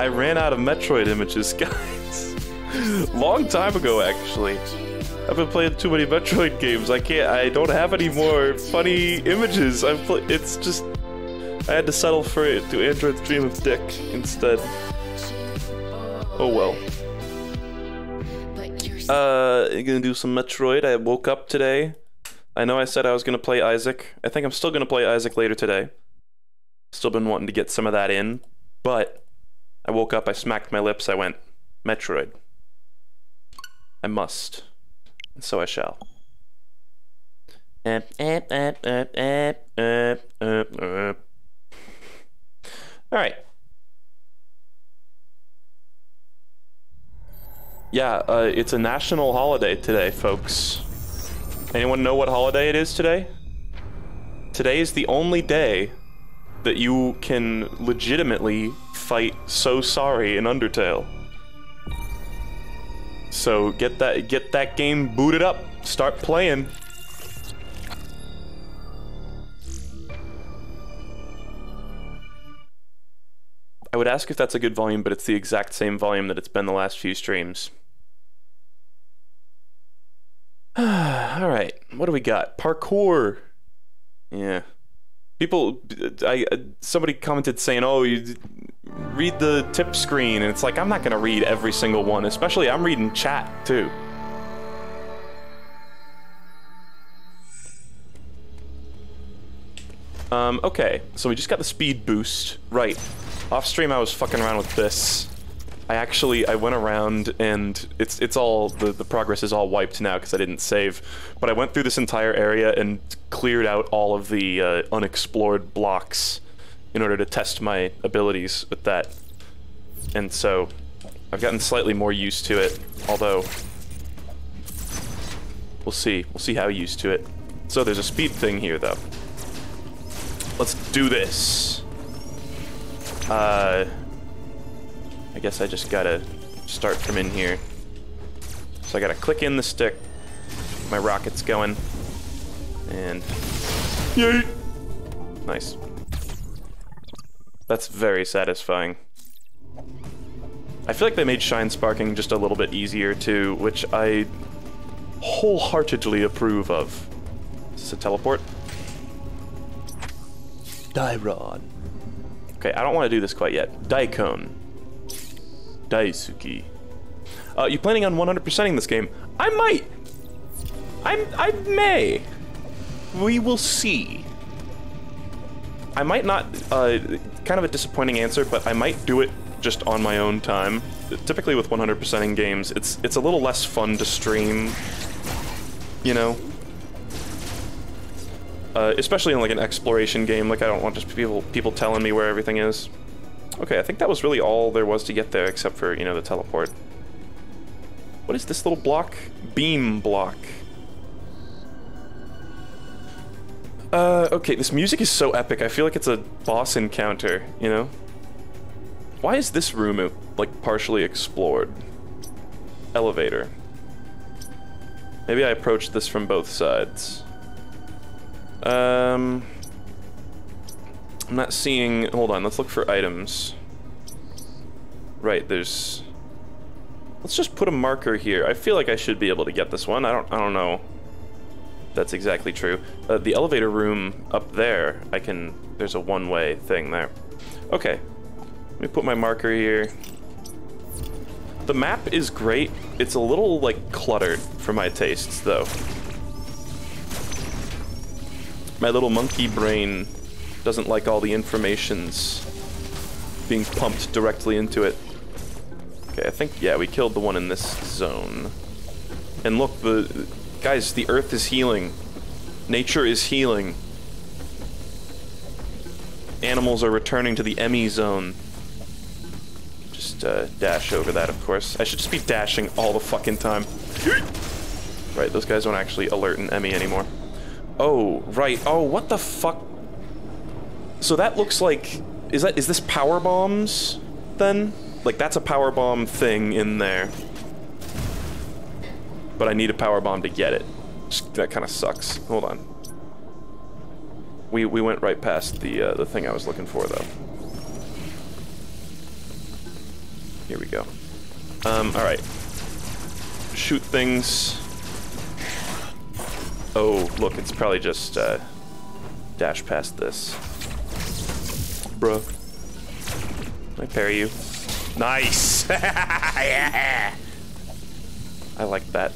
I, ran out of Metroid images, guys. Long time ago, actually. I've been playing too many Metroid games. I can't. I don't have any more funny images. I'm. It's just. I had to settle for it to Android's Dream of Dick instead. Oh well. Uh, gonna do some Metroid. I woke up today. I know I said I was gonna play Isaac. I think I'm still gonna play Isaac later today. Still been wanting to get some of that in, but I woke up. I smacked my lips. I went Metroid. I must, and so I shall. Eh, eh, eh, eh, eh, eh, eh, eh. All right. Yeah, uh, it's a national holiday today, folks. Anyone know what holiday it is today? Today is the only day that you can legitimately fight So Sorry in Undertale. So get that get that game booted up. Start playing. I would ask if that's a good volume, but it's the exact same volume that it's been the last few streams. All right, what do we got? Parkour. Yeah. People, I somebody commented saying, "Oh, you read the tip screen," and it's like I'm not gonna read every single one. Especially I'm reading chat too. Um, okay, so we just got the speed boost. Right. Off stream I was fucking around with this. I actually I went around and it's it's all the the progress is all wiped now because I didn't save. But I went through this entire area and cleared out all of the uh, unexplored blocks in order to test my abilities with that. And so I've gotten slightly more used to it, although we'll see. We'll see how used to it. So there's a speed thing here though. Let's do this. Uh I guess I just gotta start from in here. So I gotta click in the stick. My rocket's going. And... Yay! Nice. That's very satisfying. I feel like they made Shine Sparking just a little bit easier too, which I wholeheartedly approve of. Is this a teleport? Dairon. Okay, I don't want to do this quite yet. Daikon. Daisuke. Uh, you planning on 100%ing this game? I might. I'm, I may. We will see. I might not, uh, kind of a disappointing answer, but I might do it just on my own time. Typically with 100%ing games, it's it's a little less fun to stream, you know? Uh, especially in like an exploration game, like I don't want just people people telling me where everything is. Okay, I think that was really all there was to get there, except for, you know, the teleport. What is this little block? Beam block. Uh, okay, this music is so epic. I feel like it's a boss encounter, you know? Why is this room, uh, like, partially explored? Elevator. Maybe I approached this from both sides. Um... I'm not seeing... Hold on, let's look for items. Right, there's... Let's just put a marker here. I feel like I should be able to get this one. I don't, I don't know that's exactly true. Uh, the elevator room up there, I can... There's a one-way thing there. Okay. Let me put my marker here. The map is great. It's a little, like, cluttered for my tastes, though. My little monkey brain doesn't like all the informations being pumped directly into it. Okay, I think, yeah, we killed the one in this zone. And look, the Guys, the earth is healing. Nature is healing. Animals are returning to the E.M.M.I. zone. Just uh, dash over that, of course. I should just be dashing all the fucking time. Right, those guys don't actually alert an E.M.M.I. anymore. Oh, right. Oh, what the fuck? So that looks like... Is that is this power bombs, then? Like, that's a power bomb thing in there but I need a power bomb to get it. That kind of sucks. Hold on. We we went right past the uh, the thing I was looking for though. Here we go. Um. All right. Shoot things. Oh, look, it's probably just uh, dash past this. Can I parry you? Nice! yeah! I like that.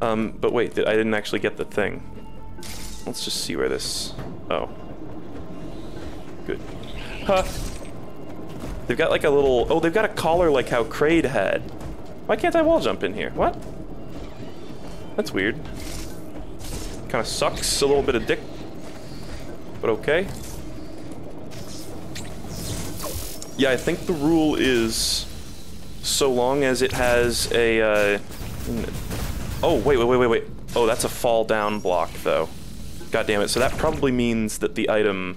Um, but wait, I didn't actually get the thing. Let's just see where this... Oh. Good. Huh. They've got like a little... Oh, they've got a collar like how Kraid had. Why can't I wall jump in here? What? That's weird. Kind of sucks, a little bit of dick. But okay. Yeah, I think the rule is so long as it has a, uh, Oh, wait, wait, wait, wait, wait. Oh, that's a fall down block, though. God damn it. So that probably means that the item,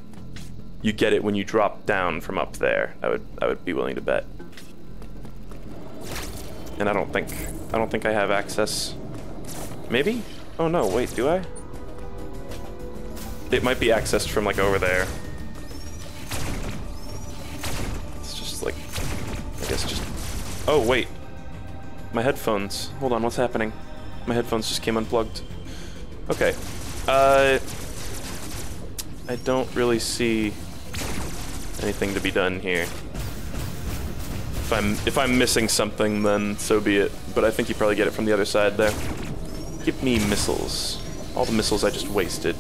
you get it when you drop down from up there. I would, I would be willing to bet. And I don't think, I don't think I have access. Maybe? Oh no, wait, do I? It might be accessed from like over there. It's just like, I guess just, oh wait. My headphones. Hold on, what's happening? My headphones just came unplugged. Okay. Uh, I don't really see anything to be done here. If I'm if I'm missing something, then so be it. But I think you probably get it from the other side there. Give me missiles. All the missiles I just wasted.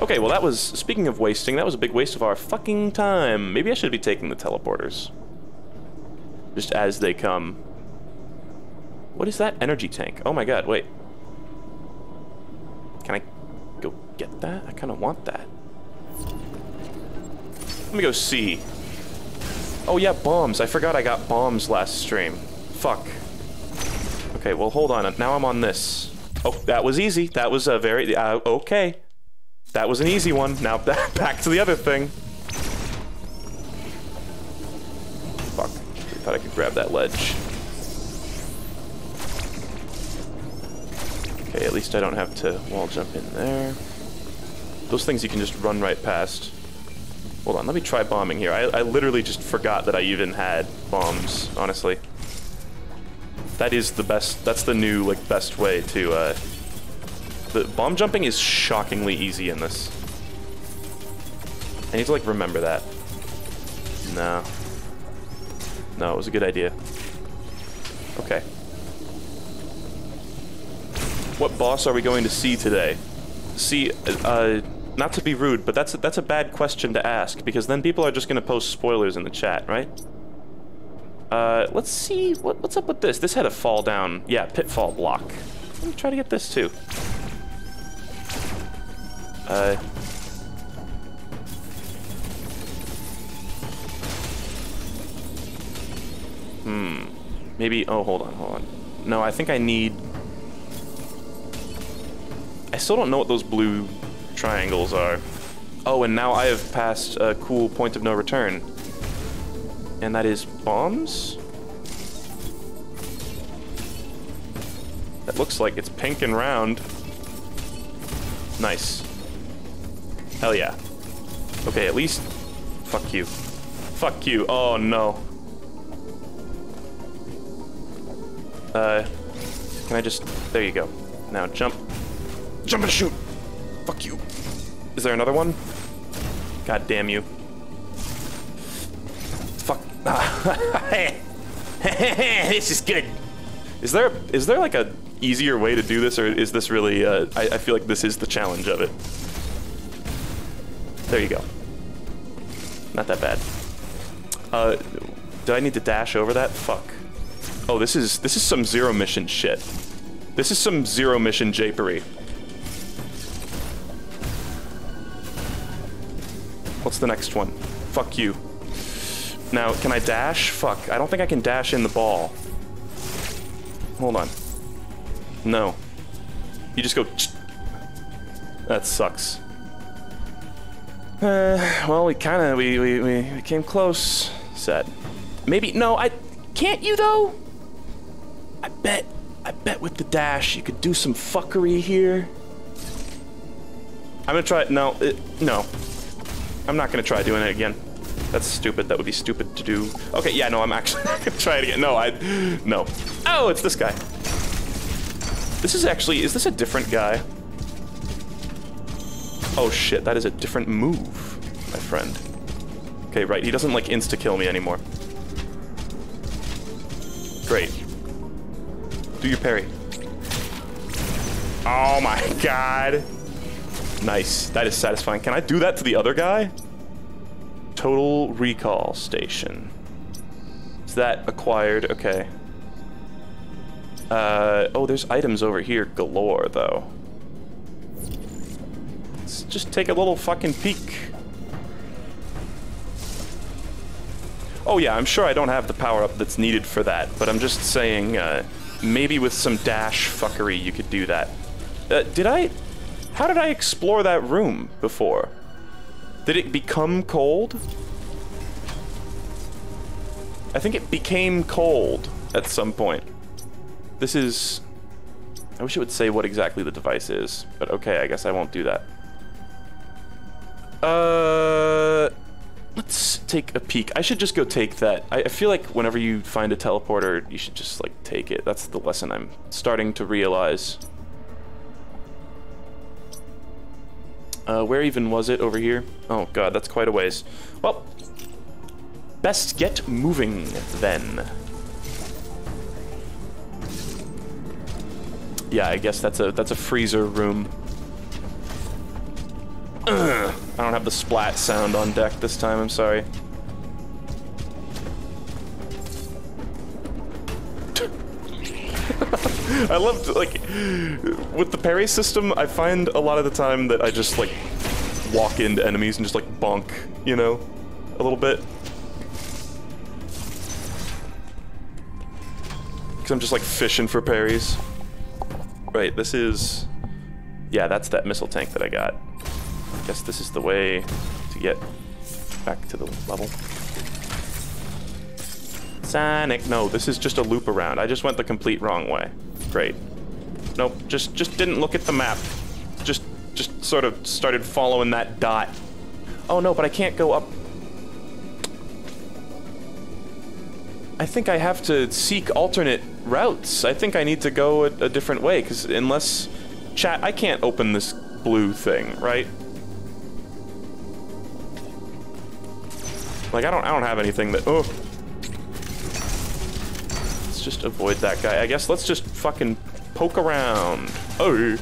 Okay, well that was, speaking of wasting, that was a big waste of our fucking time. Maybe I should be taking the teleporters. Just as they come. What is that energy tank? Oh my god, wait. Can I go get that? I kind of want that. Let me go see. Oh yeah, bombs. I forgot I got bombs last stream. Fuck. Okay, well hold on. Now I'm on this. Oh, that was easy. That was a very... Uh, okay. That was an easy one. Now back to the other thing. Fuck. I thought I could grab that ledge. At least I don't have to wall jump in there. Those things you can just run right past. Hold on, let me try bombing here. I, I literally just forgot that I even had bombs, honestly. That is the best, that's the new, like, best way to, uh... The bomb jumping is shockingly easy in this. I need to, like, remember that. No. No, it was a good idea. Okay. What boss are we going to see today? See, uh, not to be rude, but that's a, that's a bad question to ask because then people are just going to post spoilers in the chat, right? Uh, let's see what, what's up with this. This had a fall down, yeah, pitfall block. Let me try to get this too. Uh, hmm. Maybe. Oh, hold on, hold on. No, I think I need. I still don't know what those blue triangles are. Oh, and now I have passed a cool point of no return. And that is bombs? That looks like it's pink and round. Nice. Hell yeah. Okay, at least... Fuck you. Fuck you. Oh, no. Uh... Can I just... There you go. Now jump. Jump and shoot! Fuck you. Is there another one? God damn you. Fuck. this is good. Is there is there like a easier way to do this, or is this really? Uh, I, I feel like this is the challenge of it. There you go. Not that bad. Uh, do I need to dash over that? Fuck. Oh, this is this is some zero mission shit. This is some zero mission japery. What's the next one? Fuck you. Now, can I dash? Fuck, I don't think I can dash in the ball. Hold on. No. You just go... That sucks. Uh, well, we kind of... We, we, we came close. Sad. Maybe... No, I... Can't you, though? I bet... I bet with the dash you could do some fuckery here. I'm gonna try... it, No, it, no. I'm not gonna try doing it again. That's stupid. That would be stupid to do. Okay, yeah, no, I'm actually not gonna try it again. No, I... No. Oh, it's this guy. This is actually... Is this a different guy? Oh, shit. That is a different move, my friend. Okay, right. He doesn't, like, insta-kill me anymore. Great. Do your parry. Oh, my God. Nice. That is satisfying. Can I do that to the other guy? Total Recall Station. Is that acquired? Okay. Uh, oh, there's items over here galore, though. Let's just take a little fucking peek. Oh yeah, I'm sure I don't have the power-up that's needed for that, but I'm just saying, uh, maybe with some dash fuckery you could do that. Uh, did I... How did I explore that room before? Did it become cold? I think it became cold at some point. This is... I wish it would say what exactly the device is, but okay, I guess I won't do that. Uh... Let's take a peek. I should just go take that. I, I feel like whenever you find a teleporter, you should just, like, take it. That's the lesson I'm starting to realize. Uh, where even was it over here? Oh god, that's quite a ways. Well, best get moving then. Yeah, I guess that's a that's a freezer room. Ugh. I don't have the splat sound on deck this time. I'm sorry. I love like with the parry system. I find a lot of the time that I just like walk into enemies and just like bonk, you know, a little bit. Because I'm just like fishing for parries. Right, this is... Yeah, that's that missile tank that I got. I guess this is the way to get back to the level. Sonic, no, this is just a loop around. I just went the complete wrong way. Great. Nope, just just didn't look at the map. Just just sort of started following that dot. Oh no, but I can't go up. I think I have to seek alternate routes. I think I need to go a, a different way, because unless... Chat, I can't open this blue thing, right? Like, I don't, I don't have anything that... Oh. Just avoid that guy. I guess let's just fucking poke around. Oh.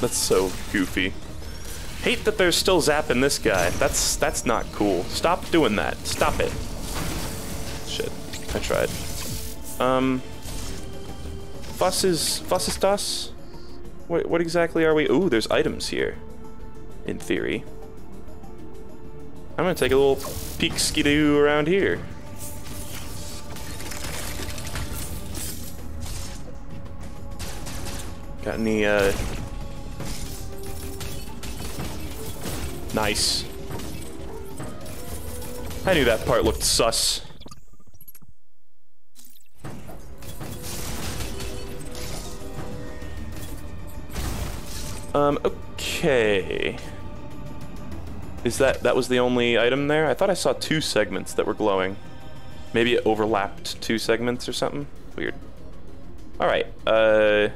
That's so goofy. Hate that there's still zapping this guy. That's that's not cool. Stop doing that. Stop it. Shit. I tried. Um. Fuss is fuss is. What what exactly are we? Ooh, there's items here. In theory. I'm gonna take a little peek skidoo around here. Got any uh Nice. I knew that part looked sus. Um, okay. Is that, that was the only item there? I thought I saw two segments that were glowing. Maybe it overlapped two segments or something? Weird. Alright, uh...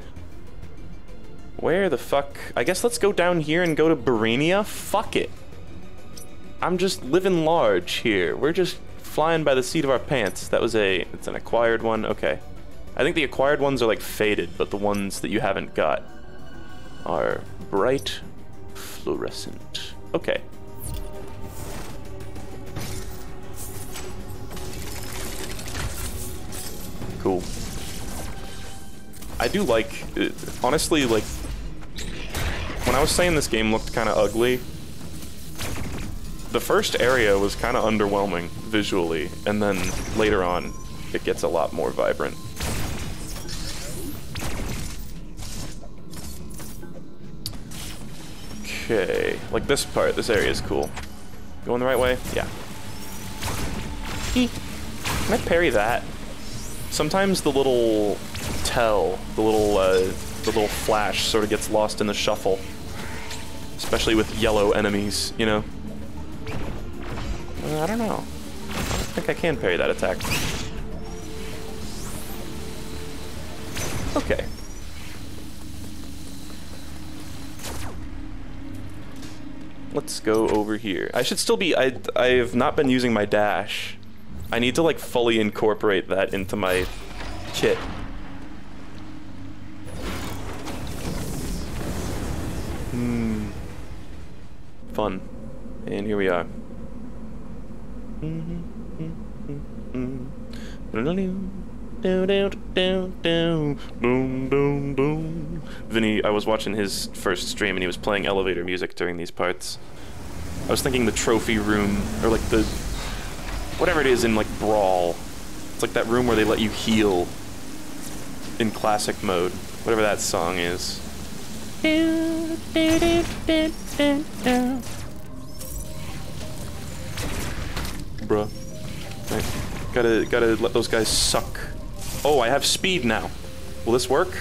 Where the fuck? I guess let's go down here and go to Burenia? Fuck it. I'm just living large here. We're just flying by the seat of our pants. That was a... It's an acquired one? Okay. I think the acquired ones are like faded, but the ones that you haven't got are bright fluorescent. Okay. Cool. I do like, honestly, like, when I was saying this game looked kind of ugly, the first area was kind of underwhelming visually, and then later on, it gets a lot more vibrant. Okay, like this part, this area is cool. Going the right way? Yeah. Can I parry that? Sometimes the little tell, the little, uh, the little flash sort of gets lost in the shuffle. Especially with yellow enemies, you know? Uh, I don't know. I think I can parry that attack. Okay. Let's go over here. I should still be, I, I have not been using my dash. I need to like fully incorporate that into my kit. Hmm. Fun. And here we are. Mm-hmm. Vinny, I was watching his first stream and he was playing elevator music during these parts. I was thinking the trophy room, or like the, whatever it is in like Brawl. It's like that room where they let you heal in classic mode, whatever that song is. Bruh. Right. Gotta, gotta let those guys suck. Oh, I have speed now. Will this work?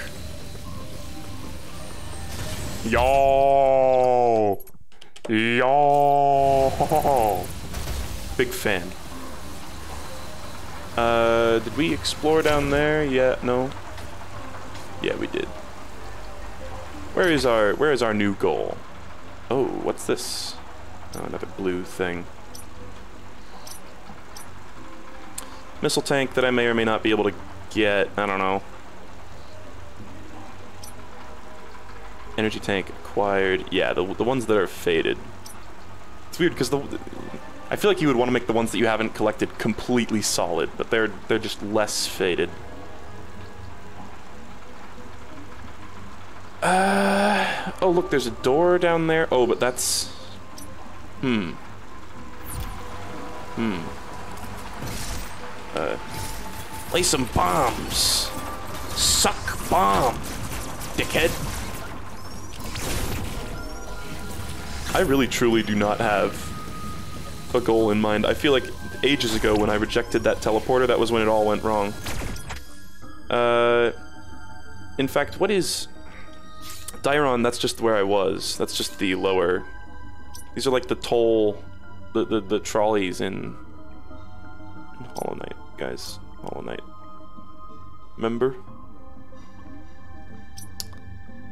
Yo! Yo! Big fan. Uh, did we explore down there? Yeah, no. Yeah, we did. Where is our, where is our new goal? Oh, what's this? Oh, another blue thing. Missile tank that I may or may not be able to get. I don't know. Energy tank acquired. Yeah, the, the ones that are faded. It's weird because the, I feel like you would want to make the ones that you haven't collected completely solid, but they're they're just less faded. Uh, oh look, there's a door down there. Oh, but that's... Hmm. Hmm. Uh, play some bombs. Suck bomb, dickhead. I really truly do not have a goal in mind. I feel like ages ago when I rejected that teleporter, that was when it all went wrong. Uh, in fact, what is... Dairon, that's just where I was. That's just the lower... These are like the toll... The, the, the trolleys in... Hollow Knight, guys. Hollow Knight. Remember?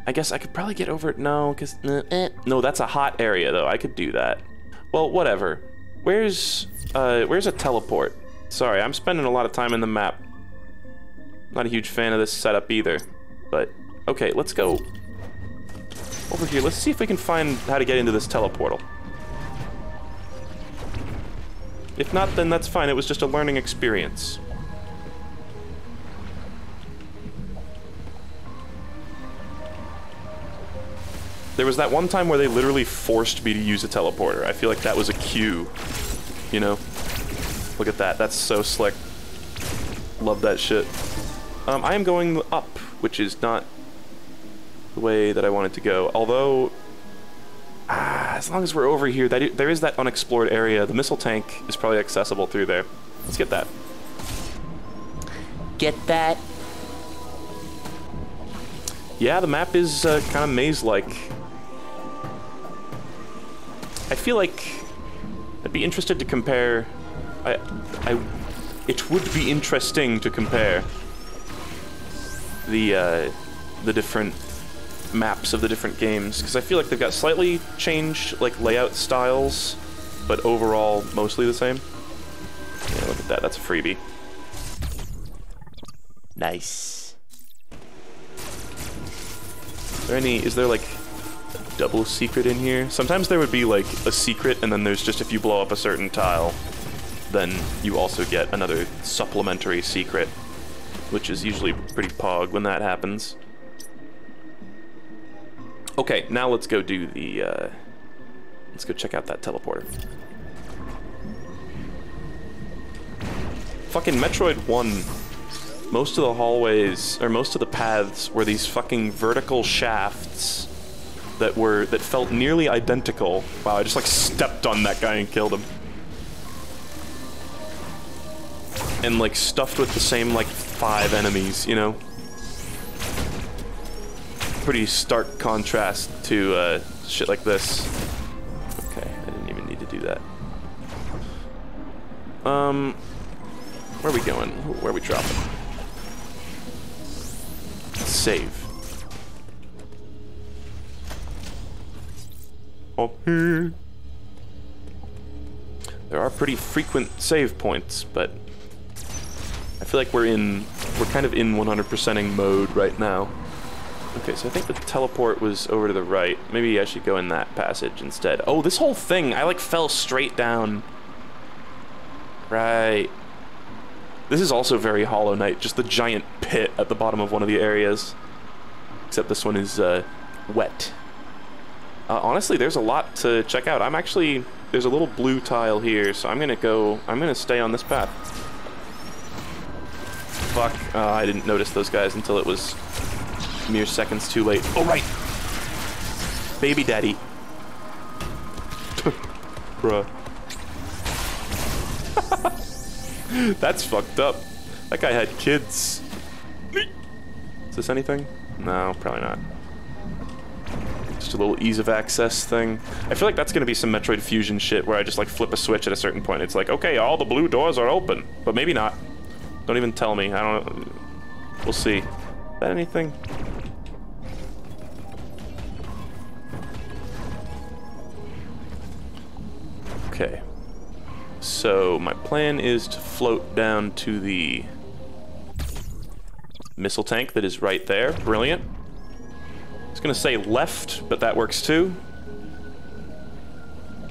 I guess I could probably get over it. No, because... eh. No, that's a hot area, though. I could do that. Well, whatever. Where's uh where's a teleport? Sorry, I'm spending a lot of time in the map. Not a huge fan of this setup either. But okay, let's go over here. Let's see if we can find how to get into this teleportal. If not, then that's fine. It was just a learning experience. There was that one time where they literally forced me to use a teleporter. I feel like that was a cue. You know? Look at that. That's so slick. Love that shit. Um, I am going up, which is not the way that I wanted to go. Although, ah, as long as we're over here, that there is that unexplored area. The missile tank is probably accessible through there. Let's get that. Get that? Yeah, the map is uh, kind of maze-like. I feel like I'd be interested to compare. I, I, it would be interesting to compare the uh, the different maps of the different games because I feel like they've got slightly changed like layout styles, but overall mostly the same. Yeah, look at that. That's a freebie. Nice. Is there any, is there like double secret in here? Sometimes there would be like a secret and then there's just if you blow up a certain tile, then you also get another supplementary secret, which is usually pretty pog when that happens. Okay, now let's go do the, uh, let's go check out that teleporter. Fucking Metroid 1 most of the hallways or most of the paths were these fucking vertical shafts that were that felt nearly identical. Wow, I just like stepped on that guy and killed him. And like stuffed with the same like five enemies, you know? Pretty stark contrast to uh, shit like this. Okay, I didn't even need to do that. Um, where are we going? Where are we dropping? Save. Up here. There are pretty frequent save points, but I feel like we're in, we're kind of in 100%ing mode right now. Okay, so I think the teleport was over to the right. Maybe I should go in that passage instead. Oh, this whole thing, I like fell straight down. Right. This is also very Hollow Knight, just the giant pit at the bottom of one of the areas. Except this one is uh, wet. Uh, honestly, there's a lot to check out. I'm actually, there's a little blue tile here, so I'm gonna go, I'm gonna stay on this path. Fuck, uh, I didn't notice those guys until it was mere seconds too late. Oh, right! Baby daddy. Bruh. That's fucked up. That guy had kids. Is this anything? No, probably not. Just a little ease of access thing. I feel like that's gonna be some Metroid Fusion shit where I just like flip a switch at a certain point. It's like, okay, all the blue doors are open. But maybe not. Don't even tell me. I don't We'll see. Is that anything? Okay. So my plan is to float down to the missile tank that is right there. Brilliant. Was gonna say left, but that works too.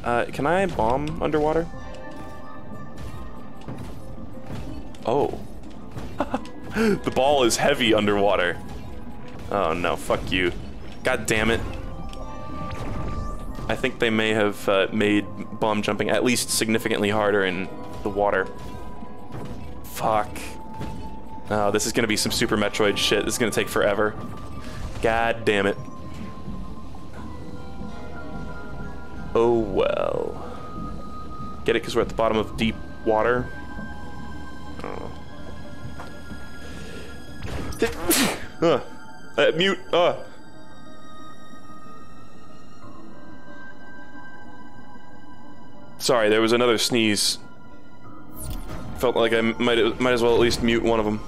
Uh, can I bomb underwater? Oh. the ball is heavy underwater. Oh no, fuck you. God damn it. I think they may have uh, made bomb jumping at least significantly harder in the water. Fuck. Oh, this is gonna be some Super Metroid shit. This is gonna take forever. God damn it. Oh well. Get it because we're at the bottom of deep water? Oh. uh, uh, mute. Uh. Sorry, there was another sneeze. Felt like I might might as well at least mute one of them.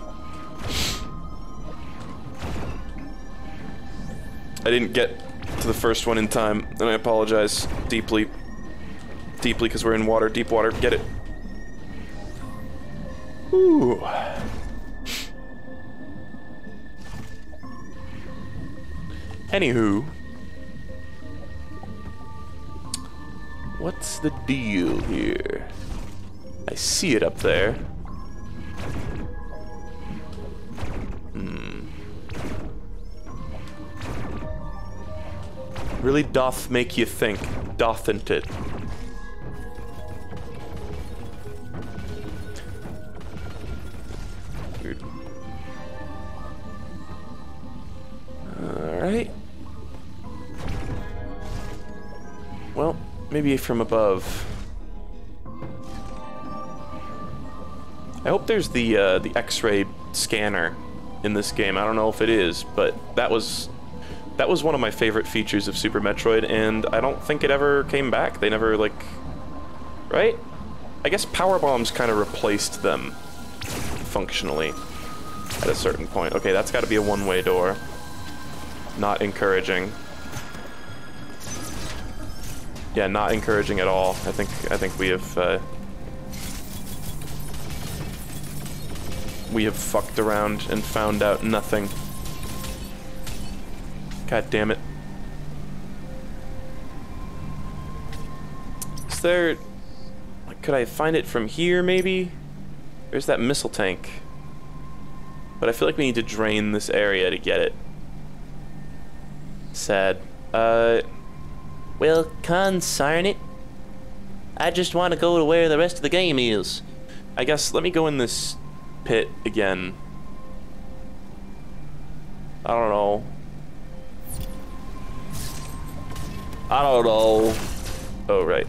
I didn't get to the first one in time, and I apologize deeply. deeply because we're in water, deep water. Get it. Ooh. Anywho. What's the deal here? I see it up there. Really doth make you think, dothn't it? Alright. Well, maybe from above. I hope there's the uh, the X-ray scanner in this game. I don't know if it is, but that was that was one of my favorite features of Super Metroid, and I don't think it ever came back. They never like, right? I guess power bombs kind of replaced them functionally at a certain point. Okay, that's got to be a one-way door. Not encouraging. Yeah, not encouraging at all. I think I think we have uh, we have fucked around and found out nothing. God damn it. Is there... Like, could I find it from here, maybe? There's that missile tank. But I feel like we need to drain this area to get it. Sad. Uh... Well, consarn it. I just want to go to where the rest of the game is. I guess, let me go in this pit again. I don't know. I don't know. Oh, right.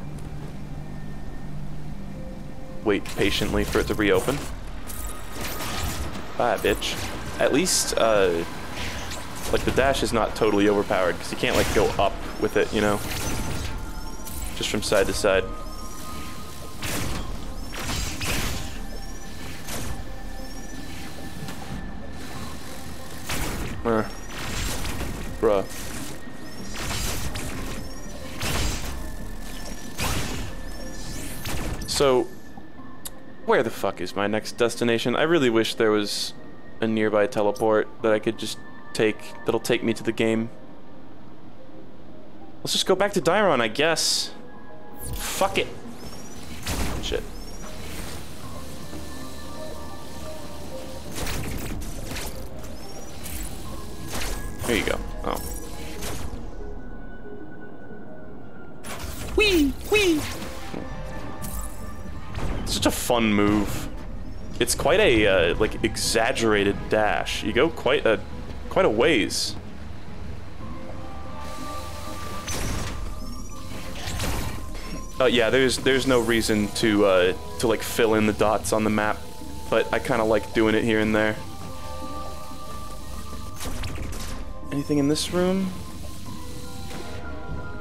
Wait patiently for it to reopen. Bye, bitch. At least, uh, like the dash is not totally overpowered because you can't like go up with it, you know? Just from side to side. Uh, bruh. So, where the fuck is my next destination? I really wish there was a nearby teleport that I could just take, that'll take me to the game. Let's just go back to Dairon, I guess. Fuck it. Shit. There you go. Oh. Whee! Whee! Such a fun move. It's quite a uh, like exaggerated dash. You go quite a quite a ways. Uh, yeah, there's there's no reason to uh, to like fill in the dots on the map, but I kind of like doing it here and there. Anything in this room?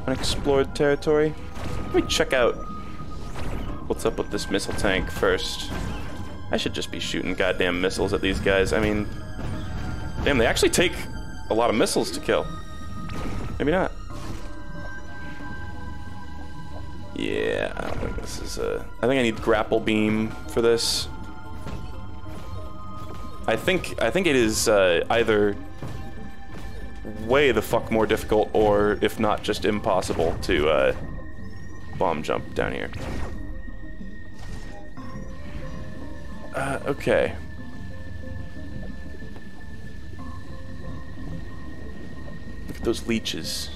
Unexplored territory. Let me check out what's up with this missile tank first. I should just be shooting goddamn missiles at these guys. I mean, damn, they actually take a lot of missiles to kill. Maybe not. Yeah, I don't think this is a... I think I need grapple beam for this. I think I think it is uh, either way the fuck more difficult, or if not, just impossible to uh, bomb jump down here. Uh, okay. Look at those leeches.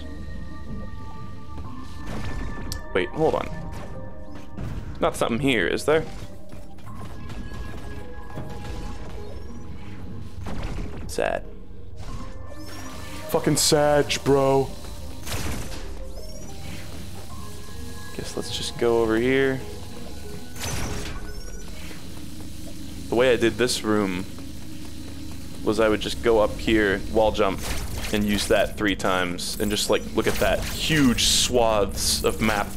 Wait, hold on. Not something here, is there? Sad. Fucking Sag, bro. Guess let's just go over here. The way I did this room was I would just go up here, wall jump, and use that three times, and just like look at that huge swaths of map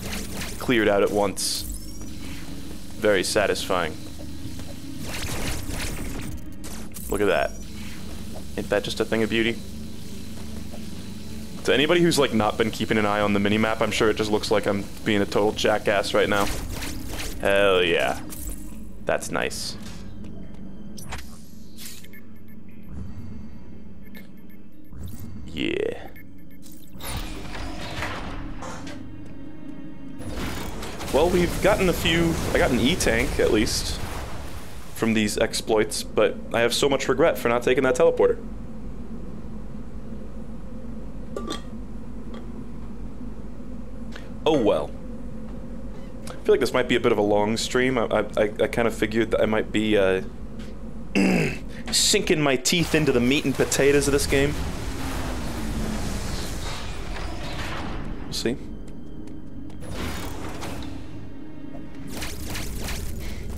cleared out at once. Very satisfying. Look at that. Ain't that just a thing of beauty? To anybody who's like not been keeping an eye on the minimap, I'm sure it just looks like I'm being a total jackass right now. Hell yeah. That's nice. Yeah. Well, we've gotten a few. I got an E-tank, at least, from these exploits, but I have so much regret for not taking that teleporter. Oh well. I feel like this might be a bit of a long stream. I, I, I kind of figured that I might be uh, sinking my teeth into the meat and potatoes of this game. See.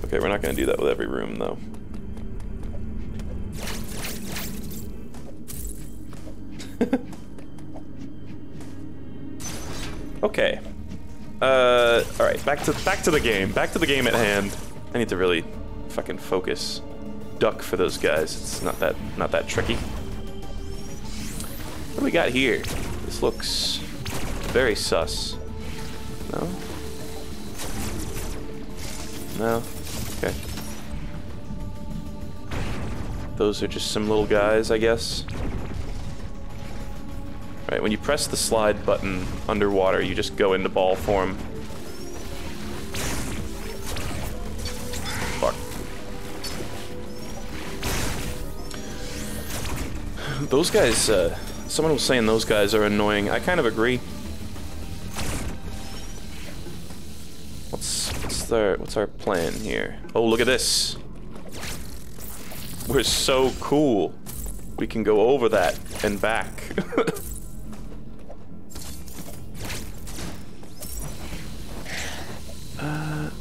Okay, we're not going to do that with every room, though. okay. Uh, all right, back to back to the game. Back to the game at hand. I need to really fucking focus. Duck for those guys. It's not that not that tricky. What do we got here? This looks very sus. No. No. Okay. Those are just some little guys, I guess. Right, when you press the slide button underwater, you just go into ball form. Fuck. Those guys, uh, someone was saying those guys are annoying. I kind of agree. What's, their, what's our plan here? Oh, look at this. We're so cool. We can go over that and back. uh,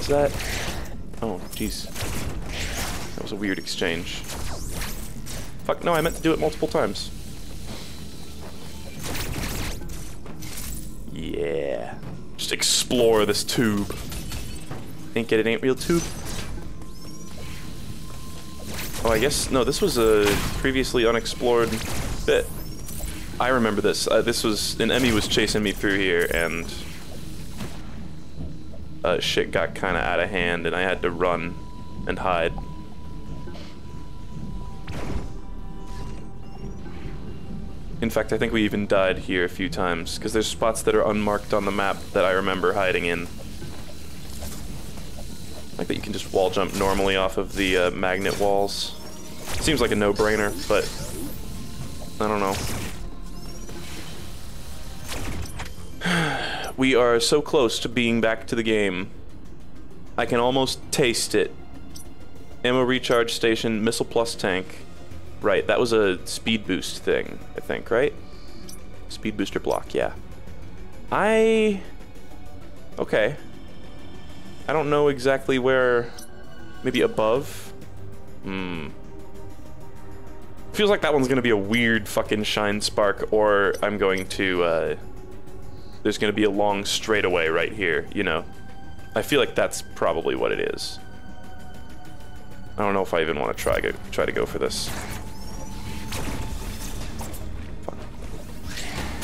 is that? Oh, jeez. That was a weird exchange. Fuck, no, I meant to do it multiple times. Yeah. Just explore this tube. Ain't get it ain't real too. Oh, I guess, no, this was a previously unexplored bit. I remember this. Uh, this was, an E.M.M.I was chasing me through here, and uh, shit got kind of out of hand, and I had to run and hide. In fact, I think we even died here a few times, because there's spots that are unmarked on the map that I remember hiding in. Like that you can just wall jump normally off of the uh, magnet walls. Seems like a no-brainer, but I don't know. we are so close to being back to the game. I can almost taste it. Ammo recharge station, missile plus tank. Right, that was a speed boost thing, I think, right? Speed booster block, yeah. I... Okay. I don't know exactly where... Maybe above? Hmm. Feels like that one's gonna be a weird fucking shine spark, or I'm going to, uh... There's gonna be a long straightaway right here, you know? I feel like that's probably what it is. I don't know if I even want to try, go, try to go for this.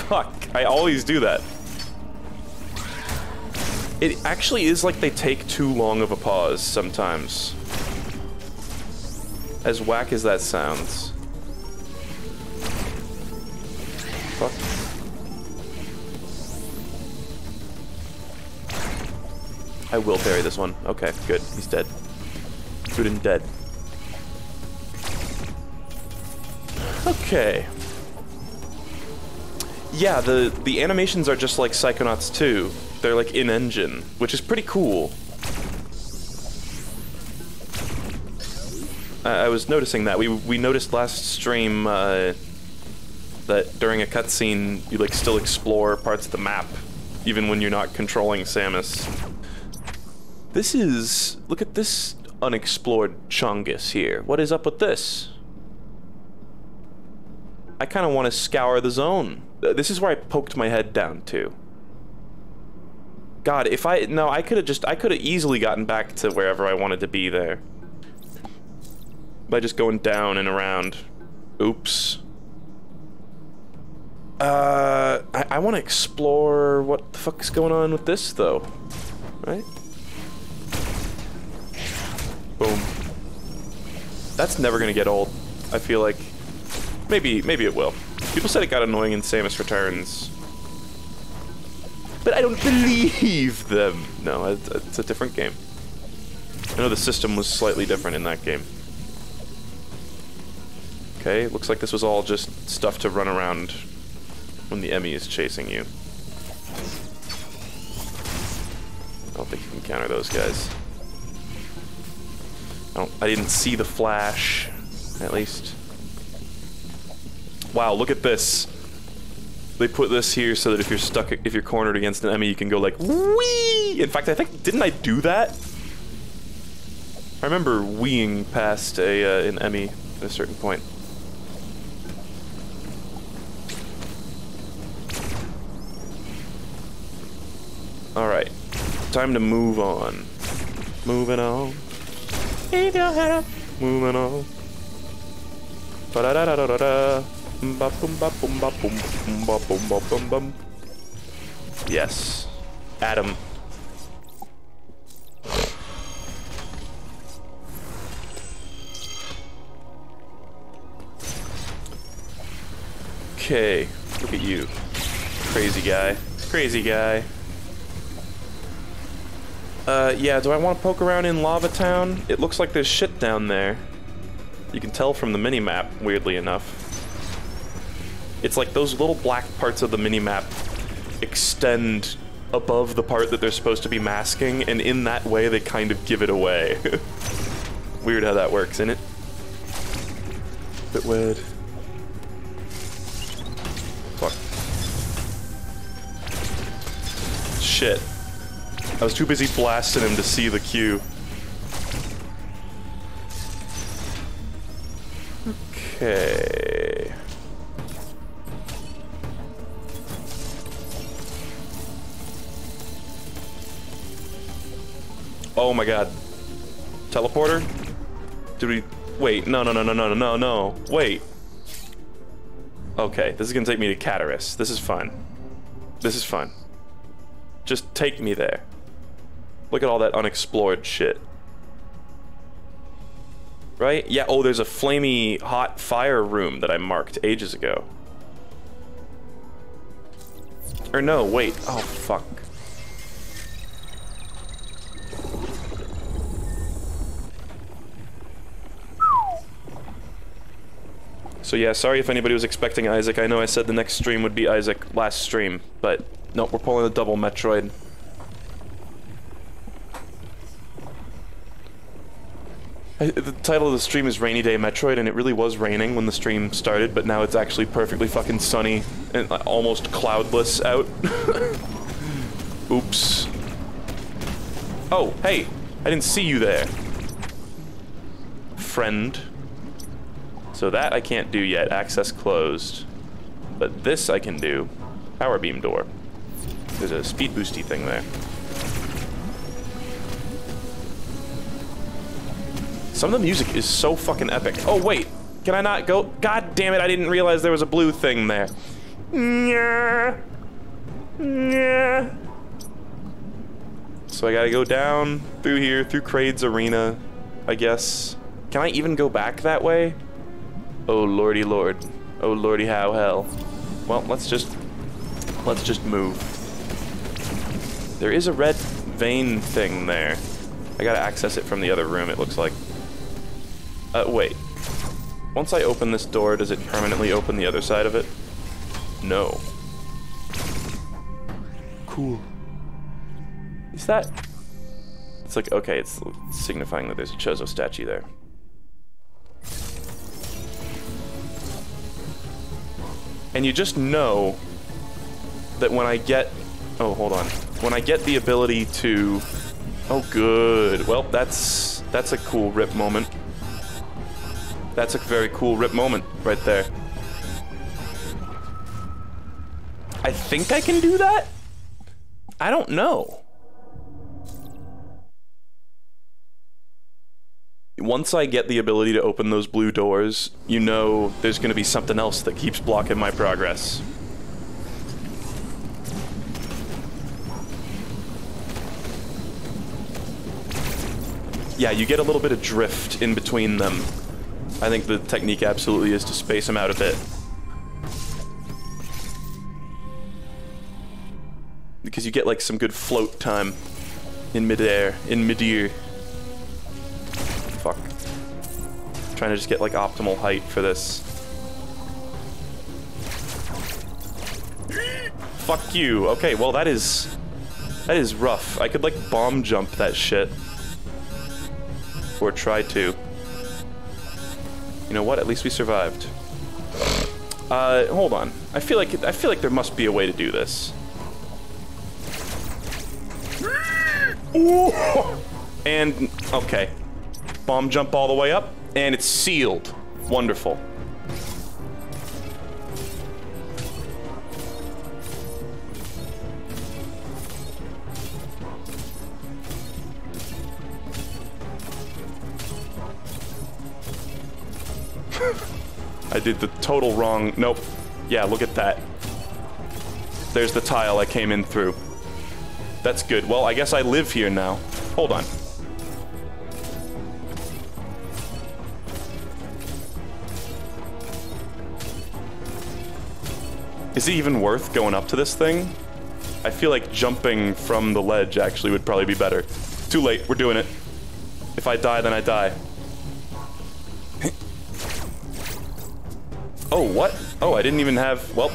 Fuck, I always do that. It actually is like they take too long of a pause sometimes. As whack as that sounds. Fuck. I will parry this one. Okay, good. He's dead. Good and dead. Okay. Yeah, the the animations are just like Psychonauts 2. They're like in-engine, which is pretty cool. I, I was noticing that. We we noticed last stream uh, that during a cutscene you like still explore parts of the map, even when you're not controlling Samus. This is look at this unexplored Chungus here. What is up with this? I kind of want to scour the zone. This is where I poked my head down to. God, if I no, I could have just I could have easily gotten back to wherever I wanted to be there. By just going down and around. Oops. Uh, I, I want to explore what the fuck's going on with this, though. Right? Boom. That's never gonna get old. I feel like. Maybe, maybe it will. People said it got annoying in Samus Returns. But I don't believe them. No, it's, a different game. I know the system was slightly different in that game. Okay, looks like this was all just stuff to run around when the E.M.M.I is chasing you. I don't think you can counter those guys. I, don't, I didn't see the flash, at least. Wow, look at this. They put this here so that if you're stuck, if you're cornered against an enemy, you can go like, wee! In fact, I think, didn't I do that? I remember weeing past a, uh, an E.M.M.I at a certain point. Alright. Time to move on. Moving on. Moving on. Ba boom ba boom ba boom boom Yes. Adam. Okay, look at you. Crazy guy. Crazy guy. Uh, yeah, do I want to poke around in Lava Town? It looks like there's shit down there. You can tell from the mini-map, weirdly enough. It's like those little black parts of the mini-map extend above the part that they're supposed to be masking, and in that way they kind of give it away. weird how that works, isn't it? Bit weird. Fuck. Shit. I was too busy blasting him to see the cue. Okay. Oh my god. Teleporter? Did we... Wait, no, no, no, no, no, no, no. Wait. Okay, this is gonna take me to Cataris. This is fun. This is fun. Just take me there. Look at all that unexplored shit. Right? Yeah, oh, there's a flamey hot fire room that I marked ages ago. Or no, wait. Oh, fuck. So yeah, sorry if anybody was expecting Isaac. I know I said the next stream would be Isaac last stream, but no, we're pulling a double Metroid. I, the title of the stream is Rainy Day Metroid, and it really was raining when the stream started, but now it's actually perfectly fucking sunny and uh, almost cloudless out. Oops. Oh, hey, I didn't see you there. Friend. So that I can't do yet, access closed. But this I can do. Power beam door. There's a speed boosty thing there. Some of the music is so fucking epic. Oh, wait. Can I not go? God damn it, I didn't realize there was a blue thing there. Yeah. Yeah. So I gotta go down through here, through Kraid's arena, I guess. Can I even go back that way? Oh lordy lord. Oh lordy how hell. Well, let's just... Let's just move. There is a red vein thing there. I gotta access it from the other room, it looks like. Uh, wait. Once I open this door, does it permanently open the other side of it? No. Cool. Is that... It's like, okay, it's signifying that there's a Chozo statue there. And you just know that when I get... Oh, hold on. When I get the ability to... Oh, good. Well, that's... That's a cool rip moment. That's a very cool rip moment right there. I think I can do that? I don't know. once I get the ability to open those blue doors, you know there's going to be something else that keeps blocking my progress. Yeah, you get a little bit of drift in between them. I think the technique absolutely is to space them out a bit. Because you get like some good float time in midair, in midair. Trying to just get like optimal height for this. Fuck you. Okay, well that is that is rough. I could like bomb jump that shit. Or try to. You know what? At least we survived. Uh, hold on. I feel like I feel like there must be a way to do this. Ooh. And okay. Bomb jump all the way up and it's sealed. Wonderful. I did the total wrong. Nope. Yeah, look at that. There's the tile I came in through. That's good. Well, I guess I live here now. Hold on. Is it even worth going up to this thing? I feel like jumping from the ledge actually would probably be better. Too late. We're doing it. If I die, then I die. Oh, what? Oh, I didn't even have... Well,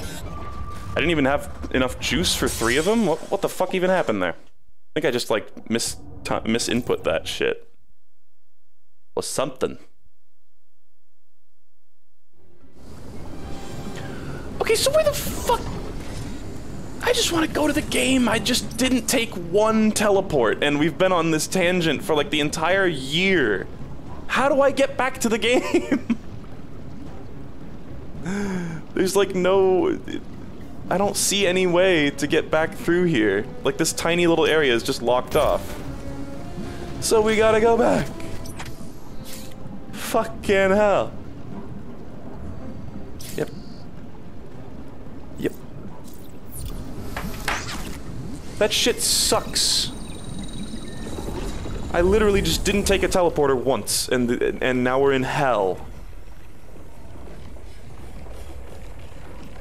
I didn't even have enough juice for three of them? What, what the fuck even happened there? I think I just, like, mis misinput that shit. Or something. Okay, so where the fuck... I just want to go to the game. I just didn't take one teleport, and we've been on this tangent for, like, the entire year. How do I get back to the game? There's like no... I don't see any way to get back through here. Like this tiny little area is just locked off. So we gotta go back. Fucking hell. That shit sucks. I literally just didn't take a teleporter once, and and now we're in hell.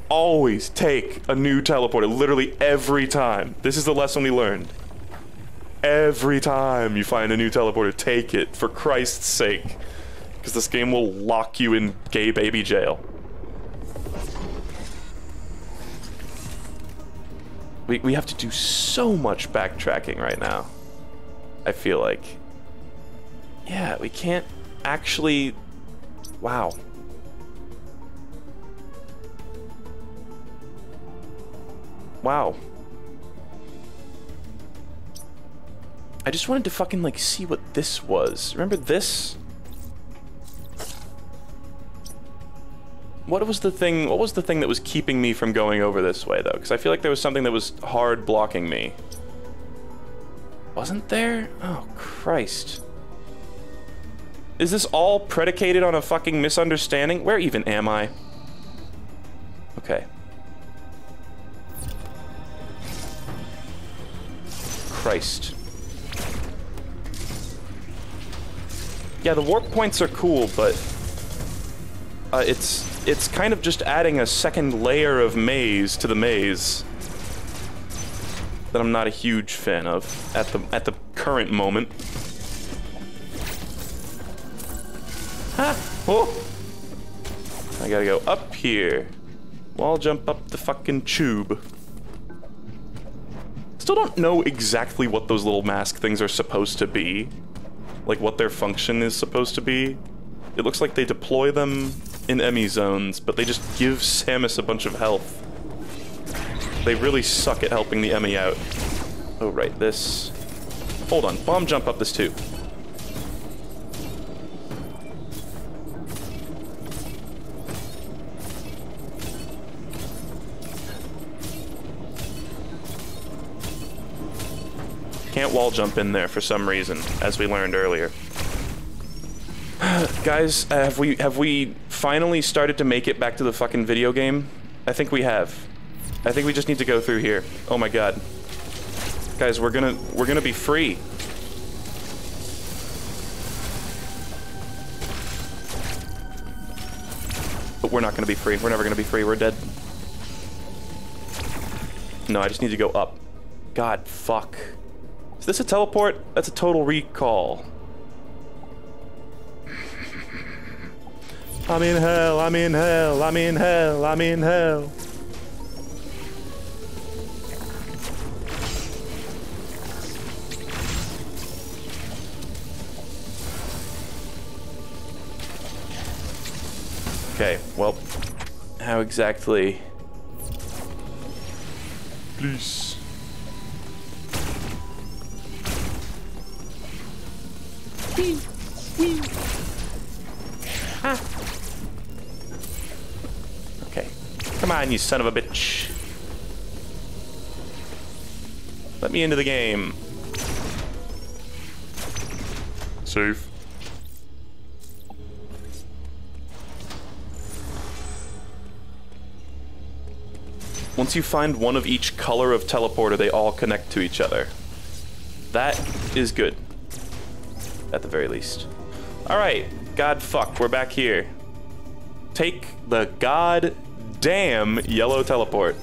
always take a new teleporter, literally every time. This is the lesson we learned. Every time you find a new teleporter, take it, for Christ's sake. Because this game will lock you in gay baby jail. We, we have to do so much backtracking right now. I feel like. Yeah, we can't actually... Wow. Wow. I just wanted to fucking, like, see what this was. Remember this? What was the thing, what was the thing that was keeping me from going over this way, though? Because I feel like there was something that was hard blocking me. Wasn't there? Oh, Christ. Is this all predicated on a fucking misunderstanding? Where even am I? Okay. Christ. Yeah, the warp points are cool, but uh, it's it's kind of just adding a second layer of maze to the maze that I'm not a huge fan of at the at the current moment. Ha! Oh! I gotta go up here. I'll jump up the fucking tube. Still don't know exactly what those little mask things are supposed to be. Like what their function is supposed to be. It looks like they deploy them in E.M.M.I zones, but they just give Samus a bunch of health. They really suck at helping the E.M.M.I out. Oh, right, this... Hold on, bomb jump up this too. Can't wall jump in there for some reason, as we learned earlier. Guys, uh, have we have we finally started to make it back to the fucking video game? I think we have. I think we just need to go through here. Oh my god. Guys, we're gonna- we're gonna be free. But we're not gonna be free. We're never gonna be free. We're dead. No, I just need to go up. God, fuck. Is this a teleport? That's a total recall. I'm in hell, I'm in hell, I'm in hell, I'm in hell. Okay, well, how exactly? Please. Okay. Ah. Come on, you son of a bitch. Let me into the game. Safe. Once you find one of each color of teleporter, they all connect to each other. That is good. At the very least. Alright, god fuck, we're back here. Take the god damn yellow teleport.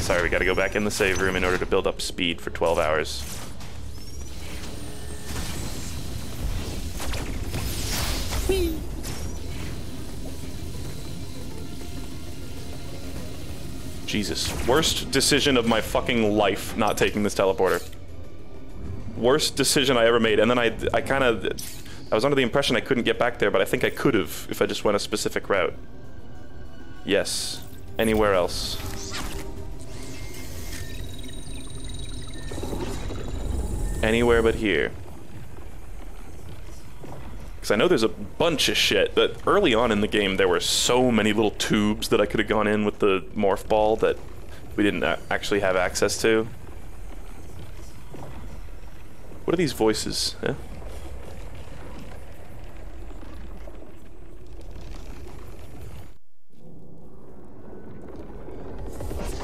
Sorry, we gotta go back in the save room in order to build up speed for 12 hours. Jesus. Worst decision of my fucking life not taking this teleporter. Worst decision I ever made. And then I, I kind of, I was under the impression I couldn't get back there, but I think I could have if I just went a specific route. Yes. Anywhere else. Anywhere but here. Because I know there's a bunch of shit, but early on in the game there were so many little tubes that I could have gone in with the morph ball that we didn't actually have access to. What are these voices?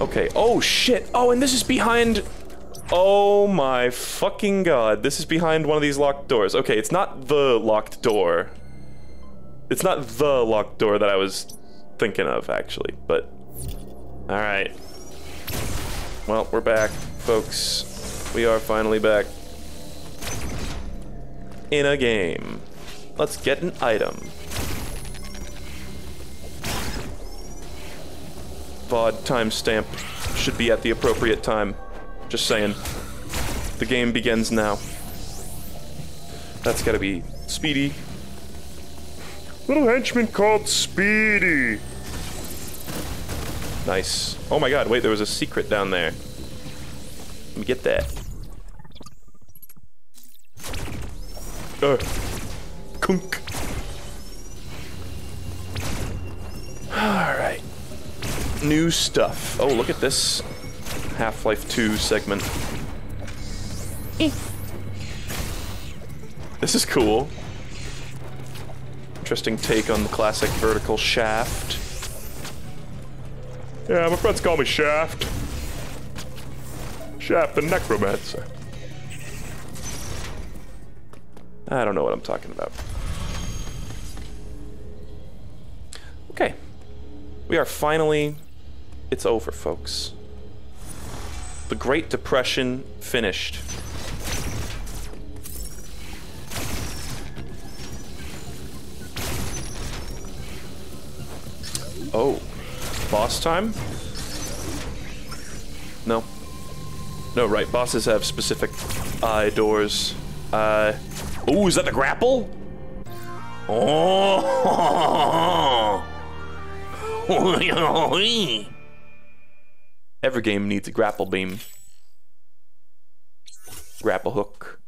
Okay. Oh shit. Oh, and this is behind. Oh my fucking god. This is behind one of these locked doors. Okay, it's not the locked door. It's not the locked door that I was thinking of, actually, but. Alright. Well, we're back, folks. We are finally back. In a game. Let's get an item. VOD timestamp should be at the appropriate time. Just saying. The game begins now. That's gotta be Speedy. Little henchman called Speedy. Nice. Oh my god, wait, there was a secret down there. Let me get that. Uh. Kunk. Alright. New stuff. Oh, look at this Half-Life 2 segment. Eh. This is cool. Interesting take on the classic vertical shaft. Yeah, my friends call me Shaft. Shaft the Necromancer. I don't know what I'm talking about. Okay. We are finally... It's over, folks. The Great Depression finished. Oh. Boss time? No. No, right. Bosses have specific eye doors. Uh. Ooh, is that the grapple? Oh! Every game needs a grapple beam. Grapple hook.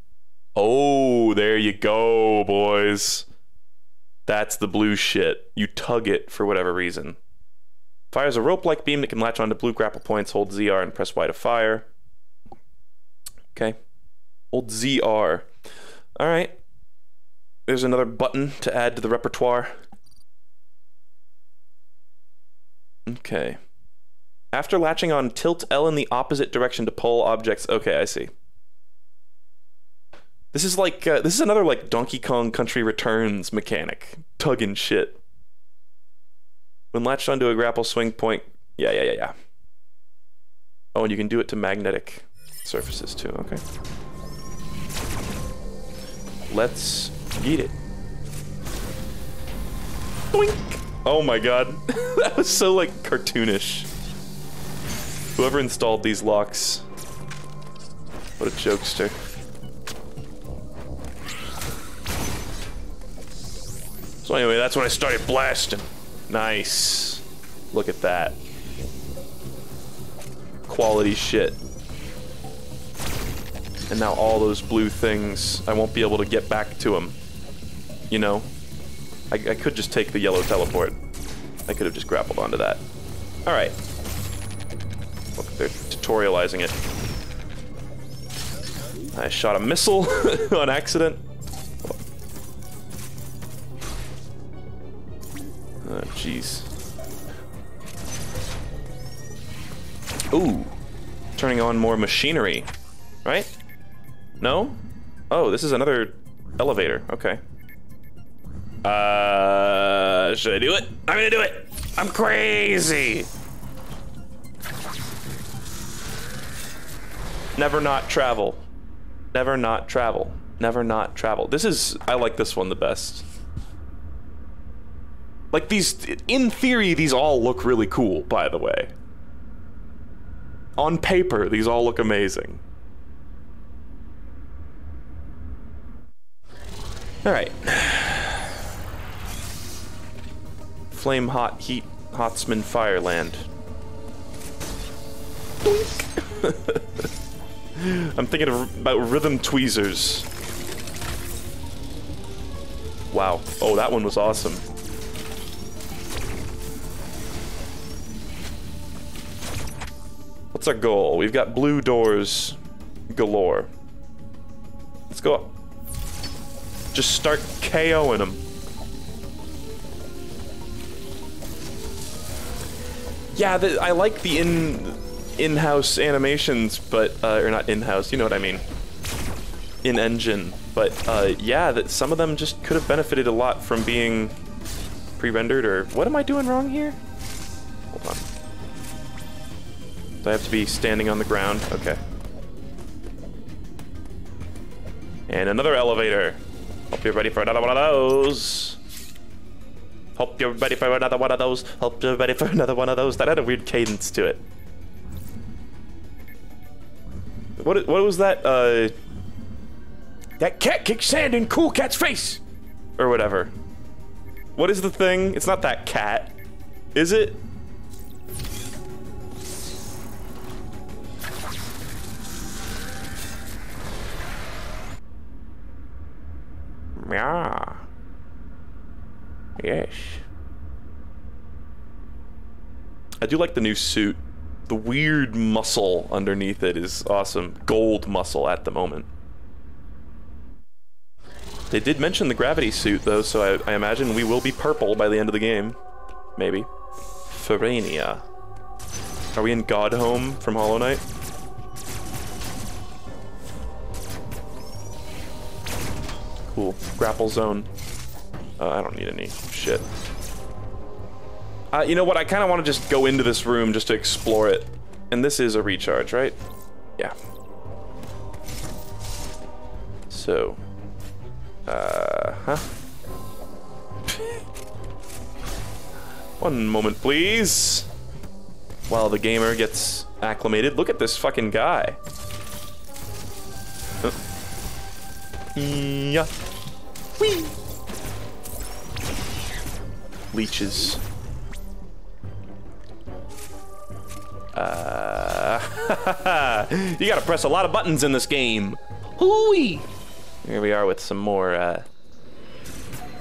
Oh, there you go, boys. That's the blue shit. You tug it for whatever reason. Fires a rope-like beam that can latch onto blue grapple points. Hold ZR and press Y to fire. Okay. Hold ZR. All right. There's another button to add to the repertoire. Okay. After latching on, tilt L in the opposite direction to pull objects. Okay, I see. This is like uh, this is another like Donkey Kong Country Returns mechanic, tugging shit. When latched onto a grapple swing point. Yeah, yeah, yeah, yeah. Oh, and you can do it to magnetic surfaces too. Okay. Let's eat it. Boink! Oh my god. that was so like cartoonish. Whoever installed these locks. What a jokester. So anyway, that's when I started blasting. Nice. Look at that. Quality shit. And now all those blue things, I won't be able to get back to them. You know? I, I could just take the yellow teleport. I could have just grappled onto that. Alright. Tutorializing it. I shot a missile on accident. Oh, jeez. Ooh. Turning on more machinery. Right? No? Oh, this is another elevator. Okay. Uh, should I do it? I'm gonna do it! I'm crazy! Never not travel. Never not travel. Never not travel. This is, I like this one the best. Like these, in theory, these all look really cool, by the way. On paper, these all look amazing. Alright. Flame Hot Heat Hotsman Fireland. I'm thinking about rhythm tweezers. Wow. Oh, that one was awesome. What's our goal? We've got blue doors galore. Let's go up. Just start KOing them. Yeah, the, I like the in in-house animations, but uh, or not in-house. You know what I mean? In-engine, but uh, yeah, that some of them just could have benefited a lot from being pre-rendered. Or what am I doing wrong here? Hold on. Do I have to be standing on the ground? Okay. And another elevator. Hope you're ready for another one of those. Hope you're ready for another one of those. Hope you're ready for another one of those. That had a weird cadence to it. What what was that? Uh, that cat kicked sand in Cool Cat's face, or whatever. What is the thing? It's not that cat, is it? Yeah. Yes. I do like the new suit. The weird muscle underneath it is awesome. Gold muscle at the moment. They did mention the gravity suit though, so I, I imagine we will be purple by the end of the game. Maybe. Ferenia. Are we in Godhome from Hollow Knight? Cool. Grapple zone. Uh, I don't need any shit. Uh, you know what? I kind of want to just go into this room just to explore it. And this is a recharge, right? Yeah. So. Uh huh. One moment, please. While the gamer gets acclimated. Look at this fucking guy. Yeah. Whee! Leeches. Uh, you gotta press a lot of buttons in this game. Hooey! Here we are with some more uh,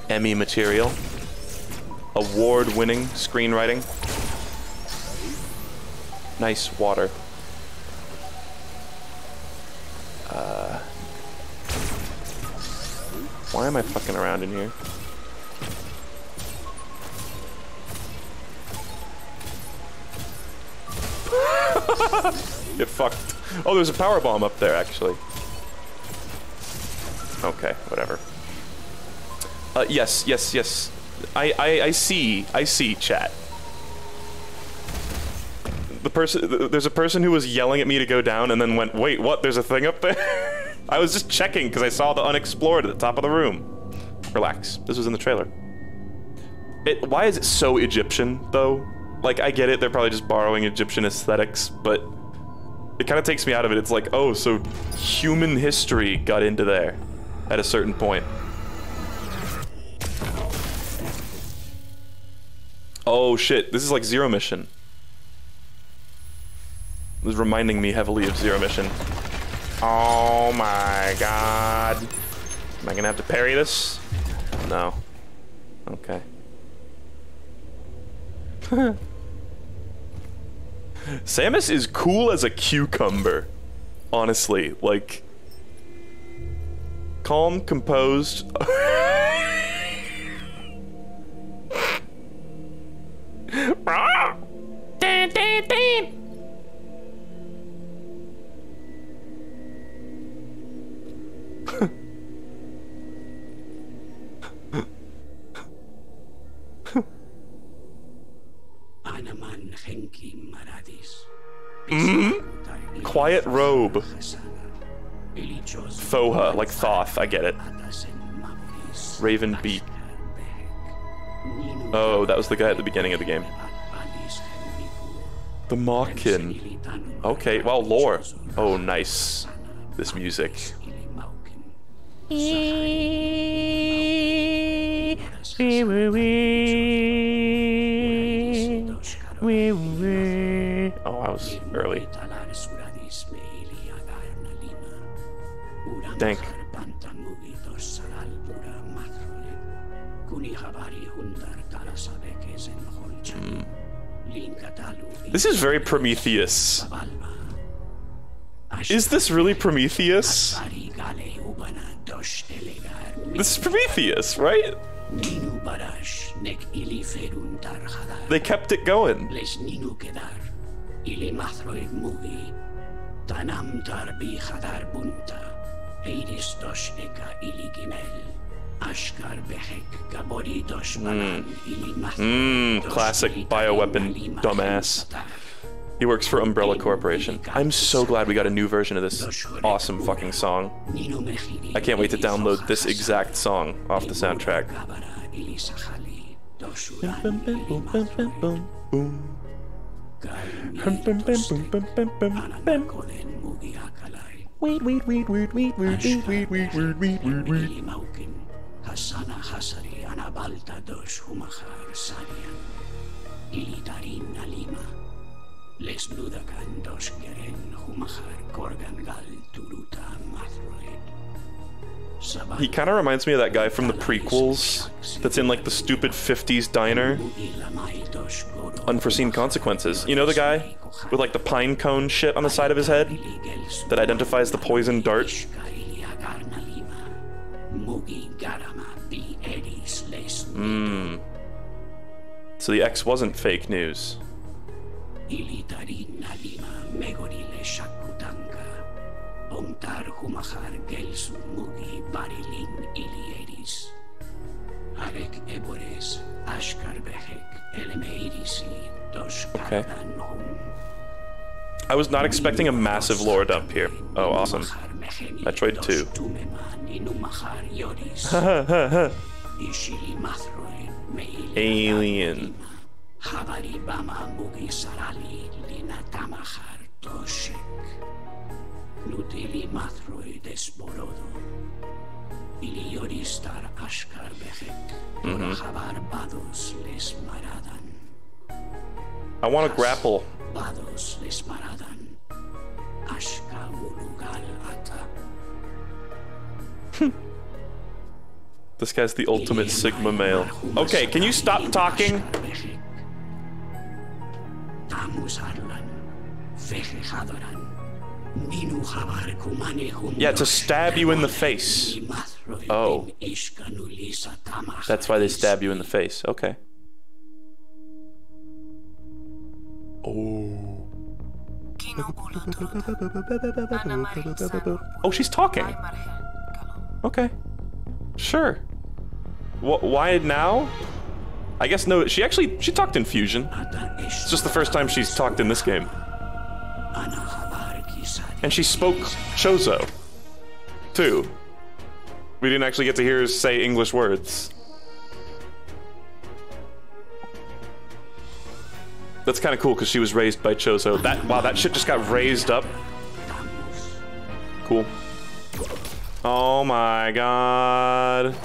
E.M.M.I material. Award-winning screenwriting. Nice water. Uh, why am I fucking around in here? Fucked. Oh, there's a power bomb up there, actually. Okay, whatever. Uh, yes, yes, yes. I, I, I see, I see, chat. the person, th- there's a person who was yelling at me to go down and then went, wait, what? There's a thing up there? I was just checking because I saw the unexplored at the top of the room. Relax. This was in the trailer. It, why is it so Egyptian, though? Like, I get it, they're probably just borrowing Egyptian aesthetics, but it kind of takes me out of it. It's like, oh, so human history got into there at a certain point. Oh shit, this is like Zero Mission. This is reminding me heavily of Zero Mission. Oh my god. Am I gonna have to parry this? No. Okay. Samus is cool as a cucumber. Honestly, like calm, composed. Anaman Henki. Mm-hmm. Quiet robe. Thoha, like Thoth, I get it. Raven Beak. Oh, that was the guy at the beginning of the game. The Mawkin. Okay, well, lore. Oh, nice. This music. Oh, I was early. Dank. Hmm. This is very Prometheus. Is this really Prometheus? This is Prometheus, right? They kept it going. les ninu kedar, ili mathroid mugi, tanam tar bi hadar bunta, eiris dos eka ili gimel, ashkar behek gabori dos hmm. banan ili Mmm, classic bioweapon dumbass. He works for Umbrella Corporation. I'm so glad we got a new version of this awesome fucking song. I can't wait to download this exact song off the soundtrack. Les Ludakan dos Geren Humahar Korgangal Turuta Mathroid He kind of reminds me of that guy from the prequels that's in like the stupid 50s diner. Unforeseen consequences. You know the guy with like the pine cone shit on the side of his head that identifies the poison dart? Mmm. So the X wasn't fake news. Omtar Humahar Gelsu Mugi Barilin Ilieris Ebores Ashkar Behek Elemeirisi Okay. I was not expecting a massive lore dump here. Oh, awesome. Metroid 2. Alien. Habari Nutili Mathroi Ilioristar Ashkar mm-hmm. Bados Les Maradan. I want to grapple. Bados Les Maradan. Ashka Ulugal Ata hmm. This guy's the ultimate Sigma male. Okay, can you stop talking? Yeah, to stab you in the face. Oh. That's why they stab you in the face. Okay. Oh. Oh, she's talking. Okay. Sure. Wh why now? I guess no, she actually, she talked in Fusion. It's just the first time she's talked in this game. And she spoke Chozo, too. We didn't actually get to hear her say English words. That's kind of cool because she was raised by Chozo. That wow, that shit just got raised up. Cool. Oh my god.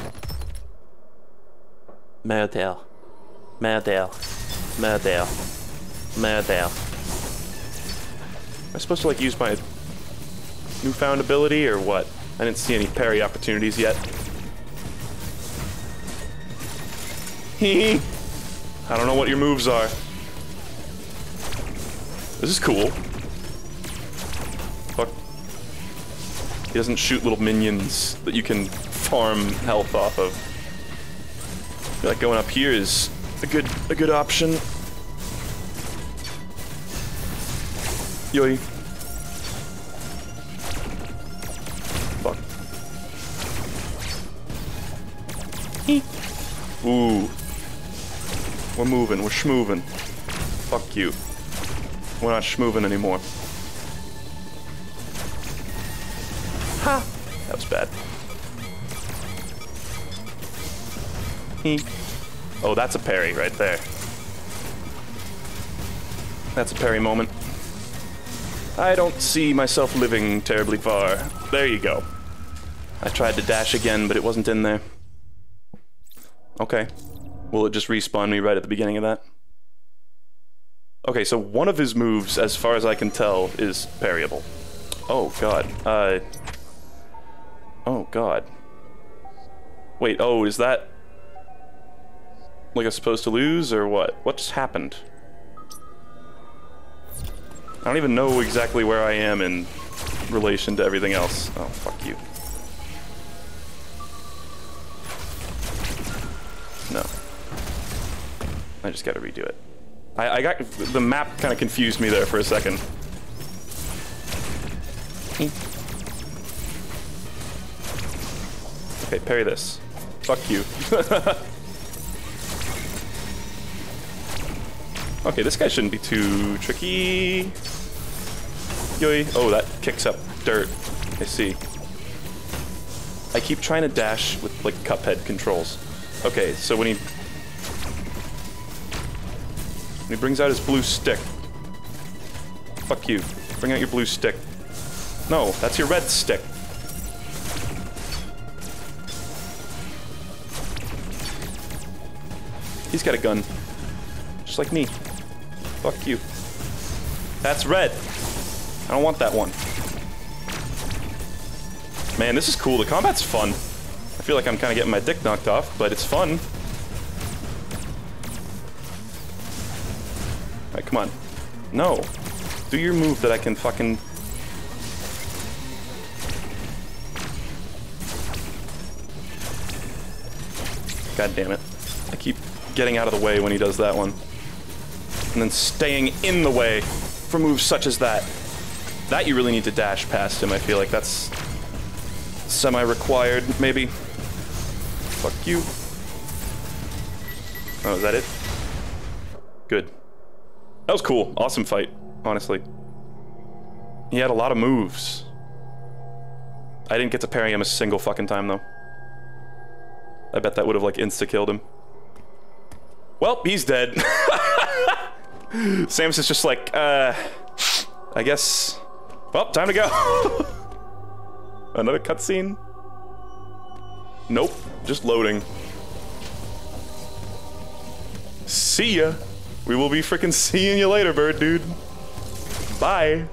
Merdale. Merdale. Merdale. Merdale. Am I supposed to like use my newfound ability or what? I didn't see any parry opportunities yet. Hee I don't know what your moves are. This is cool. Fuck. He doesn't shoot little minions that you can farm health off of. I feel like going up here is a good a good option. Yoi. Ooh. We're moving, we're schmoving. Fuck you. We're not schmoving anymore. Ha! That was bad. Oh, that's a parry right there. That's a parry moment. I don't see myself living terribly far. There you go. I tried to dash again, but it wasn't in there. Okay. Will it just respawn me right at the beginning of that? Okay, so one of his moves, as far as I can tell, is parryable. Oh, God. Uh... Oh, God. Wait, oh, is that... Like I'm supposed to lose, or what? What just happened? I don't even know exactly where I am in relation to everything else. Oh, fuck you. No. I just gotta redo it. I, I got... The map kind of confused me there for a second. Okay, parry this. Fuck you. okay, this guy shouldn't be too tricky. Yoi. Oh, that kicks up dirt. I see. I keep trying to dash with, like, Cuphead controls. Okay, so when he... When he brings out his blue stick... Fuck you. Bring out your blue stick. No, that's your red stick. He's got a gun. Just like me. Fuck you. That's red. I don't want that one. Man, this is cool. The combat's fun. I feel like I'm kind of getting my dick knocked off, but it's fun. Alright, come on. No. Do your move that I can fucking... God damn it. I keep getting out of the way when he does that one. And then staying in the way for moves such as that. That you really need to dash past him, I feel like that's semi-required, maybe. Fuck you. Oh, is that it? Good. That was cool. Awesome fight, honestly. He had a lot of moves. I didn't get to parry him a single fucking time, though. I bet that would have, like, insta-killed him. Well, he's dead. Samus is just like, uh... I guess... Well, time to go. Another cutscene? Nope, just loading. See ya. We will be freaking seeing you later, bird dude. Bye.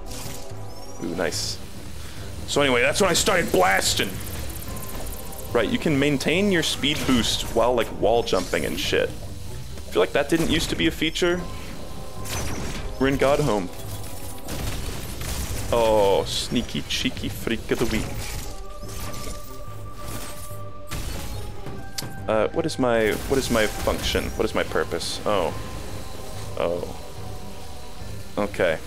Ooh, nice. So anyway, that's when I started blasting. Right, you can maintain your speed boost while like wall jumping and shit. I feel like that didn't used to be a feature. We're in God Home. Oh, sneaky cheeky freak of the week. Uh, what is my what is my function? What is my purpose? Oh. Oh. Okay.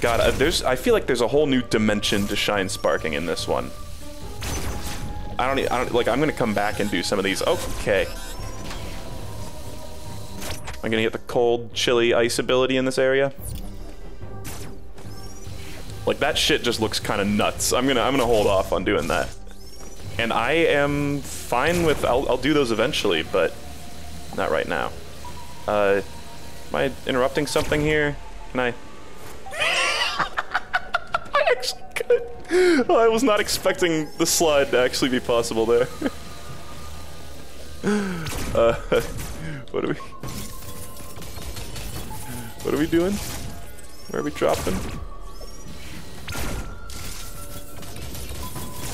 God, uh, there's I feel like there's a whole new dimension to shine sparking in this one. I don't, I don't like I'm gonna come back and do some of these. Okay. I'm gonna get the cold, chilly, ice ability in this area. Like that shit just looks kind of nuts. I'm gonna I'm gonna hold off on doing that. And I am fine with I'll I'll do those eventually, but not right now. Uh, am I interrupting something here? Can I? I actually could. Oh, I was not expecting the slide to actually be possible there. uh, what are we? What are we doing? Where are we dropping?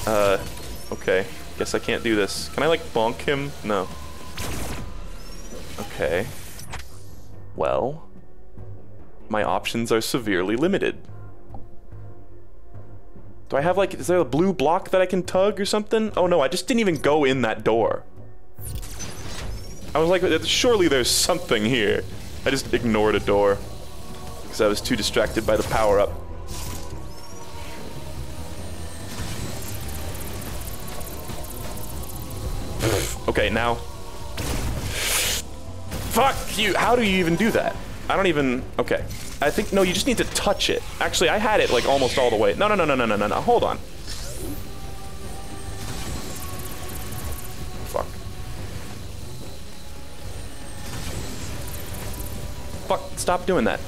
Uh, okay. Guess I can't do this. Can I like bonk him? No. Okay. Well, my options are severely limited. Do I have like, is there a blue block that I can tug or something? Oh no, I just didn't even go in that door. I was like, surely there's something here. I just ignored a door. Because I was too distracted by the power-up. Okay, now. Fuck you! How do you even do that? I don't even... Okay. I think, no, you just need to touch it. Actually, I had it, like, almost all the way. No, no, no, no, no, no, no, no. Hold on. Fuck. Fuck, stop doing that.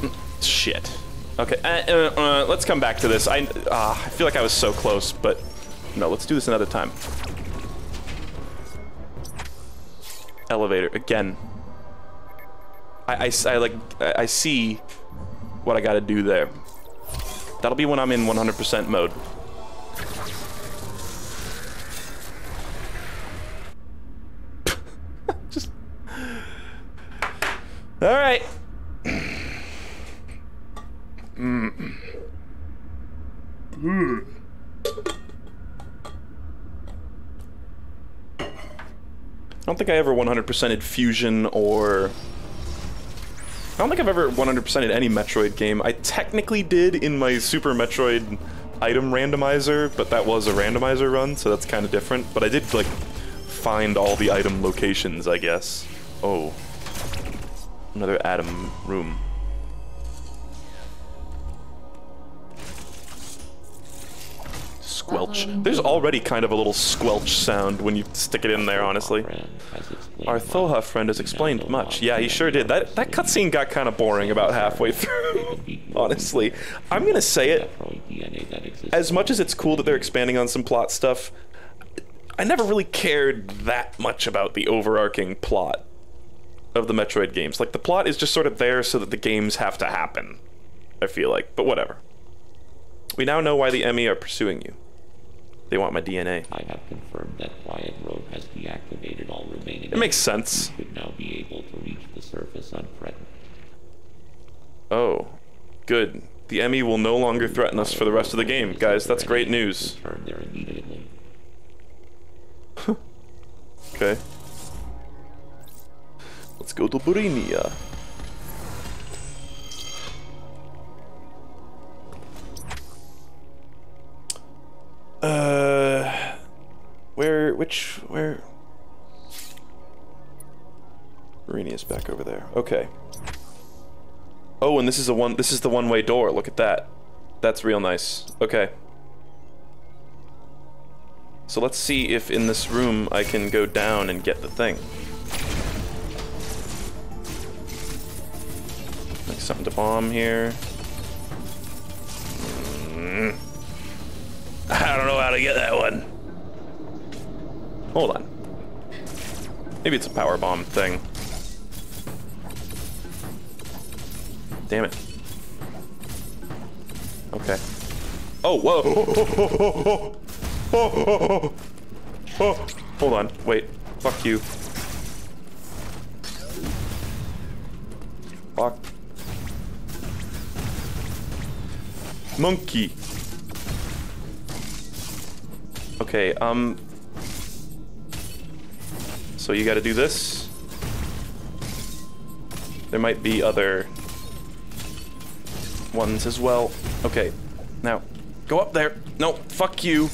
Mm, shit. Okay, uh, uh, uh, let's come back to this. I, uh, I feel like I was so close, but no, let's do this another time. Elevator, again. I, I, I like, I see what I gotta do there. That'll be when I'm in 100% mode. Just... I don't think I ever 100%ed Fusion or... I don't think I've ever 100%ed any Metroid game. I technically did in my Super Metroid item randomizer, but that was a randomizer run, so that's kind of different. But I did, like, find all the item locations, I guess. Oh. Another Adam room. Squelch. There's already kind of a little squelch sound when you stick it in there, honestly. Our Thulha friend has explained much. Yeah, he sure did. That that cutscene got kind of boring about halfway through. Honestly, I'm gonna say it. As much as it's cool that they're expanding on some plot stuff, I never really cared that much about the overarching plot of the Metroid games. Like the plot is just sort of there so that the games have to happen. I feel like, but whatever. We now know why the E.M.M.I are pursuing you. They want my DNA. I have confirmed that Quiet Robe has deactivated all remaining. It makes sense. You could now be able to reach the surface unthreatened. Oh, good. The E.M.M.I will no longer threaten us for the rest of the game, guys. That's great news. Return there immediately. Okay. Let's go to Burenia. Uh, where, which, where? Burenia's back over there. Okay. Oh, and this is a one, this is the one-way door. Look at that. That's real nice. Okay. So let's see if in this room I can go down and get the thing. Like something to bomb here. Mm. I don't know how to get that one. Hold on. Maybe it's a power bomb thing. Damn it. Okay. Oh, whoa! Hold on. Wait. Fuck you. Fuck. Monkey. Okay, um... So you gotta do this. There might be other ones as well. Okay, now, go up there. No, fuck you.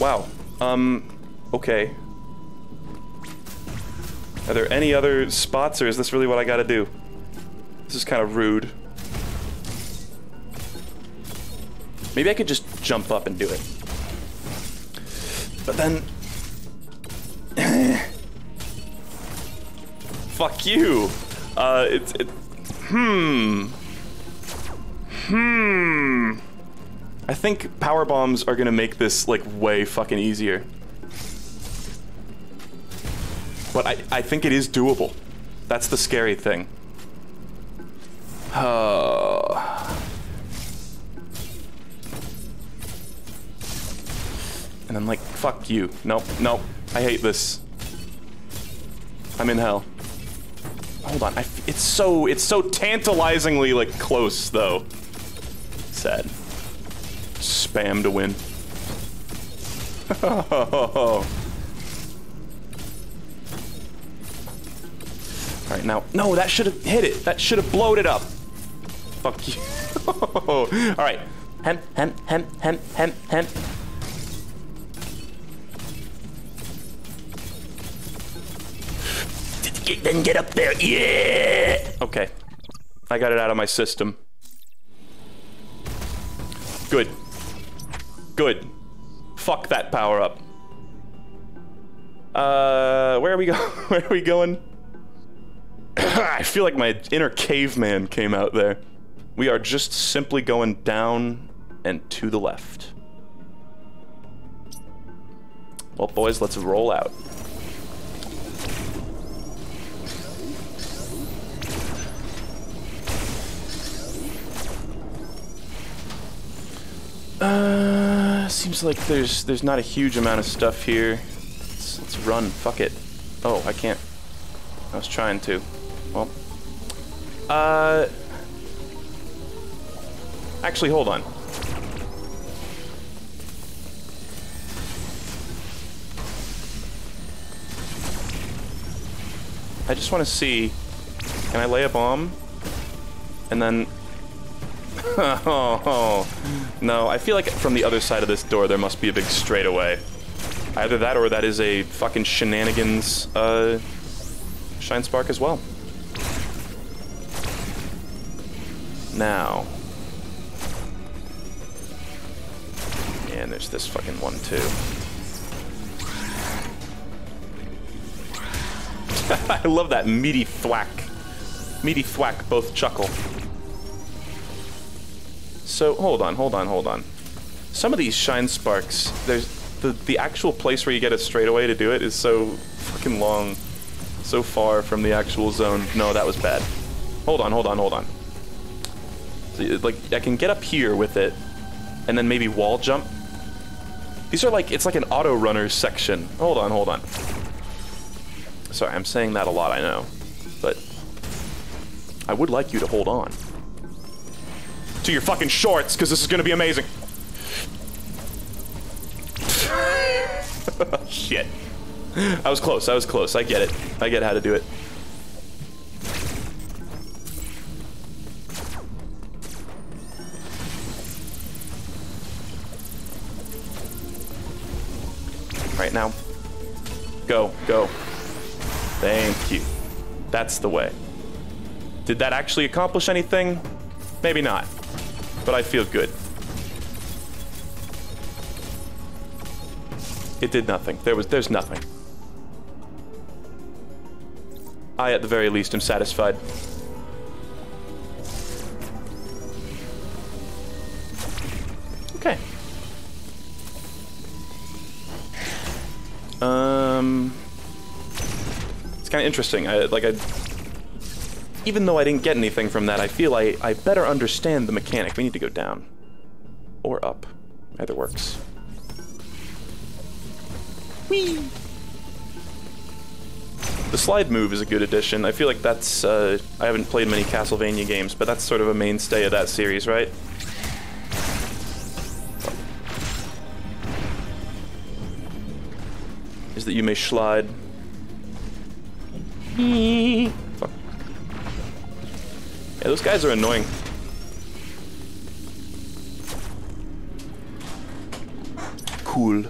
Wow. Um, okay. Are there any other spots, or is this really what I gotta do? This is kind of rude. Maybe I could just jump up and do it. But then... Fuck you! Uh, it's... It, hmm... Hmm... I think power bombs are gonna make this, like, way fucking easier. But I, I think it is doable. That's the scary thing. Oh. And then like, fuck you. Nope, nope. I hate this. I'm in hell. Hold on. It's so it's so tantalizingly like close though. Sad. Spam to win. All right, now, no, that should have hit it. That should have blowed it up. Fuck you. All right, hem, hem, hem, hem, hem, hem. Then get up there, yeah. Okay, I got it out of my system. Good. Good. Fuck that power up. Uh, where are we going? where are we going? I feel like my inner caveman came out there. We are just simply going down and to the left. Well, boys, let's roll out. Uh, seems like there's there's not a huge amount of stuff here. Let's, let's run. Fuck it. Oh, I can't. I was trying to. Well. Uh. Actually, hold on. I just want to see. Can I lay a bomb? And then. Oh, no. I feel like from the other side of this door there must be a big straightaway. Either that or that is a fucking shenanigans uh, shine spark as well. Now. And there's this fucking one too. I love that meaty thwack. Meaty thwack, both chuckle. So, hold on, hold on, hold on. Some of these shine sparks, there's the, the actual place where you get a straightaway to do it is so fucking long. So far from the actual zone. No, that was bad. Hold on, hold on, hold on. So, like, I can get up here with it, and then maybe wall jump. These are like, it's like an auto runner section. Hold on, hold on. Sorry, I'm saying that a lot, I know. But I would like you to hold on. To your fucking shorts, because this is gonna be amazing. Shit. I was close, I was close. I get it. I get how to do it. Right now. Go, go. Thank you. That's the way. Did that actually accomplish anything? Maybe not. But I feel good. It did nothing. There was there's nothing. I at the very least am satisfied. Okay. Um It's kind of interesting. I like I even though I didn't get anything from that, I feel I, I better understand the mechanic. We need to go down. Or up. Either works. Whee! The slide move is a good addition. I feel like that's, uh, I haven't played many Castlevania games, but that's sort of a mainstay of that series, right? Is that you may slide. Yeah, those guys are annoying. Cool.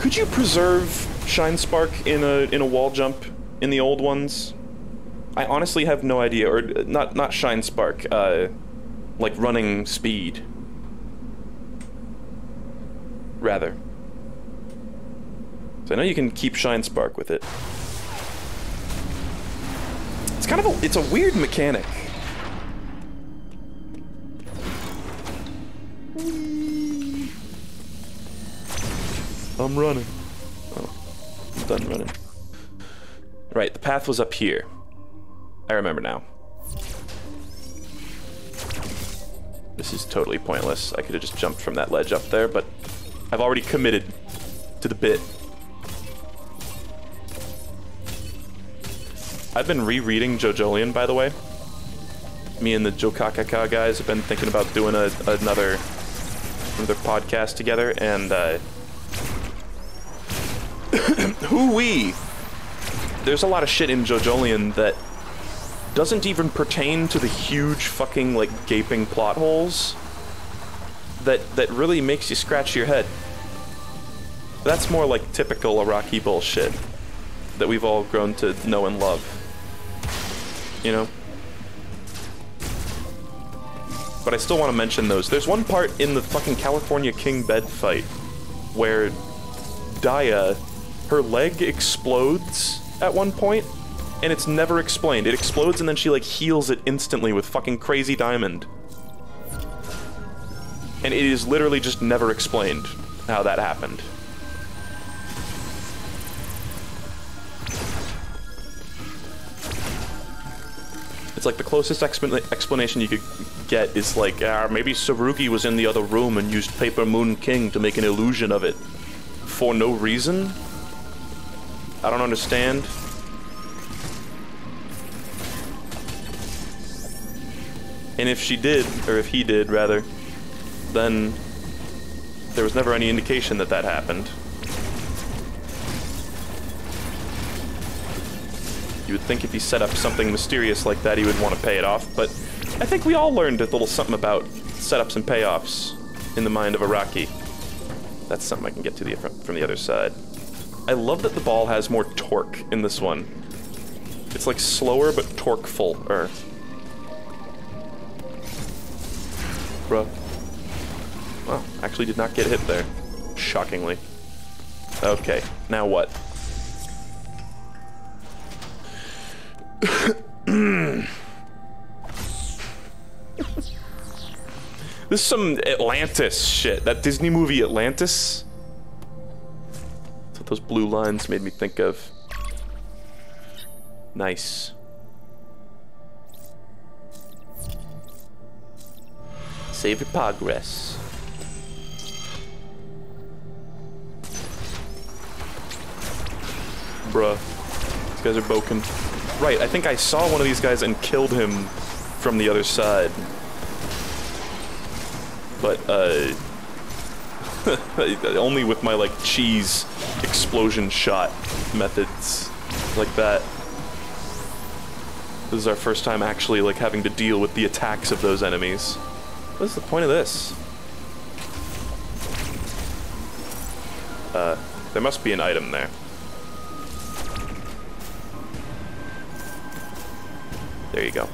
Could you preserve Shine Spark in a in a wall jump in the old ones? I honestly have no idea, or uh, not not Shine Spark, uh, like running speed. Rather. So I know you can keep Shine Spark with it. It's kind of a it's a weird mechanic. I'm running. Oh, I'm done running. Right, the path was up here. I remember now. This is totally pointless. I could have just jumped from that ledge up there, but I've already committed to the bit. I've been rereading JoJolion, by the way. Me and the Jokakaka guys have been thinking about doing a, another another podcast together, and uh, who we? There's a lot of shit in JoJolion that doesn't even pertain to the huge fucking like gaping plot holes that that really makes you scratch your head. That's more like typical Araki bullshit that we've all grown to know and love. You know? But I still want to mention those. There's one part in the fucking California King bed fight where Daiya, her leg explodes at one point, and it's never explained. It explodes and then she like heals it instantly with fucking crazy diamond. And it is literally just never explained how that happened. It's like the closest expla- explanation you could get is like, ah, maybe Tsurugi was in the other room and used Paper Moon King to make an illusion of it. For no reason? I don't understand. And if she did, or if he did, rather, then there was never any indication that that happened. You would think if he set up something mysterious like that, he would want to pay it off, but I think we all learned a little something about setups and payoffs in the mind of Araki. That's something I can get to the from the other side. I love that the ball has more torque in this one. It's like slower but torqueful, or... Bruh. Well, actually did not get hit there. Shockingly. Okay, now what? this is some Atlantis shit. That Disney movie Atlantis? That's what those blue lines made me think of. Nice. Save your progress. Bruh. These guys are broken. Right, I think I saw one of these guys and killed him from the other side. But, uh... only with my, like, cheese explosion shot methods like that. This is our first time actually, like, having to deal with the attacks of those enemies. What is the point of this? Uh, there must be an item there. There you go.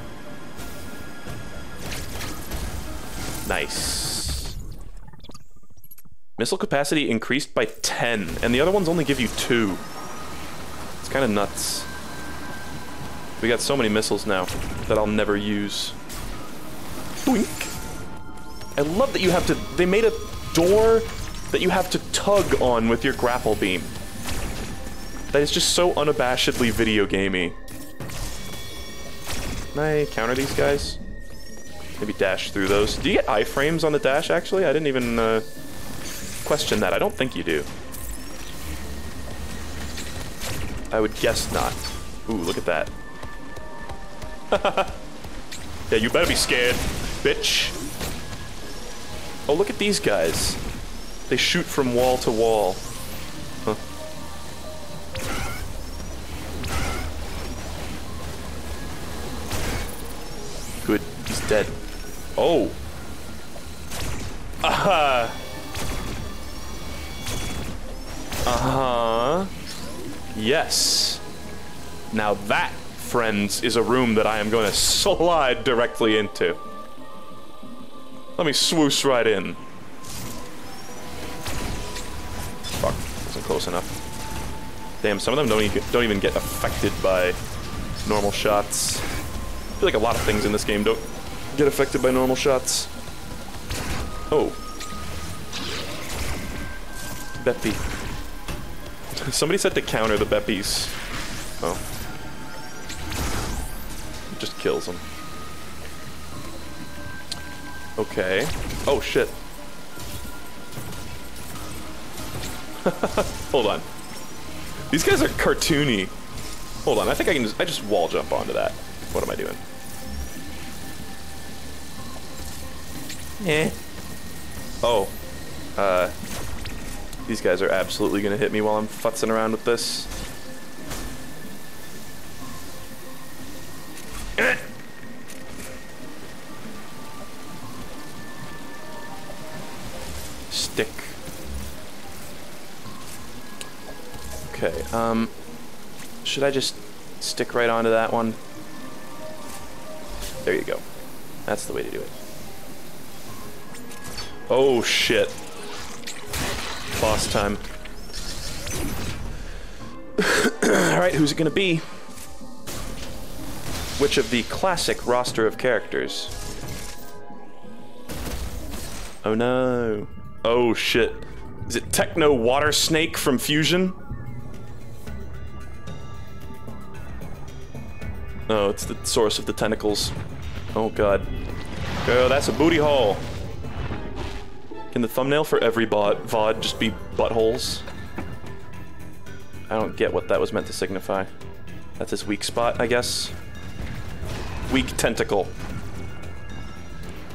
Nice. Missile capacity increased by 10, and the other ones only give you 2. It's kind of nuts. We got so many missiles now that I'll never use. Boink! I love that you have to... They made a door that you have to tug on with your grapple beam. That is just so unabashedly video gamey. Can I counter these guys? Maybe dash through those. Do you get iframes on the dash, actually? I didn't even uh, question that. I don't think you do. I would guess not. Ooh, look at that. yeah, you better be scared, bitch. Oh, look at these guys. They shoot from wall to wall. Dead. Oh. Aha. Uh-huh. Yes. Now that, friends, is a room that I am going to slide directly into. Let me swoosh right in. Fuck, wasn't close enough. Damn, some of them don't even, don't even get affected by normal shots. I feel like a lot of things in this game don't get affected by normal shots. Oh. Beppy. Somebody said to counter the Beppies. Oh. It just kills them. Okay. Oh shit. Hold on. These guys are cartoony. Hold on, I think I can just I just wall jump onto that. What am I doing? Eh. Oh. Uh these guys are absolutely gonna hit me while I'm futzing around with this. Stick. Okay, um... Should I just stick right onto that one? There you go. That's the way to do it. Oh, shit. Boss time. Alright, who's it gonna be? Which of the classic roster of characters? Oh no. Oh shit. Is it Techno Water Snake from Fusion? Oh, it's the source of the tentacles. Oh god. Girl, that's a booty hole. Can the thumbnail for every bot VOD just be buttholes? I don't get what that was meant to signify. That's his weak spot, I guess. Weak tentacle.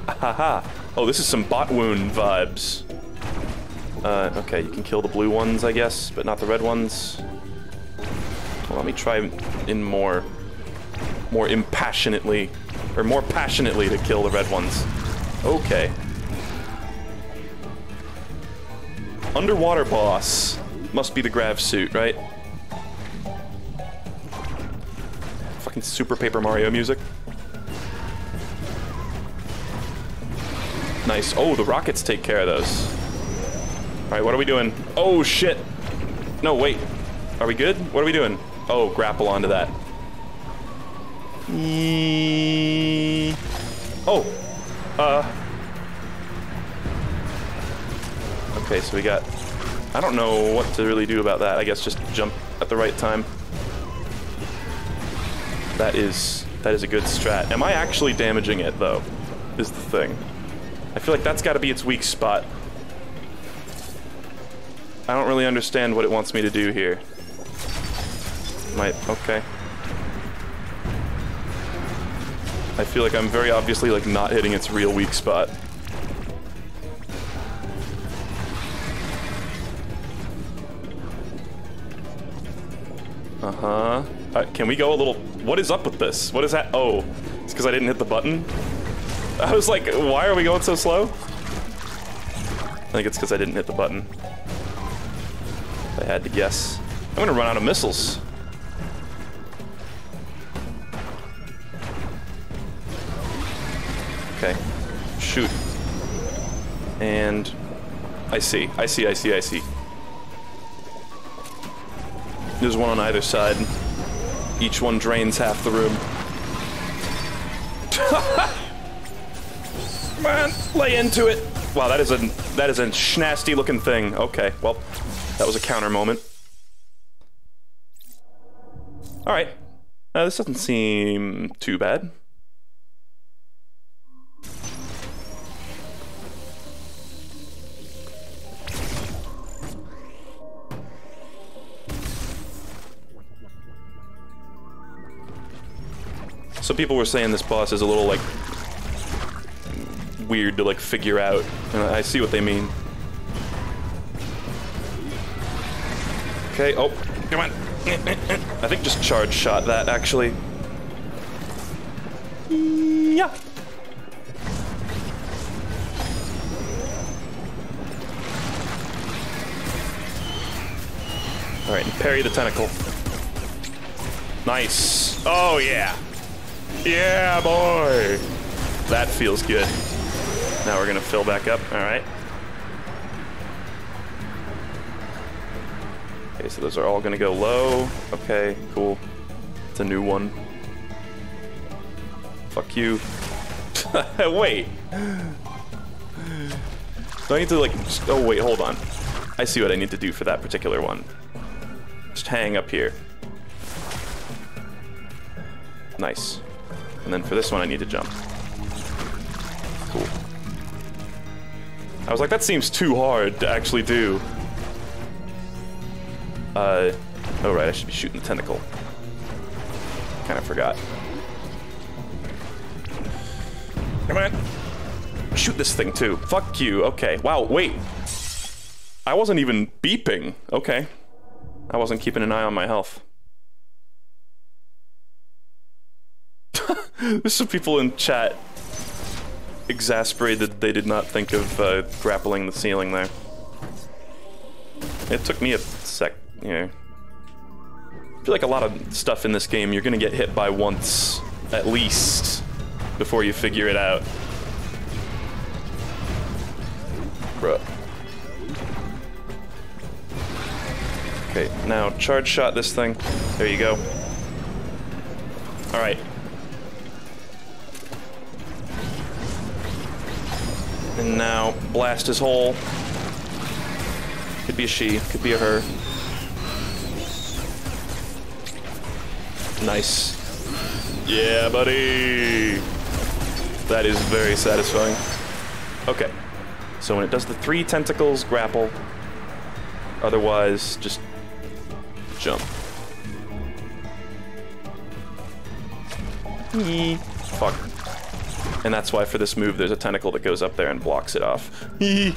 Haha. Oh, this is some bot wound vibes. Uh, okay, you can kill the blue ones, I guess, but not the red ones. Well, let me try in more, more impassionately, or more passionately to kill the red ones. Okay. Underwater boss must be the grav suit, right? Fucking Super Paper Mario music. Nice. Oh, the rockets take care of those. Alright, what are we doing? Oh, shit. No, wait. Are we good? What are we doing? Oh, grapple onto that. Eee- Oh. Uh. Okay, so we got... I don't know what to really do about that. I guess just jump at the right time. That is... That is a good strat. Am I actually damaging it, though? Is the thing. I feel like that's got to be its weak spot. I don't really understand what it wants me to do here. Might... Okay. I feel like I'm very obviously, like, not hitting its real weak spot. Uh-huh. Uh, can we go a little... What is up with this? What is that? Oh, it's because I didn't hit the button? I was like, why are we going so slow? I think it's because I didn't hit the button. I had to guess. I'm gonna run out of missiles. Okay. Shoot. And... I see, I see, I see, I see. There's one on either side. Each one drains half the room. On, lay into it. Wow, that is a that is a schnasty looking thing. Okay, well, that was a counter moment. All right, uh, this doesn't seem too bad. Some people were saying this boss is a little like weird to like figure out, and I see what they mean. Okay, oh, come on. I think just charge shot that actually. Yeah. All right, parry the tentacle. Nice. Oh yeah. Yeah, boy. That feels good. Now we're gonna fill back up. All right. Okay, so those are all gonna go low. Okay, cool. It's a new one. Fuck you. wait. Do I need to like? Just, oh wait, hold on. I see what I need to do for that particular one. Just hang up here. Nice. And then for this one, I need to jump. Cool. I was like, that seems too hard to actually do. Uh, oh right, I should be shooting the tentacle. Kind of forgot. Come on. Shoot this thing too. Fuck you. Okay. Wow, wait. I wasn't even beeping. Okay. I wasn't keeping an eye on my health. There's some people in chat exasperated that they did not think of uh, grappling the ceiling there. It took me a sec, know. I feel like a lot of stuff in this game you're gonna get hit by once, at least, before you figure it out. Bruh. Okay, now charge shot this thing. There you go. Alright. And now blast his hole. Could be a she, could be a her. Nice. Yeah, buddy! That is very satisfying. Okay. So when it does the three tentacles, grapple. Otherwise, just jump. Eee. Fuck. And that's why for this move there's a tentacle that goes up there and blocks it off.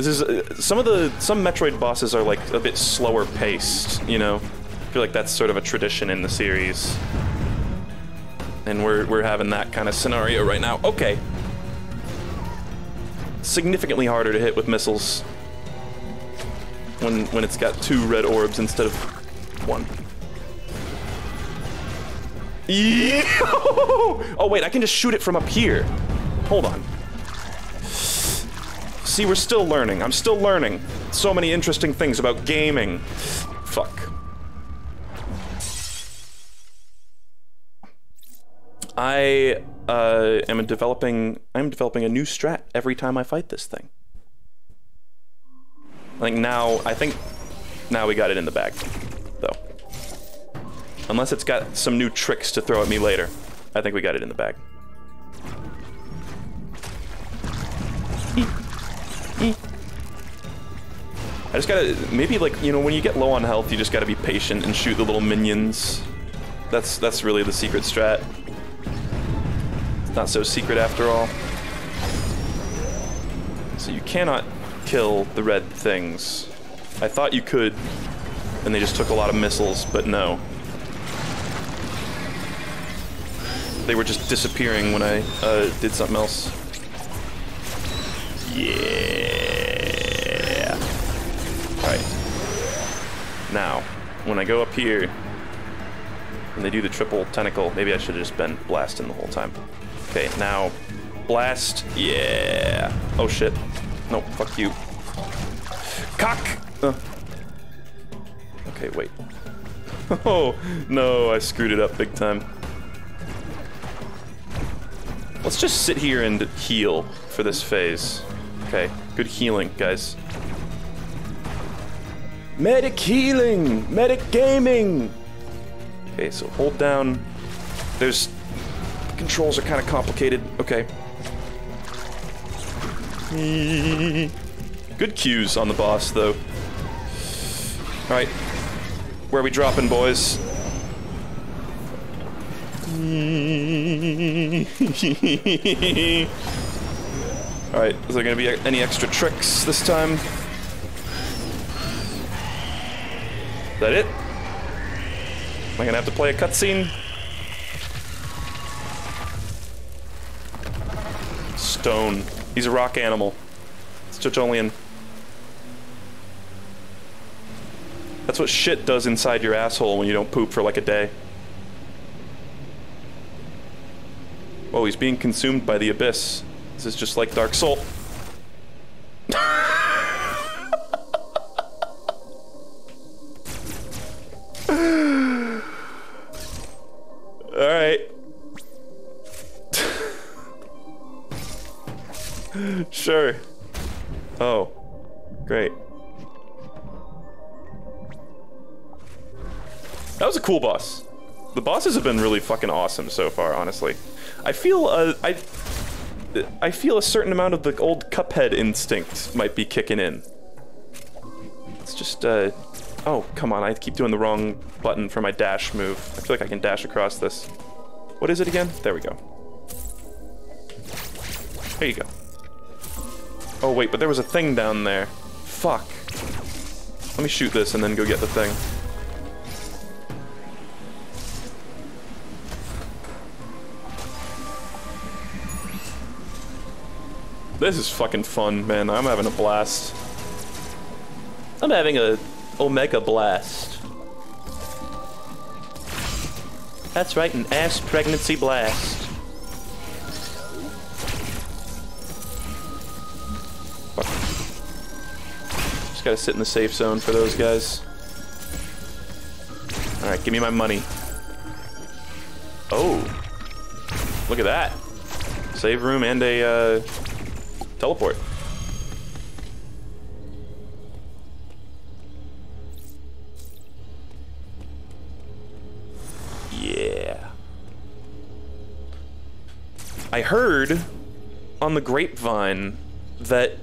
This is uh, some of the some Metroid bosses are like a bit slower paced, you know. I feel like that's sort of a tradition in the series. And we're we're having that kind of scenario right now. Okay. Significantly harder to hit with missiles when when it's got two red orbs instead of one. Oh wait, I can just shoot it from up here. Hold on. See, we're still learning. I'm still learning. So many interesting things about gaming. Fuck. I uh, am developing. I'm developing a new strat every time I fight this thing. I think now. I think now we got it in the bag. Unless it's got some new tricks to throw at me later. I think we got it in the bag. I just gotta, maybe like, you know, when you get low on health, you just gotta be patient and shoot the little minions. That's, that's really the secret strat. It's not so secret after all. So you cannot kill the red things. I thought you could, and they just took a lot of missiles, but no. They were just disappearing when I uh, did something else. Yeah. Alright. Now, when I go up here, and they do the triple tentacle, maybe I should have just been blasting the whole time. Okay, now, blast, yeah. Oh shit. No, fuck you. Cock! Uh. Okay, wait. Oh, no, I screwed it up big time. Let's just sit here and heal for this phase. Okay, good healing, guys. Medic healing! Medic gaming! Okay, so hold down. There's... The controls are kind of complicated. Okay. Good cues on the boss, though. Alright. Where are we dropping, boys? Mm. Alright, is there gonna be any extra tricks this time? Is that it? Am I gonna have to play a cutscene? Stone. He's a rock animal. It's JoJolion. That's what shit does inside your asshole when you don't poop for like a day. Oh, he's being consumed by the abyss. This is just like Dark Soul. Alright. sure. Oh. Great. That was a cool boss. The bosses have been really fucking awesome so far, honestly. I feel uh, I I feel a certain amount of the old Cuphead instinct might be kicking in. It's just uh oh, come on, I keep doing the wrong button for my dash move. I feel like I can dash across this. What is it again? There we go. There you go. Oh wait, but there was a thing down there. Fuck. Let me shoot this and then go get the thing. This is fucking fun, man. I'm having a blast. I'm having a omega blast. That's right, an ass pregnancy blast. Fuck. Just gotta sit in the safe zone for those guys. Alright, give me my money. Oh. Look at that. Save room and a, uh, teleport. Yeah. I heard on the grapevine that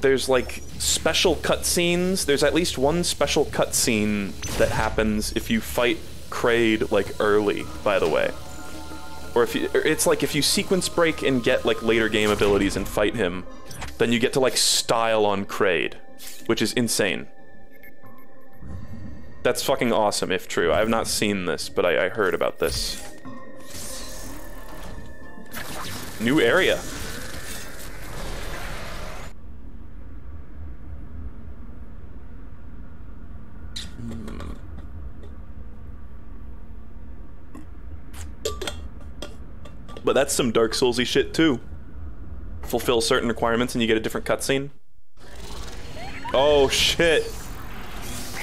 there's like special cutscenes. There's at least one special cutscene that happens if you fight Kraid like early, by the way. Or if you, or it's like if you sequence break and get like later game abilities and fight him, then you get to like style on Kraid, which is insane. That's fucking awesome if true. I have not seen this, but I, I heard about this. New area. Hmm. But that's some Dark Soulsy shit too. Fulfill certain requirements and you get a different cutscene. Oh shit.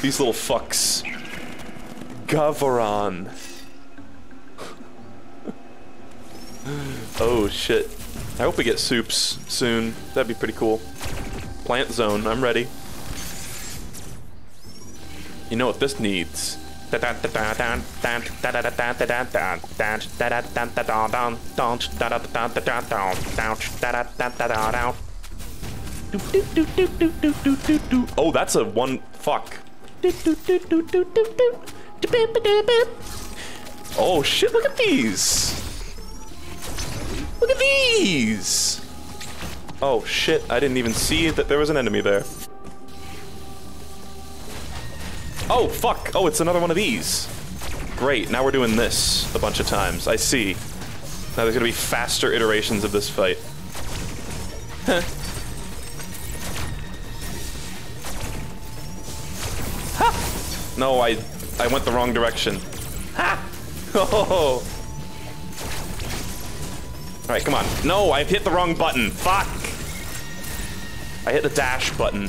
These little fucks. Gavaron. oh shit. I hope we get soups soon. That'd be pretty cool. Plant zone, I'm ready. You know what this needs? Oh, that's a one. Fuck. Oh shit, look at these. Look at these. Oh shit, I didn't even see that there was an enemy there. Oh, fuck. Oh, it's another one of these. Great, now we're doing this a bunch of times. I see. Now there's gonna be faster iterations of this fight. ha! No, I I went the wrong direction. Ha! Oh! Alright, come on. No, I've hit the wrong button. Fuck! I hit the dash button.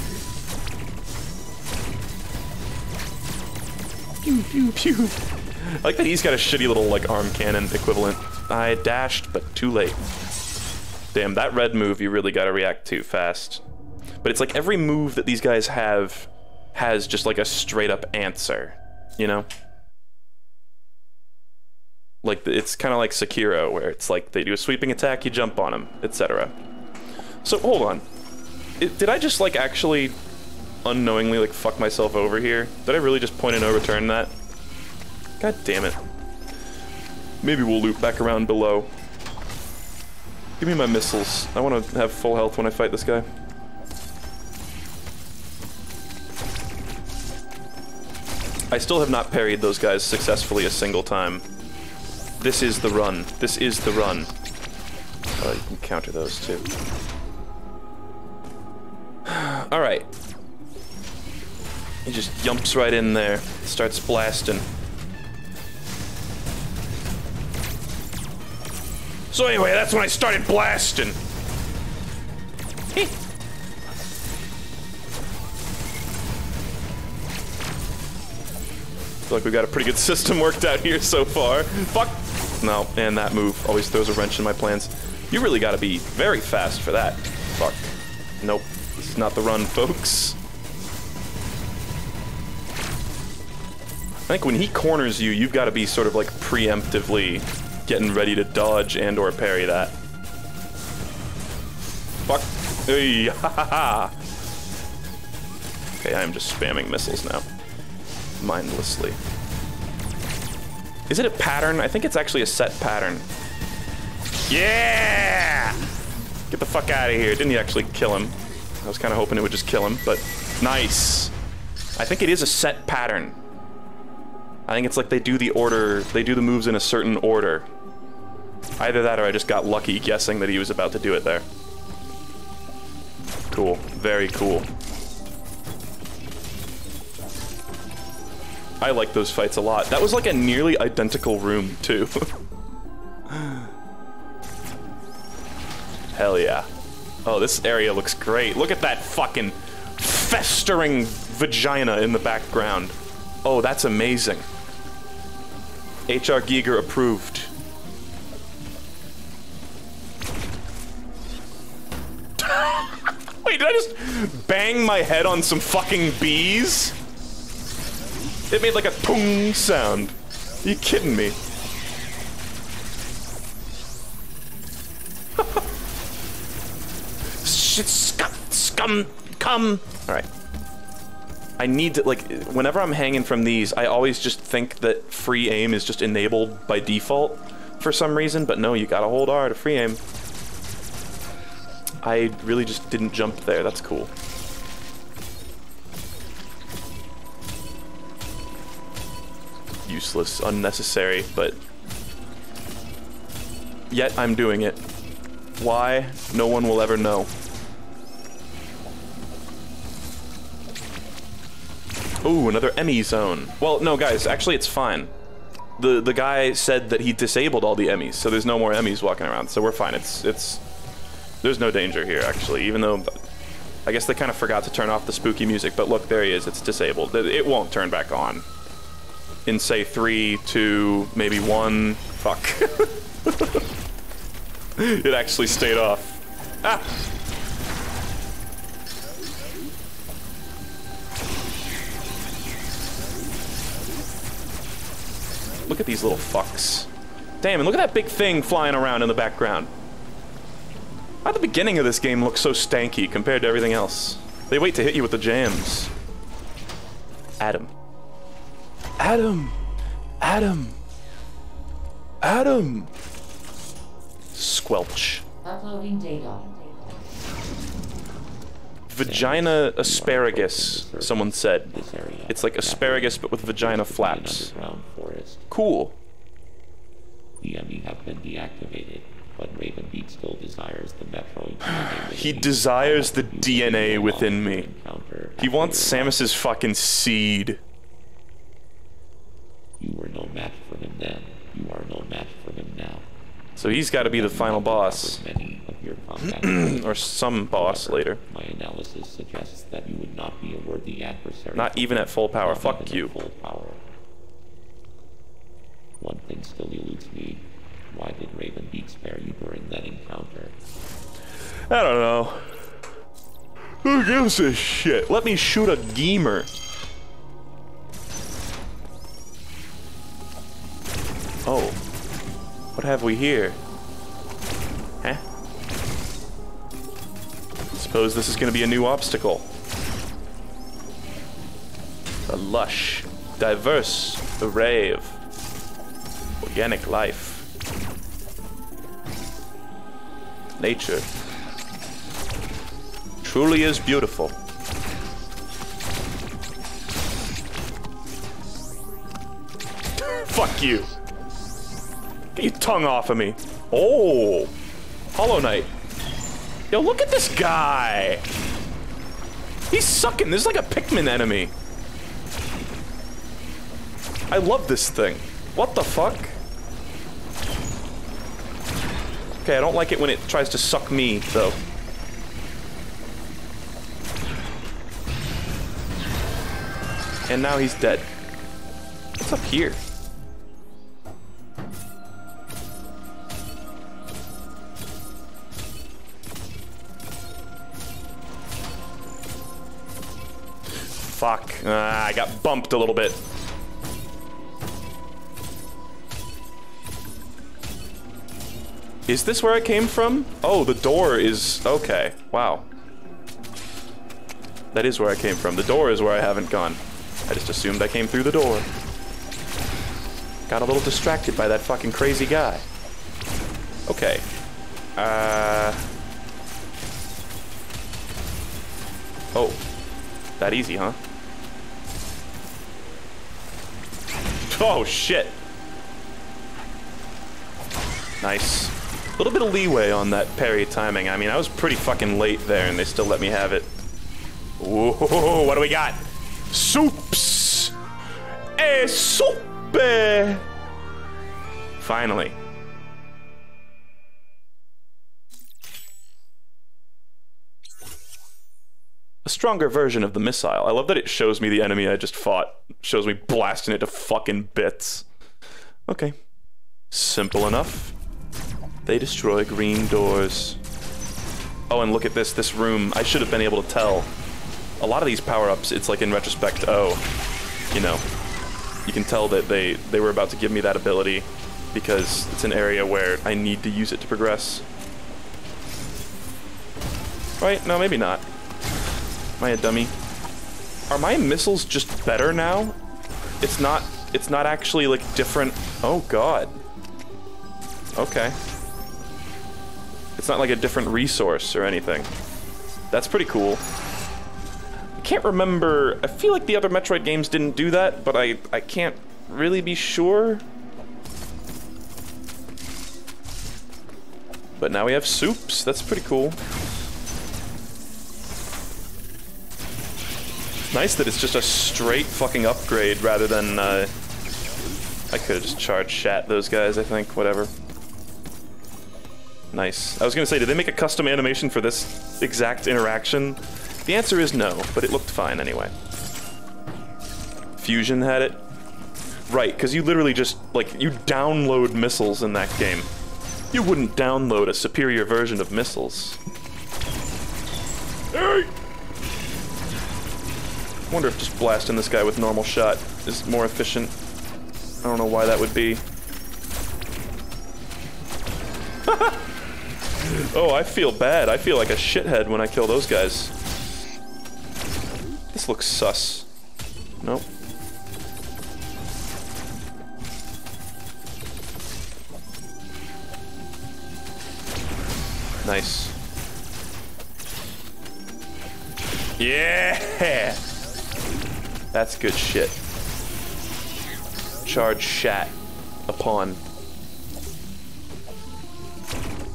Pew, pew, pew. I like that he's got a shitty little, like, arm cannon equivalent. I dashed, but too late. Damn, that red move you really gotta react to fast. But it's like every move that these guys have has just like a straight up answer, you know? Like, it's kind of like Sekiro, where it's like they do a sweeping attack, you jump on them, etc. So, hold on. It, did I just, like, actually unknowingly, like, fuck myself over here? Did I really just point and no return that? God damn it. Maybe we'll loop back around below. Give me my missiles. I want to have full health when I fight this guy. I still have not parried those guys successfully a single time. This is the run. This is the run. Oh, you can counter those too. All right. He just jumps right in there, starts blasting. So anyway, that's when I started blasting. Feel like we've got a pretty good system worked out here so far. Fuck. No, and that move always throws a wrench in my plans. You really gotta be very fast for that. Fuck. Nope. This is not the run, folks. I think when he corners you, you've got to be sort of like preemptively getting ready to dodge and or parry that. Fuck. Hey, ha ha. Okay, I am just spamming missiles now. Mindlessly. Is it a pattern? I think it's actually a set pattern. Yeah! Get the fuck out of here. Didn't he actually kill him? I was kind of hoping it would just kill him, but nice. I think it is a set pattern. I think it's like they do the order, they do the moves in a certain order. Either that or I just got lucky guessing that he was about to do it there. Cool. Very cool. I like those fights a lot. That was like a nearly identical room, too. Hell yeah. Oh, this area looks great. Look at that fucking festering vagina in the background. Oh, that's amazing. H.R. Giger approved. Wait, did I just bang my head on some fucking bees? It made like a pung sound. Are you kidding me? Shit, scum, scum, come. All right. I need to, like, whenever I'm hanging from these, I always just think that free aim is just enabled by default for some reason, but no, you gotta hold R to free aim. I really just didn't jump there, that's cool. Useless, unnecessary, but yet I'm doing it. Why? No one will ever know. Ooh, another E.M.M.I zone. Well, no, guys, actually, it's fine. The the guy said that he disabled all the E.M.M.Is, so there's no more E.M.M.Is walking around, so we're fine. It's it's there's no danger here, actually, even though I guess they kind of forgot to turn off the spooky music. But look, there he is. It's disabled. It- won't turn back on. In say three, two, maybe one. Fuck. it actually stayed off. Ah. Look at these little fucks. Damn, and look at that big thing flying around in the background. Why the beginning of this game looks so stanky compared to everything else? They wait to hit you with the jams. Adam. Adam! Adam! Adam! Squelch. Uploading data. Vagina asparagus, someone said. It's like asparagus but with vagina flaps. Cool. Have been deactivated, but still desires the He desires the DNA within me. He wants Samus's fucking seed. You were no match for him then. You are no match for him now. So he's got to be the final boss. Covered Many of your combat Or some boss later. My analysis suggests that you would not be a worthy adversary. Not even at full power. Fuck you. Full power. One thing still eludes me. Why did Raven Beak spare you during that encounter? I don't know. Who gives a shit? Let me shoot a gamer. Oh. What have we here? Huh? Suppose this is gonna be a new obstacle. A lush, diverse array of organic life. Nature truly is beautiful. Fuck you. Get your tongue off of me. Oh. Hollow Knight. Yo, look at this guy. He's sucking. This is like a Pikmin enemy. I love this thing. What the fuck? Okay, I don't like it when it tries to suck me, though. And now he's dead. What's up here? Fuck. Ah, I got bumped a little bit. Is this where I came from? Oh, the door is... Okay. Wow. That is where I came from. The door is where I haven't gone. I just assumed I came through the door. Got a little distracted by that fucking crazy guy. Okay. Uh... Oh. That easy, huh? Oh, shit. Nice. A little bit of leeway on that parry timing. I mean, I was pretty fucking late there, and they still let me have it. Whoa, what do we got? Soups! E soupe! Finally. A stronger version of the missile. I love that it shows me the enemy I just fought. Shows me blasting it to fucking bits. Okay. Simple enough. They destroy green doors. Oh, and look at this, this room. I should have been able to tell. A lot of these power-ups, it's like in retrospect, oh, you know, you can tell that they, they were about to give me that ability because it's an area where I need to use it to progress. Right? No, maybe not. Am I a dummy? Are my missiles just better now? It's not, it's not actually like different. Oh god. Okay. It's not like a different resource or anything. That's pretty cool. I can't remember. I feel like the other Metroid games didn't do that, but I, I can't really be sure. But now we have soups. That's pretty cool. Nice that it's just a straight fucking upgrade rather than, uh... I could have just charged shat those guys, I think. Whatever. Nice. I was gonna say, did they make a custom animation for this exact interaction? The answer is no, but it looked fine anyway. Fusion had it. Right, because you literally just, like, you download missiles in that game. You wouldn't download a superior version of missiles. Hey! Wonder if just blasting this guy with normal shot is more efficient. I don't know why that would be. oh, I feel bad. I feel like a shithead when I kill those guys. This looks sus. Nope. Nice. Yeah! That's good shit. Charge shat upon.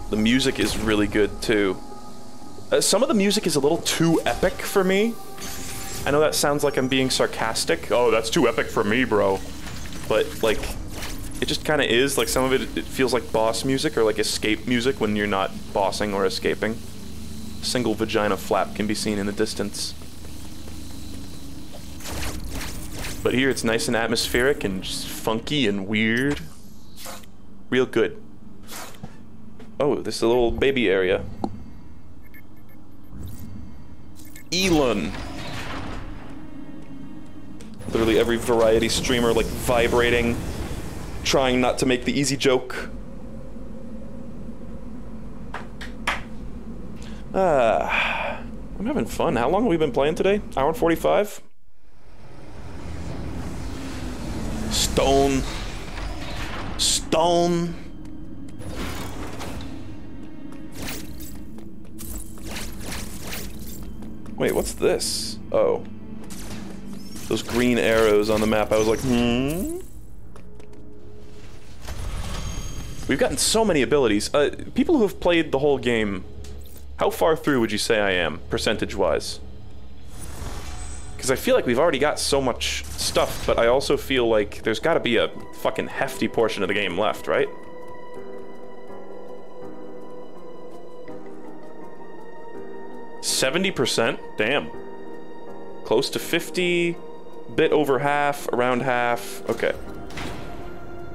The music is really good too. Uh, some of the music is a little too epic for me. I know that sounds like I'm being sarcastic. Oh, that's too epic for me, bro. But, like, it just kind of is. Like, some of it, it feels like boss music or like escape music when you're not bossing or escaping. A single vagina flap can be seen in the distance. But here it's nice and atmospheric and just funky and weird. Real good. Oh, this is a little baby area. Elon. Literally every variety streamer like vibrating, trying not to make the easy joke. Ah, I'm having fun. How long have we been playing today? Hour and 45? Stone. Stone. Wait, what's this? Oh. Those green arrows on the map. I was like, hmm? We've gotten so many abilities. Uh, people who have played the whole game, how far through would you say I am, percentage-wise? Because I feel like we've already got so much stuff, but I also feel like there's got to be a fucking hefty portion of the game left, right? Seventy percent? Damn. Close to fifty, bit over half, around half. Okay.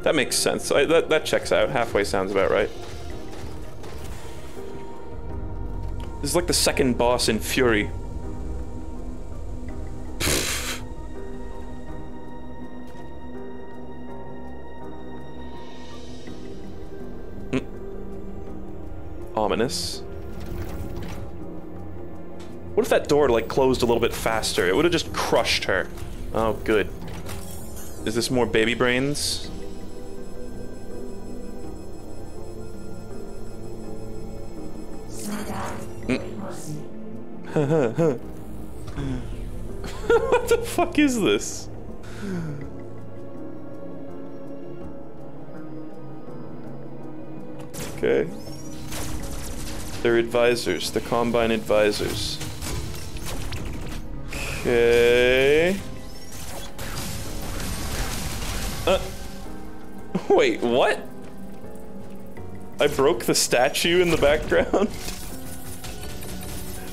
That makes sense. I, that that checks out. Halfway sounds about right. This is like the second boss in Fury. Ominous. What if that door like closed a little bit faster? It would have just crushed her. Oh, good. Is this more baby brains? what the fuck is this? Okay. They're advisors, the Combine advisors. Okay. Uh. Wait, what? I broke the statue in the background?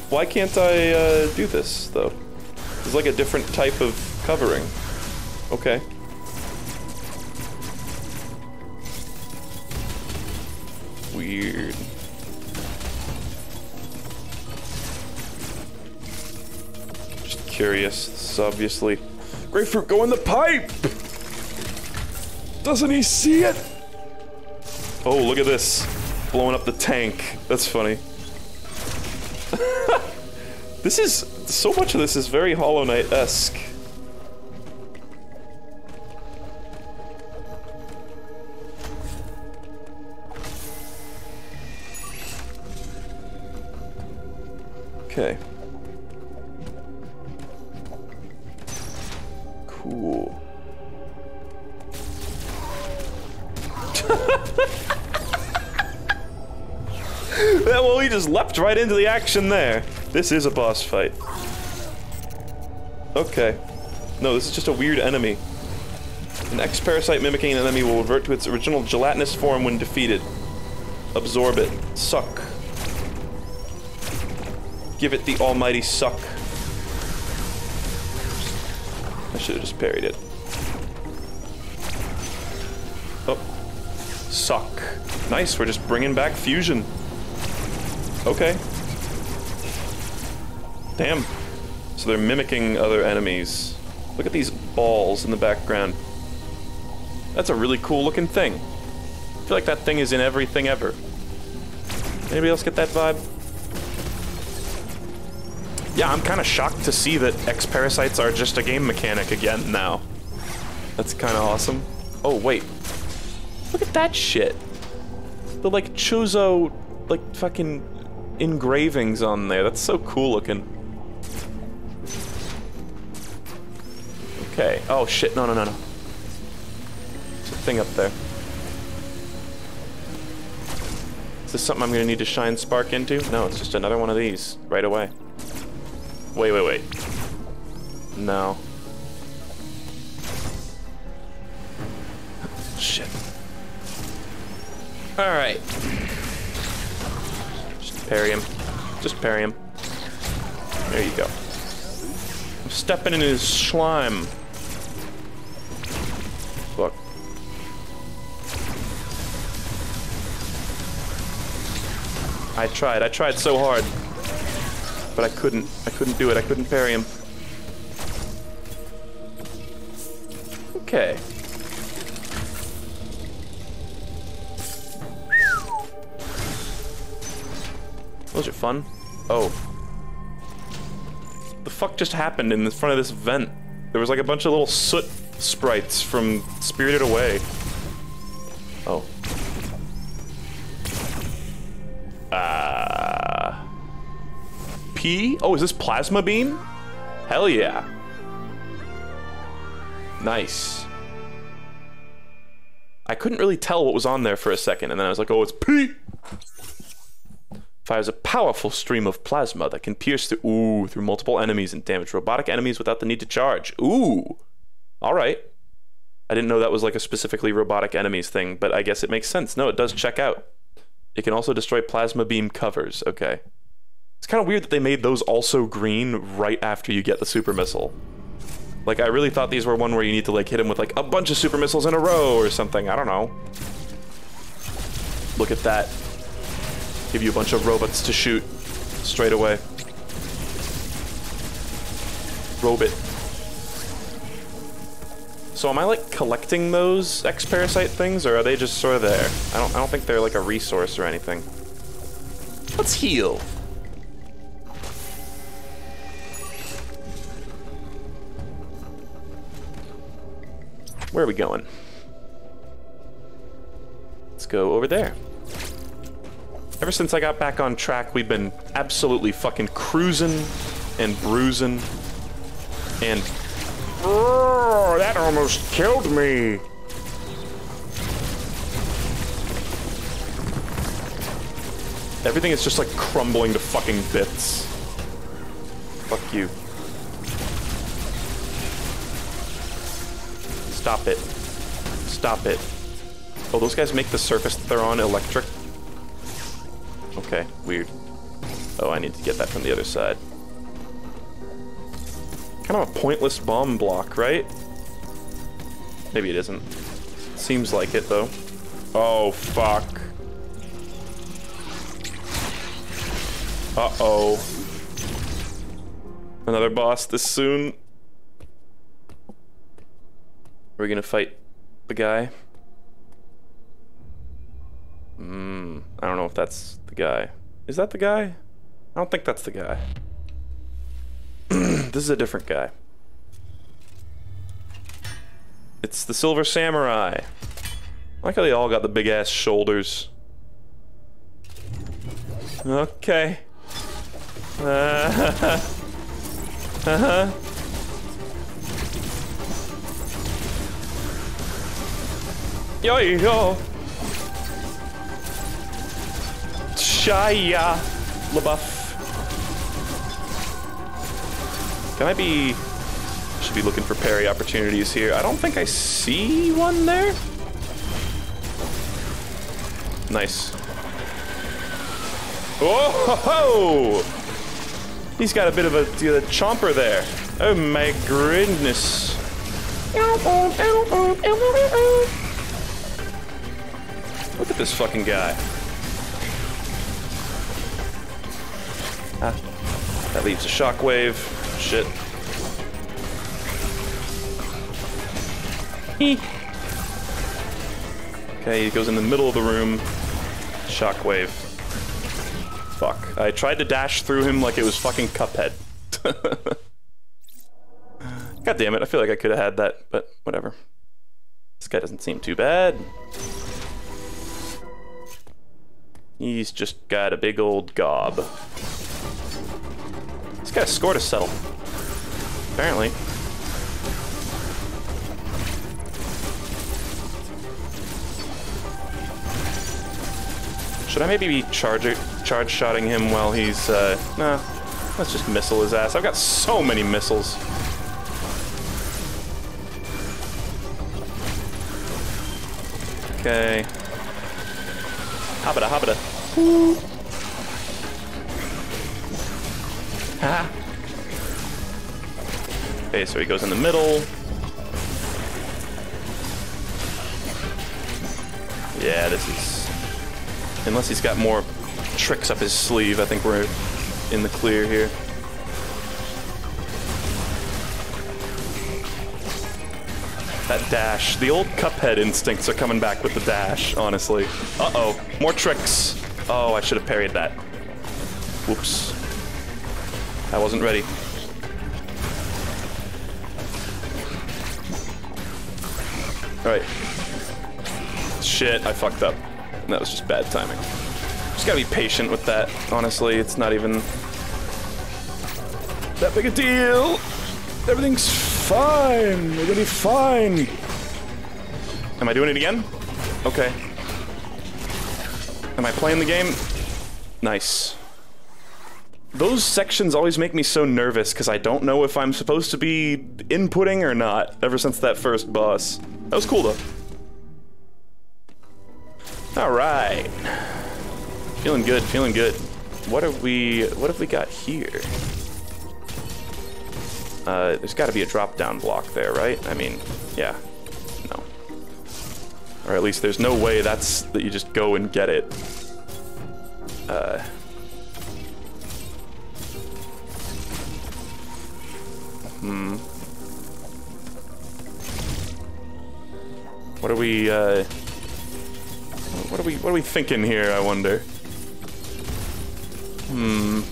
Why can't I uh, do this, though? It's like a different type of covering. Okay. Weird. Curious. This is obviously... Grapefruit, go in the pipe! Doesn't he see it? Oh, look at this. Blowing up the tank. That's funny. this is so much of this is very Hollow Knight esque. Okay. Cool. Well, he just leapt right into the action there. This is a boss fight. Okay. No, this is just a weird enemy. An ex-parasite mimicking an enemy will revert to its original gelatinous form when defeated. Absorb it. Suck. Give it the almighty suck. Should have just parried it. Oh. Suck. Nice, we're just bringing back fusion. Okay. Damn. So they're mimicking other enemies. Look at these balls in the background. That's a really cool looking thing. I feel like that thing is in everything ever. Anybody else get that vibe? Yeah, I'm kind of shocked to see that X-Parasites are just a game mechanic again now. That's kind of awesome. Oh, wait. Look at that shit. The, like, Chozo, like, fucking engravings on there. That's so cool looking. Okay. Oh, shit. No, no, no, no. There's a thing up there. Is this something I'm gonna need to shine spark into? No, it's just another one of these. Right away. Wait, wait, wait. No. Shit. Alright. Just parry him. Just parry him. There you go. I'm stepping in his slime. Fuck. I tried. I tried so hard. But I couldn't. I couldn't do it. I couldn't parry him. Okay. Those are fun. Oh. The fuck just happened in the front of this vent? There was like a bunch of little soot sprites from Spirited Away. Oh, is this plasma beam? Hell yeah. Nice. I couldn't really tell what was on there for a second, and then I was like, oh, it's P! Fires a powerful stream of plasma that can pierce through, ooh, through multiple enemies and damage robotic enemies without the need to charge. Ooh. All right. I didn't know that was like a specifically robotic enemies thing, but I guess it makes sense. No, it does check out. It can also destroy plasma beam covers. Okay. It's kind of weird that they made those also green right after you get the super missile. Like, I really thought these were one where you need to, like, hit him with, like, a bunch of super missiles in a row or something. I don't know. Look at that. Give you a bunch of robots to shoot straight away. Robot. So am I, like, collecting those X-Parasite things, or are they just sort of there? I don't, I don't think they're, like, a resource or anything. Let's heal. Where are we going? Let's go over there. Ever since I got back on track, we've been absolutely fucking cruising and bruising and... Oh, that almost killed me. Everything is just like crumbling to fucking bits. Fuck you. Stop it. Stop it. Oh, those guys make the surface that they're on electric? Okay, weird. Oh, I need to get that from the other side. Kind of a pointless bomb block, right? Maybe it isn't. Seems like it, though. Oh, fuck. Uh-oh. Another boss this soon? Are we gonna fight the guy? Hmm. I don't know if that's the guy. Is that the guy? I don't think that's the guy. this is a different guy. It's the Silver Samurai. I like how they all got the big ass shoulders. Okay. Uh, uh-huh. Yo yo. Shia LaBeouf. Can I be... Should be looking for parry opportunities here. I don't think I see one there. Nice. Oh ho, ho! He's got a bit of a, a chomper there. Oh my goodness. Look at this fucking guy. Ah, that leaves a shockwave. Shit. Okay, he goes in the middle of the room. Shockwave. Fuck. I tried to dash through him like it was fucking Cuphead. God damn it, I feel like I could have had that, but whatever. This guy doesn't seem too bad. He's just got a big old gob. He's got a score to settle. Apparently. Should I maybe be charge charge shotting him while he's uh nah. Let's just missile his ass. I've got so many missiles. Okay. Habita, Ha. Okay, so he goes in the middle. Yeah, this is... Unless he's got more tricks up his sleeve, I think we're in the clear here. That dash. The old Cuphead instincts are coming back with the dash, honestly. Uh-oh. More tricks. Oh, I should have parried that. Whoops. I wasn't ready. Alright. Shit, I fucked up. That was just bad timing. Just gotta be patient with that, honestly. It's not even that big a deal. Everything's fine. We're gonna be fine. Am I doing it again? Okay. Am I playing the game? Nice. those sections always make me so nervous because I don't know if I'm supposed to be inputting or not. Ever since that first boss, that was cool though. All right, feeling good, feeling good. What have we? What have we got here? Uh, there's got to be a drop down block there, right? I mean, yeah. Or at least there's no way that's that you just go and get it. Uh. Hmm. What are we, uh... What are we, what are we thinking here, I wonder? Hmm.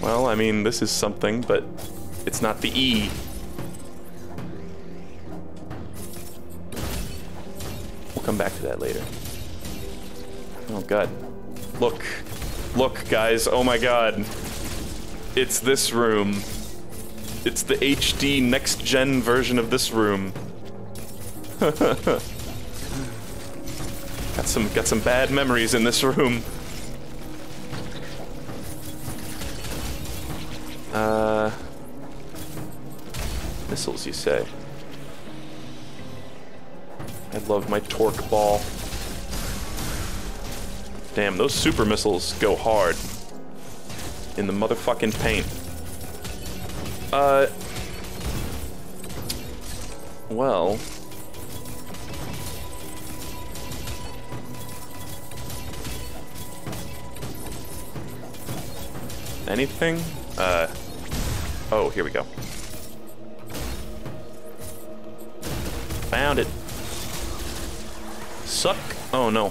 Well, I mean, this is something, but it's not the E. come back to that later. Oh god. Look. Look, guys. Oh my god. It's this room. It's the HD next gen version of this room. got some got some bad memories in this room. Uh missiles, you say? I love my torque ball. Damn, those super missiles go hard. In the motherfucking paint. Uh... Well... Anything? Uh... Oh, here we go. Found it. Suck? Oh no.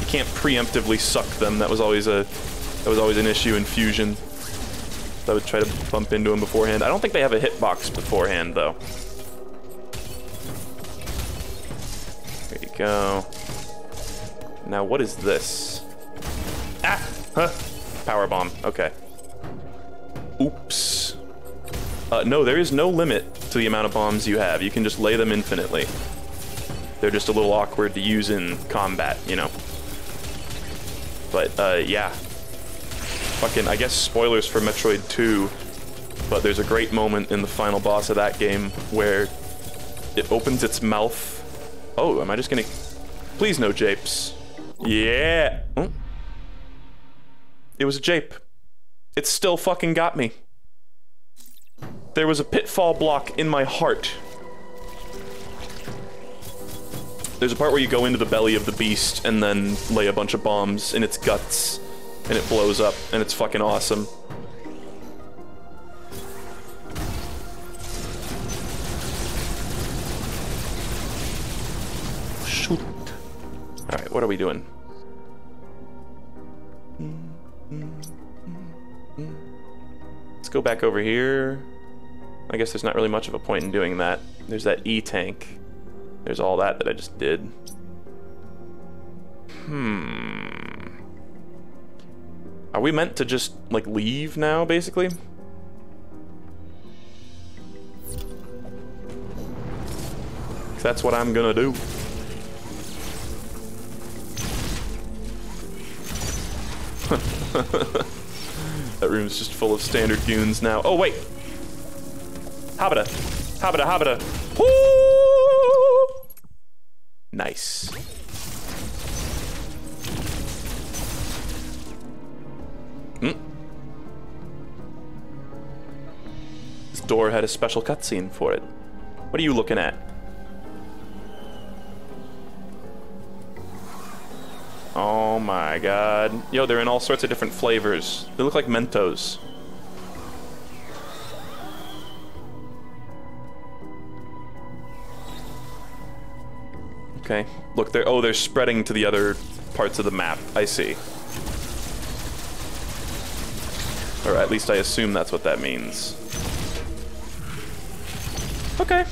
You can't preemptively suck them. That was always a that was always an issue in Fusion. I would try to bump into them beforehand. I don't think they have a hitbox beforehand though. There you go. Now what is this? Ah! Huh! Power bomb. Okay. Oops. Uh, no, there is no limit to the amount of bombs you have. You can just lay them infinitely. They're just a little awkward to use in combat, you know. But, uh, yeah. Fucking, I guess spoilers for Metroid 2, but there's a great moment in the final boss of that game where it opens its mouth. Oh, am I just gonna... Please no japes. Yeah! Oh. It was a jape. It still fucking got me. There was a pitfall block in my heart. There's a part where you go into the belly of the beast and then lay a bunch of bombs in its guts, and it blows up, and it's fucking awesome. Shoot. Alright, what are we doing? Let's go back over here. I guess there's not really much of a point in doing that. There's that E-tank. There's all that that I just did. Hmm. Are we meant to just, like, leave now, basically? That's what I'm gonna do. that room's just full of standard goons now. Oh, wait! Habita. Habita, habita. Woo! Nice. Hmm. This door had a special cutscene for it. What are you looking at? Oh my god. Yo, they're in all sorts of different flavors. They look like Mentos. Okay. Look, they're oh, they're spreading to the other parts of the map. I see. Or at least I assume that's what that means. Okay.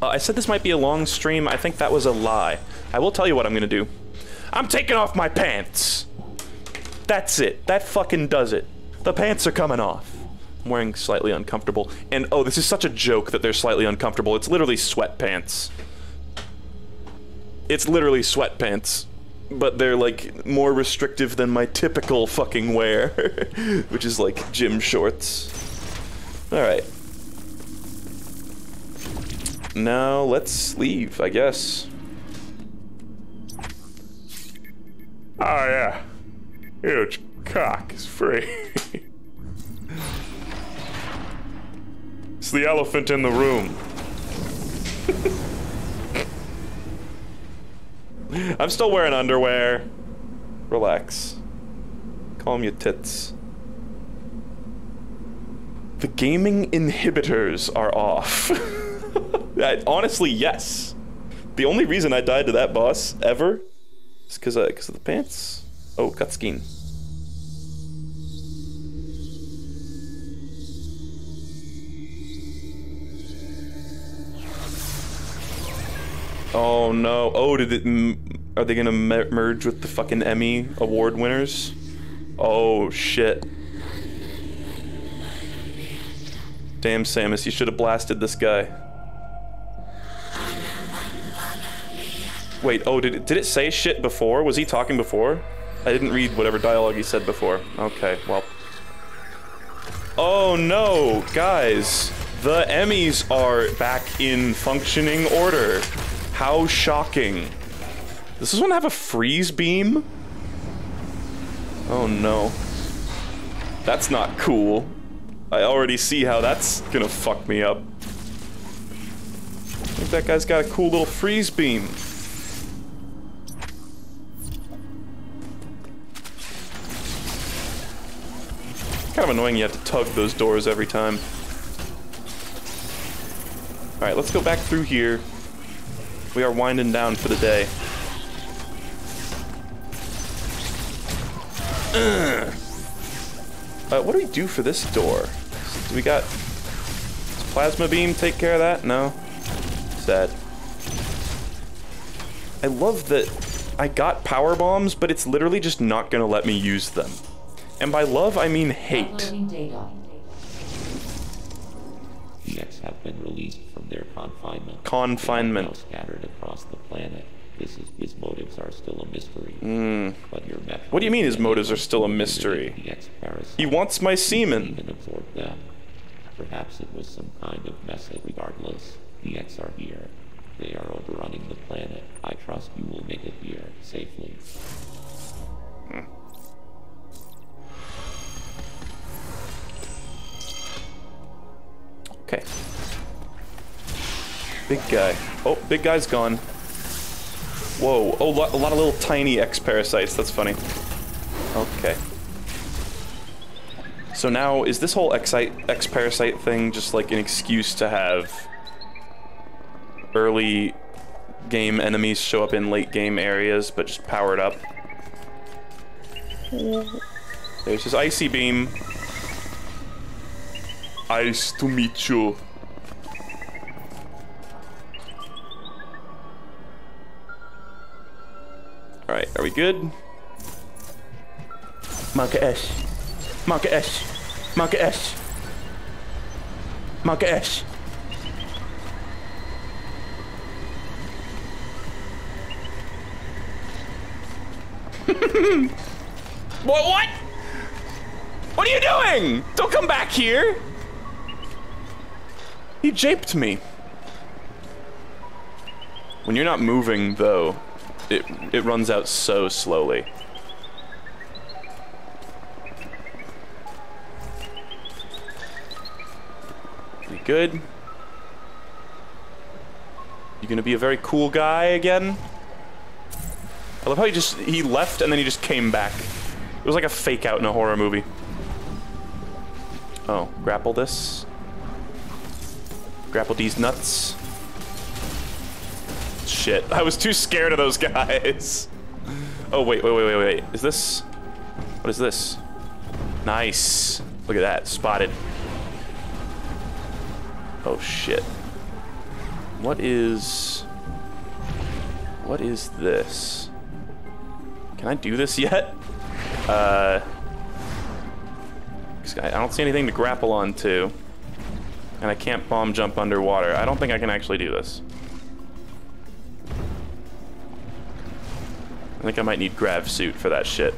Uh, I said this might be a long stream. I think that was a lie. I will tell you what I'm gonna do. I'm taking off my pants! That's it. That fucking does it. The pants are coming off. I'm wearing slightly uncomfortable. And oh, this is such a joke that they're slightly uncomfortable. It's literally sweatpants. It's literally sweatpants. but they're like more restrictive than my typical fucking wear, which is like gym shorts. All right. Now let's leave, I guess. Oh yeah. Huge cock is free. it's the elephant in the room. I'm still wearing underwear. Relax. Calm your tits. The gaming inhibitors are off. I- honestly, yes. The only reason I died to that boss ever is because of, uh, 'cause of the pants. Oh, cutscene. Oh no. Oh, did it. Are they gonna mer- merge with the fucking Emmy award winners? Oh shit. Damn, Samus, you should have blasted this guy. Wait, oh, did it, did it say shit before? Was he talking before? I didn't read whatever dialogue he said before. Okay, well. Oh no, guys. The E.M.M.Is are back in functioning order. How shocking. Does this one have a freeze beam? Oh no. That's not cool. I already see how that's gonna fuck me up. I think that guy's got a cool little freeze beam. Kind of annoying you have to tug those doors every time. Alright, let's go back through here. We are winding down for the day. Ugh. Uh, what do we do for this door? Do we got... Does plasma beam take care of that? No? Sad. I love that I got power bombs, but it's literally just not gonna let me use them. And by love, I mean hate. Uploading data. The X have been released from their confinement. Confinement. Scattered across the planet. This is his motives are still a mystery. But your Hmm. What do you mean his motives are still a mystery? eliminate The X parasite. He wants my semen. them. Perhaps it was some kind of message. Regardless, the X are here. They are overrunning the planet. I trust you will make it here safely. Okay. Big guy. Oh, big guy's gone. Whoa. Oh, lo- a lot of little tiny X parasites. That's funny. Okay. So now, is this whole X X parasite thing just like an excuse to have early game enemies show up in late game areas, but just powered up? There's his icy beam. Ice to meet you. Alright, are we good? Marka S. Marka S. Marka S. Marka S. what? What? What are you doing? Don't come back here. He japed me. When you're not moving, though, it it runs out so slowly. You good? You gonna be a very cool guy again? I love how he just he left and then he just came back. It was like a fake out in a horror movie. Oh, grapple this. Grapple these nuts. Shit, I was too scared of those guys. Oh, wait, wait, wait, wait, wait. Is this... What is this? Nice. Look at that, spotted. Oh, shit. What is... What is this? Can I do this yet? Uh... I don't see anything to grapple onto. And I can't bomb jump underwater. I don't think I can actually do this. I think I might need grav suit for that shit.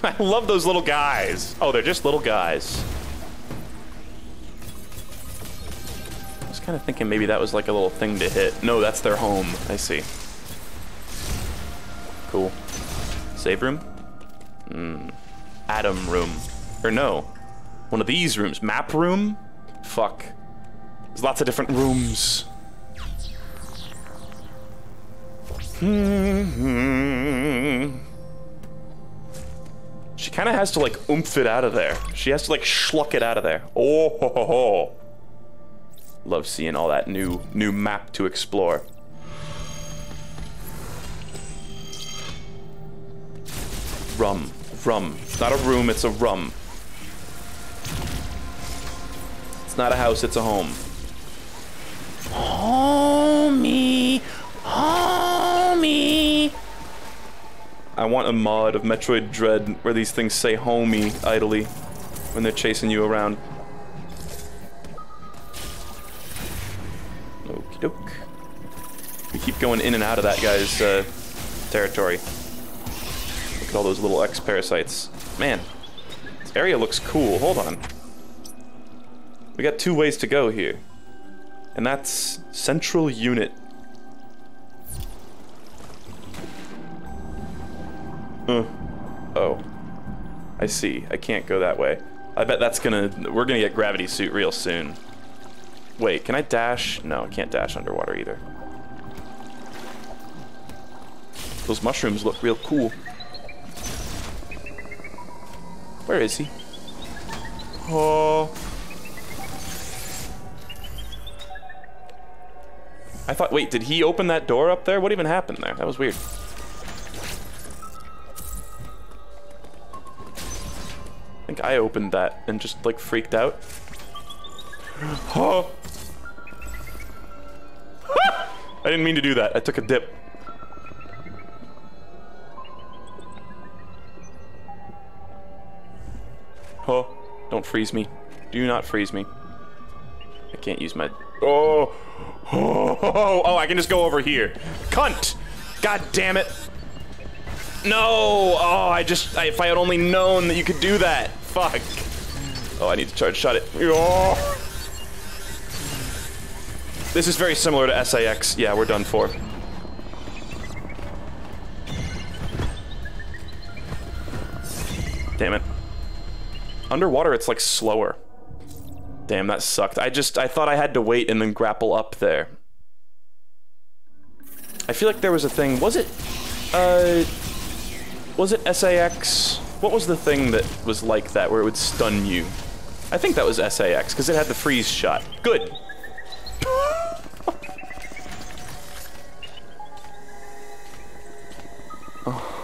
I love those little guys. Oh, they're just little guys. I was kind of thinking maybe that was like a little thing to hit. No, that's their home. I see. Cool. Save room? Hmm. Atom room. Or no. One of these rooms. Map room? Fuck. There's lots of different rooms. She kind of has to like oomph it out of there. She has to like schluck it out of there. Oh, ho, ho, ho. love seeing all that new new map to explore. Rum, rum. It's not a room, it's a rum. It's not a house, it's a home. Homie, homie. I want a mod of Metroid Dread where these things say homie idly when they're chasing you around. Okie doke. We keep going in and out of that guy's uh, territory. Look at all those little X parasites. Man, this area looks cool. Hold on. We got two ways to go here. And that's Central Unit. Uh, oh. I see. I can't go that way. I bet that's gonna... We're gonna get gravity suit real soon. Wait, can I dash? No, I can't dash underwater either. Those mushrooms look real cool. Where is he? Oh. I thought, wait, did he open that door up there? What even happened there? That was weird. I think I opened that and just like freaked out. Oh. I didn't mean to do that. I took a dip. Oh, don't freeze me. Do not freeze me. I can't use my... Oh! Oh! Oh, oh, oh, I can just go over here. Cunt! God damn it. No! Oh, I just... I, if I had only known that you could do that. Fuck. Oh, I need to charge shot it. Oh. This is very similar to SA-X. Yeah, we're done for. Damn it. Underwater, it's like slower. Damn, that sucked. I just, I thought I had to wait and then grapple up there. I feel like there was a thing, was it, uh, was it SA-X? What was the thing that was like that, where it would stun you? I think that was SA-X, because it had the freeze shot. Good.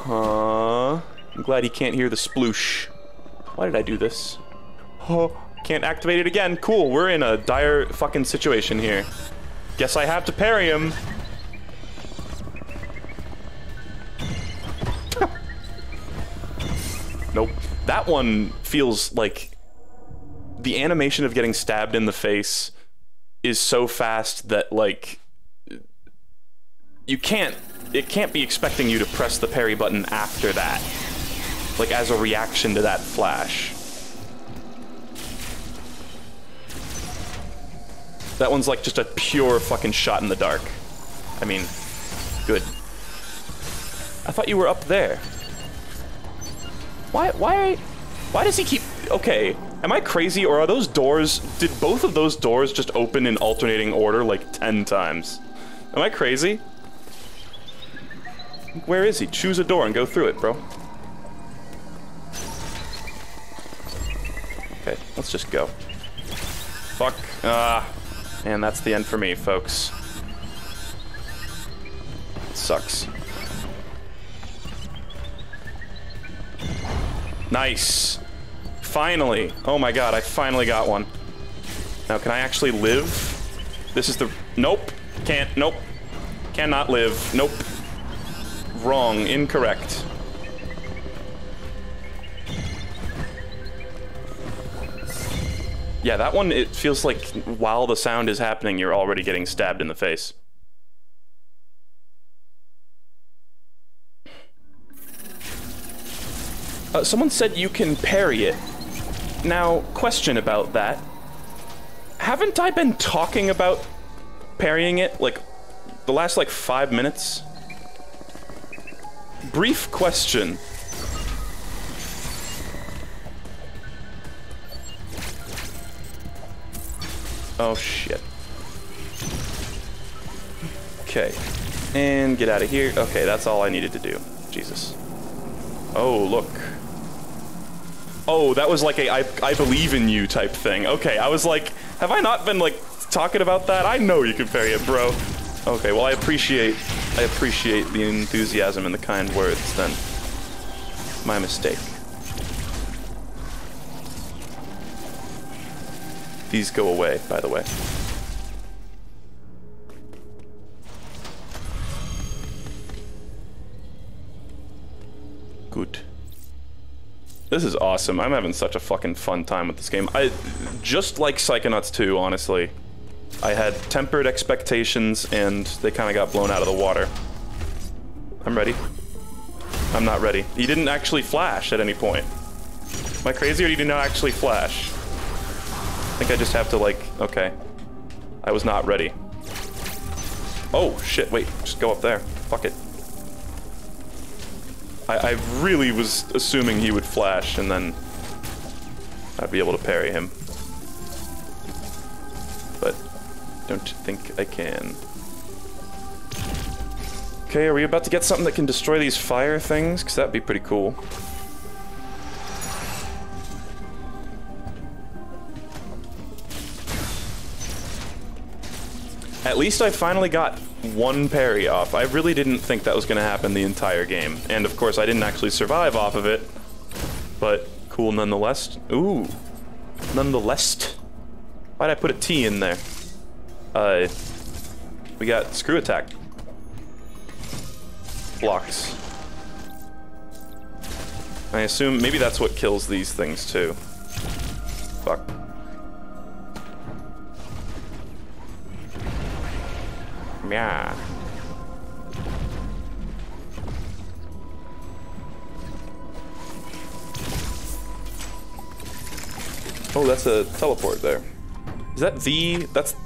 Uh-huh. I'm glad he can't hear the sploosh. Why did I do this? Oh, can't activate it again. Cool, we're in a dire fucking situation here. Guess I have to parry him. nope. That one feels like the animation of getting stabbed in the face is so fast that like you can't it can't be expecting you to press the parry button after that like as a reaction to that flash that one's like just a pure fucking shot in the dark I mean good I thought you were up there why why why does he keep okay Am I crazy, or are those doors... Did both of those doors just open in alternating order like 10 times? Am I crazy? Where is he? Choose a door and go through it, bro. Okay, let's just go. Fuck. Ah. And that's the end for me, folks. sucks. Nice. Finally. Oh my god, I finally got one. Now, can I actually live? This is the... Nope. Can't. Nope. Cannot live. Nope. Wrong. Incorrect. Yeah, that one, it feels like while the sound is happening, you're already getting stabbed in the face. Uh, someone said you can parry it. Now, question about that. Haven't I been talking about parrying it, like, the last, like, five minutes? Brief question. Oh, shit. Okay. And get out of here. Okay, that's all I needed to do. Jesus. Oh, look. Oh, that was like a I, I believe in you type thing. Okay, I was like, have I not been like talking about that? I know you can parry it, bro. Okay, well I appreciate I appreciate the enthusiasm and the kind words then. My mistake. These go away, by the way. Good. This is awesome. I'm having such a fucking fun time with this game. I just like Psychonauts 2, honestly. I had tempered expectations and they kind of got blown out of the water. I'm ready. I'm not ready. He didn't actually flash at any point. Am I crazy or you did he not actually flash? I think I just have to like, okay. I was not ready. Oh, shit, wait, just go up there. Fuck it. I, I really was assuming he would flash and then I'd be able to parry him. But don't think I can. Okay, are we about to get something that can destroy these fire things? Because that'd be pretty cool. At least I finally got one parry off. I really didn't think that was going to happen the entire game. And of course, I didn't actually survive off of it. But cool nonetheless. Ooh. Nonetheless. Why'd I put a T in there? Uh, we got screw attack. Blocks. I assume maybe that's what kills these things too. Fuck. Yeah. Oh, that's a teleport there. Is that the... That's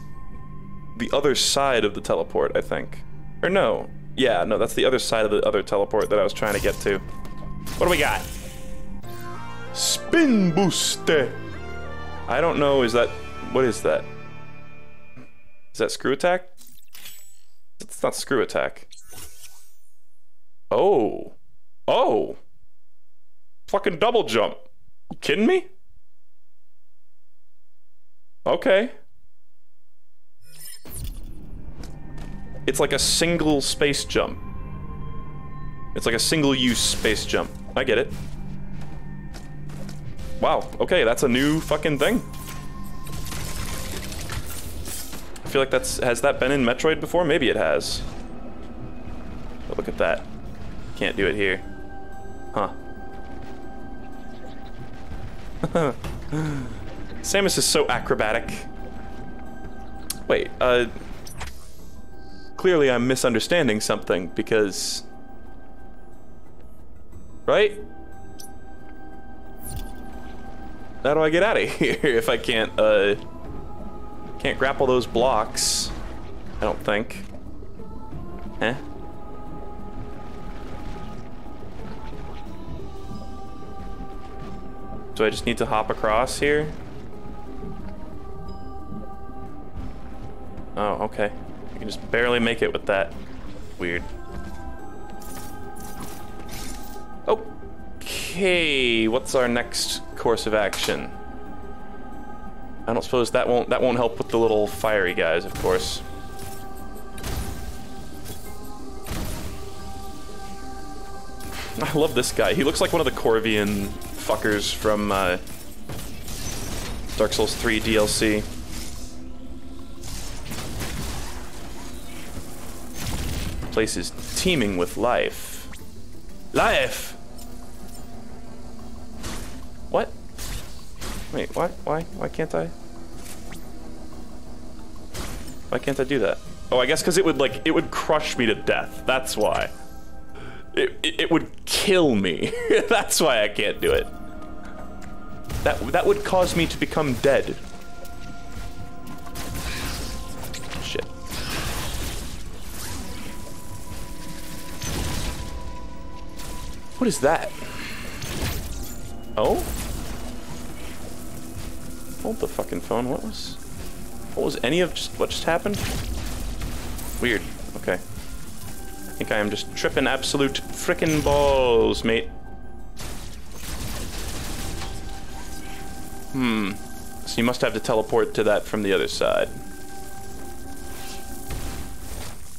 the other side of the teleport, I think. Or no. Yeah, no, that's the other side of the other teleport that I was trying to get to. What do we got? Spin booster. I don't know, is that... What is that? Is that screw attack? It's not screw attack. Oh. Oh. Fucking double jump. You kidding me? Okay. It's like a single space jump. It's like a single use space jump. I get it. Wow, okay, that's a new fucking thing. I feel like that's has that been in Metroid before? Maybe it has. But look at that. Can't do it here. Huh. Samus is so acrobatic. Wait, uh clearly I'm misunderstanding something because right? How do I get out of here if I can't uh can't grapple those blocks. I don't think. Eh? Do I just need to hop across here? Oh, okay. I can just barely make it with that. Weird. Okay, what's our next course of action? I don't suppose that won't that won't help with the little fiery guys, of course. I love this guy. He looks like one of the Corvian fuckers from uh, Dark Souls 3 DLC. Place is teeming with life. Life! Wait, what? Why? Why can't I? Why can't I do that? Oh, I guess because it would like it would crush me to death. That's why. It, it, it would kill me. That's why I can't do it. That that would cause me to become dead. Shit. What is that? Oh? Hold the fucking phone. What was? What was any of just what just happened? Weird. Okay. I think I am just tripping absolute frickin' balls, mate. Hmm. So you must have to teleport to that from the other side.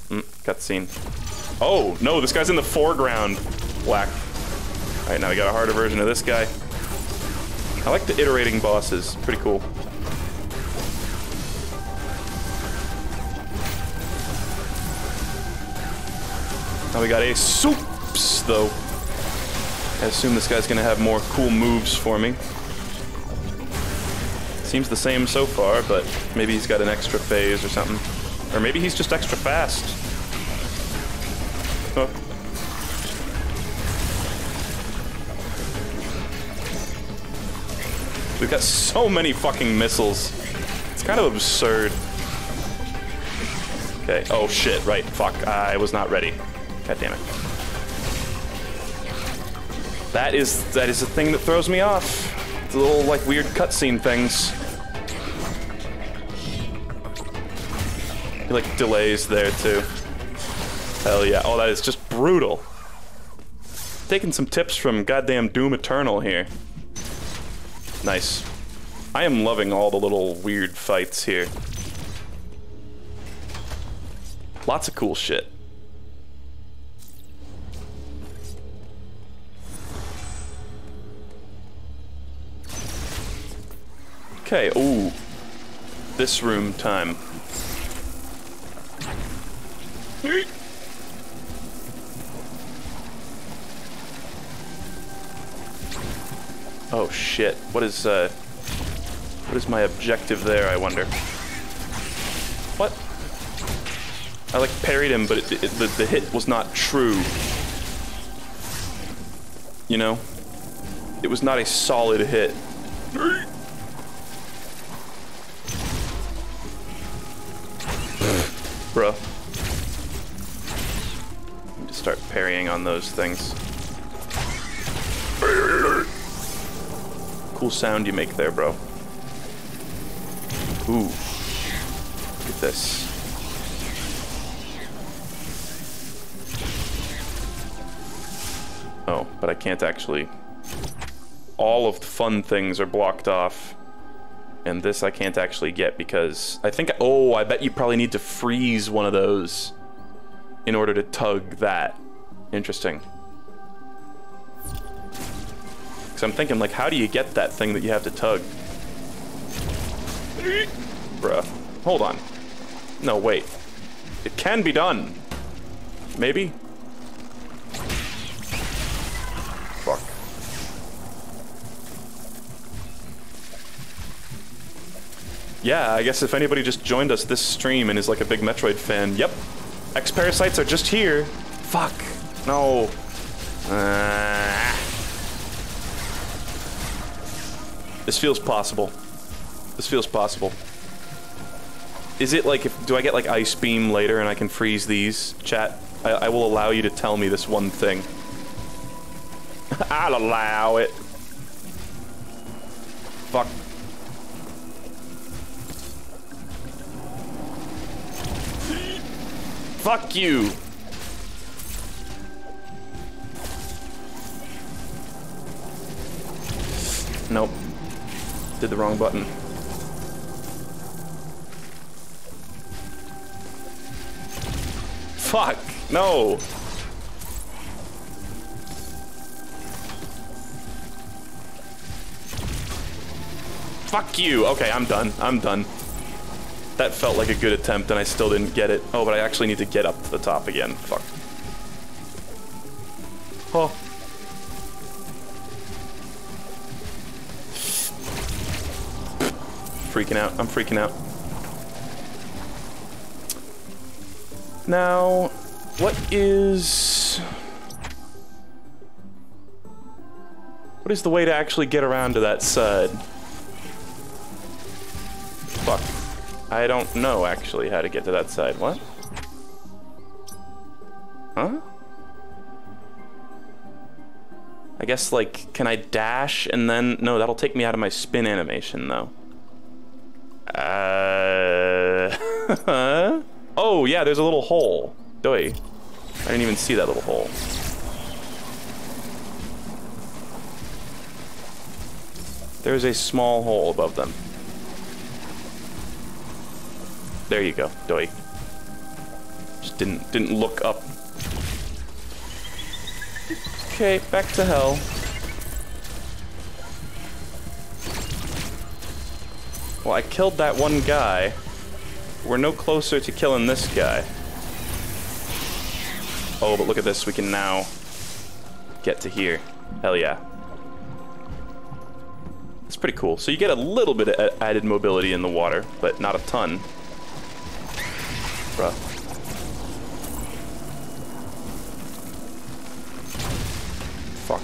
Hmm, cutscene. Oh, no, this guy's in the foreground. Whack. Alright, now we got a harder version of this guy. I like the iterating bosses. Pretty cool. Now we got a soups, though. I assume this guy's gonna have more cool moves for me. Seems the same so far, but maybe he's got an extra phase or something. Or maybe he's just extra fast. We've got so many fucking missiles. It's kind of absurd. Okay. Oh shit, right. Fuck. I was not ready. God damn it. That is that is a thing that throws me off. The little like weird cutscene things. Like delays there too. Hell yeah. Oh, that is just brutal. Taking some tips from goddamn Doom Eternal here. Nice. I am loving all the little weird fights here. Lots of cool shit. Okay, ooh. This room time. Oh shit. What is uh what is my objective there, I wonder? What? I like parried him, but it, it, the, the hit was not true. You know? It was not a solid hit. Bruh. Need to start parrying on those things. Cool sound you make there, bro. Ooh. Look at this. Oh, but I can't actually... All of the fun things are blocked off. And this I can't actually get because... I think... Oh, I bet you probably need to freeze one of those in order to tug that. Interesting. Because I'm thinking, like, how do you get that thing that you have to tug? Bruh. Hold on. No, wait. It can be done. Maybe? Fuck. Yeah, I guess if anybody just joined us this stream and is like a big Metroid fan, yep. X-Parasites are just here. Fuck. No. Ah. This feels possible. This feels possible. Is it like, if, do I get like Ice Beam later and I can freeze these? Chat, I, I will allow you to tell me this one thing. I'll allow it. Fuck. Fuck you. Nope. Did the wrong button. Fuck! No! Fuck you! Okay, I'm done. I'm done. That felt like a good attempt and I still didn't get it. Oh, but I actually need to get up to the top again. Fuck. Oh. Freaking out. I'm freaking out. Now, what is... What is the way to actually get around to that side? Fuck. I don't know, actually, how to get to that side. What? Huh? I guess, like, can I dash and then... No, that'll take me out of my spin animation, though. Oh, yeah, there's a little hole. Doi. I didn't even see that little hole. There's a small hole above them. There you go, Doi. Just didn't didn't look up. Okay, back to hell. Well, I killed that one guy. We're no closer to killing this guy. Oh, but look at this. We can now get to here. Hell yeah. It's pretty cool. So you get a little bit of added mobility in the water, but not a ton. Bruh. Fuck.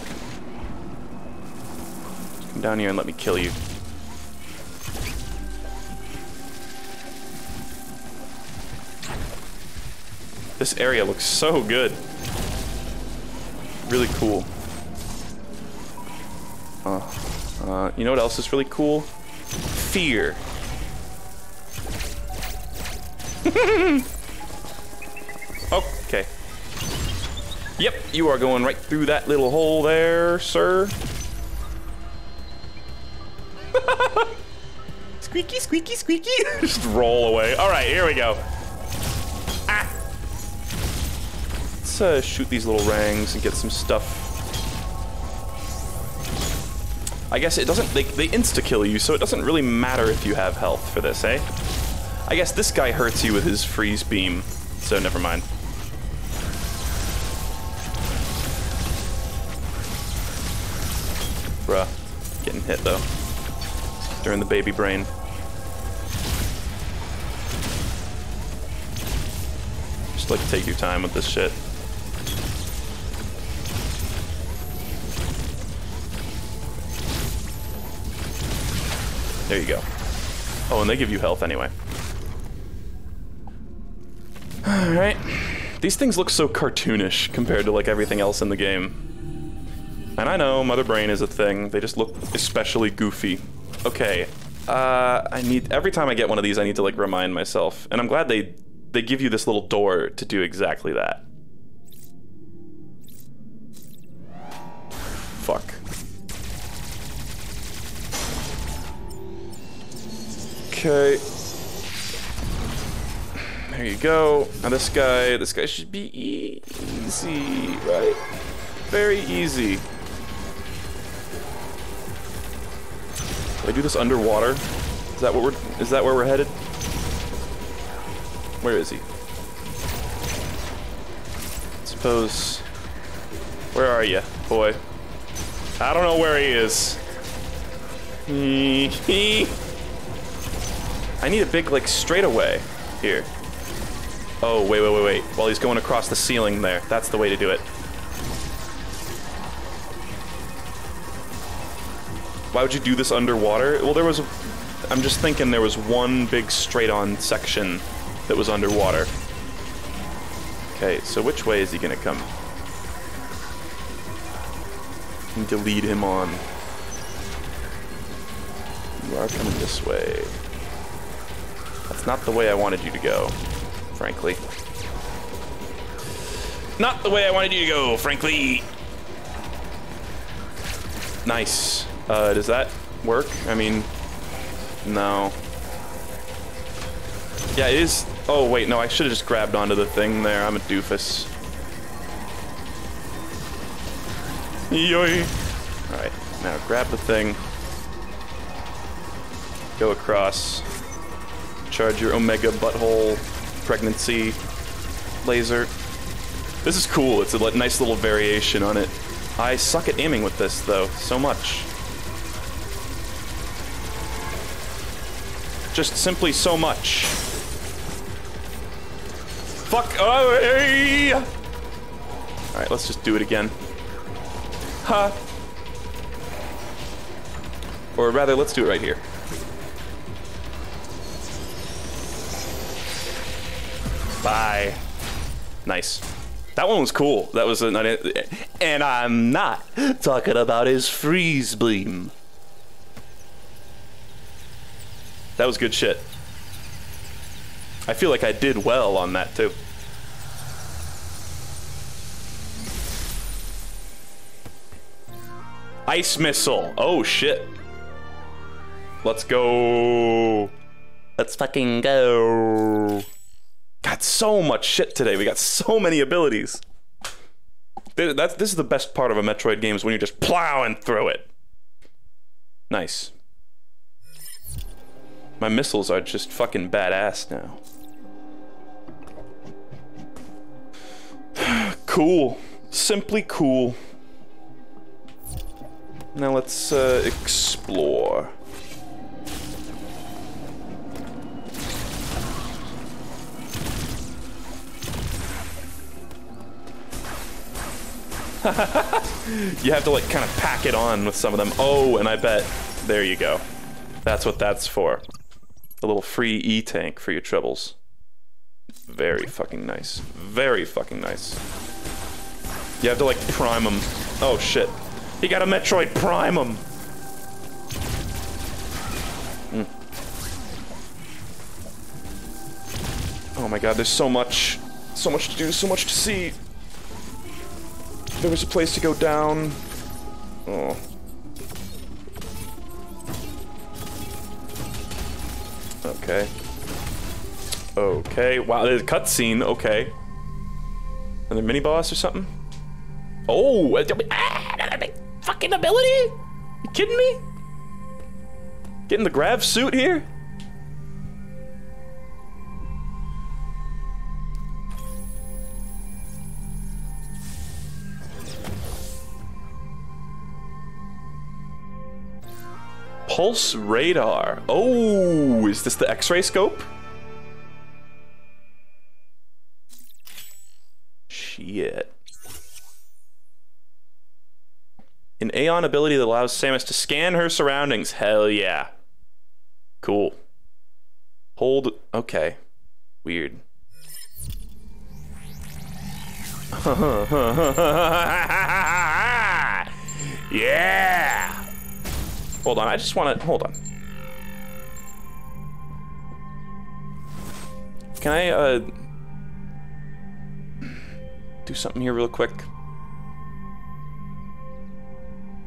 Come down here and let me kill you. This area looks so good. Really cool. Uh, uh, you know what else is really cool? Fear. okay. Yep, you are going right through that little hole there, sir. squeaky, squeaky, squeaky. Just roll away. All right, here we go. Let's uh, shoot these little rangs and get some stuff. I guess it doesn't, they, they insta-kill you, so it doesn't really matter if you have health for this, eh? I guess this guy hurts you with his freeze beam, so never mind. Bruh, getting hit though. During the baby brain. Just like take your time with this shit. There you go. Oh, and they give you health anyway. Alright. These things look so cartoonish compared to like everything else in the game. And I know Mother Brain is a thing, they just look especially goofy. Okay, uh, I need, every time I get one of these I need to like remind myself. And I'm glad they, they give you this little door to do exactly that. Fuck. Okay. There you go. Now this guy, this guy should be easy, right? Very easy. Do I do this underwater? Is that what we're? Is that where we're headed? Where is he? Suppose. Where are you, boy? I don't know where he is. I need a big, like, straightaway here. Oh, wait, wait, wait, wait. While he's going across the ceiling there. That's the way to do it. Why would you do this underwater? Well, there was a... I'm just thinking there was one big straight-on section that was underwater. Okay, so which way is he gonna come? Need to lead him on. You are coming this way. That's not the way I wanted you to go, frankly. Not the way I wanted you to go, frankly. Nice. Uh, does that work? I mean, no. Yeah, it is. Oh, wait, no, I should have just grabbed onto the thing there. I'm a doofus. Yoy. Alright, now grab the thing. Go across. Charge your Omega Butthole Pregnancy Laser. This is cool. It's a nice little variation on it. I suck at aiming with this, though, so much. Just simply so much. fuck away! All right, let's just do it again. Ha! Or rather, let's do it right here. Bye. Nice. That one was cool. That was an, and I'm not talking about his freeze beam. That was good shit. I feel like I did well on that too. Ice missile. Oh shit. Let's go. Let's fucking go. Got so much shit today. We got so many abilities. That's this is the best part of a Metroid game is when you're just plowing through it. Nice. My missiles are just fucking badass now. cool. Simply cool. Now let's uh, explore. you have to like kind of pack it on with some of them. Oh, and I bet there you go. That's what that's for. A little free E tank for your troubles. Very fucking nice. Very fucking nice. You have to like prime them. Oh shit. He got a Metroid Prime him. Mm. Oh my god, there's so much. So much to do, so much to see. There was a place to go down. Oh. Okay. Okay. Wow, there's a cutscene. Okay. Another mini boss or something? Oh, ah, another big fucking ability? You kidding me? Getting the grav suit here? Pulse radar. Oh, is this the X-ray scope? Shit. An Aeion ability that allows Samus to scan her surroundings. Hell yeah. Cool. Hold. Okay. Weird. yeah. Hold on. I just want to. Hold on. Can I uh do something here real quick?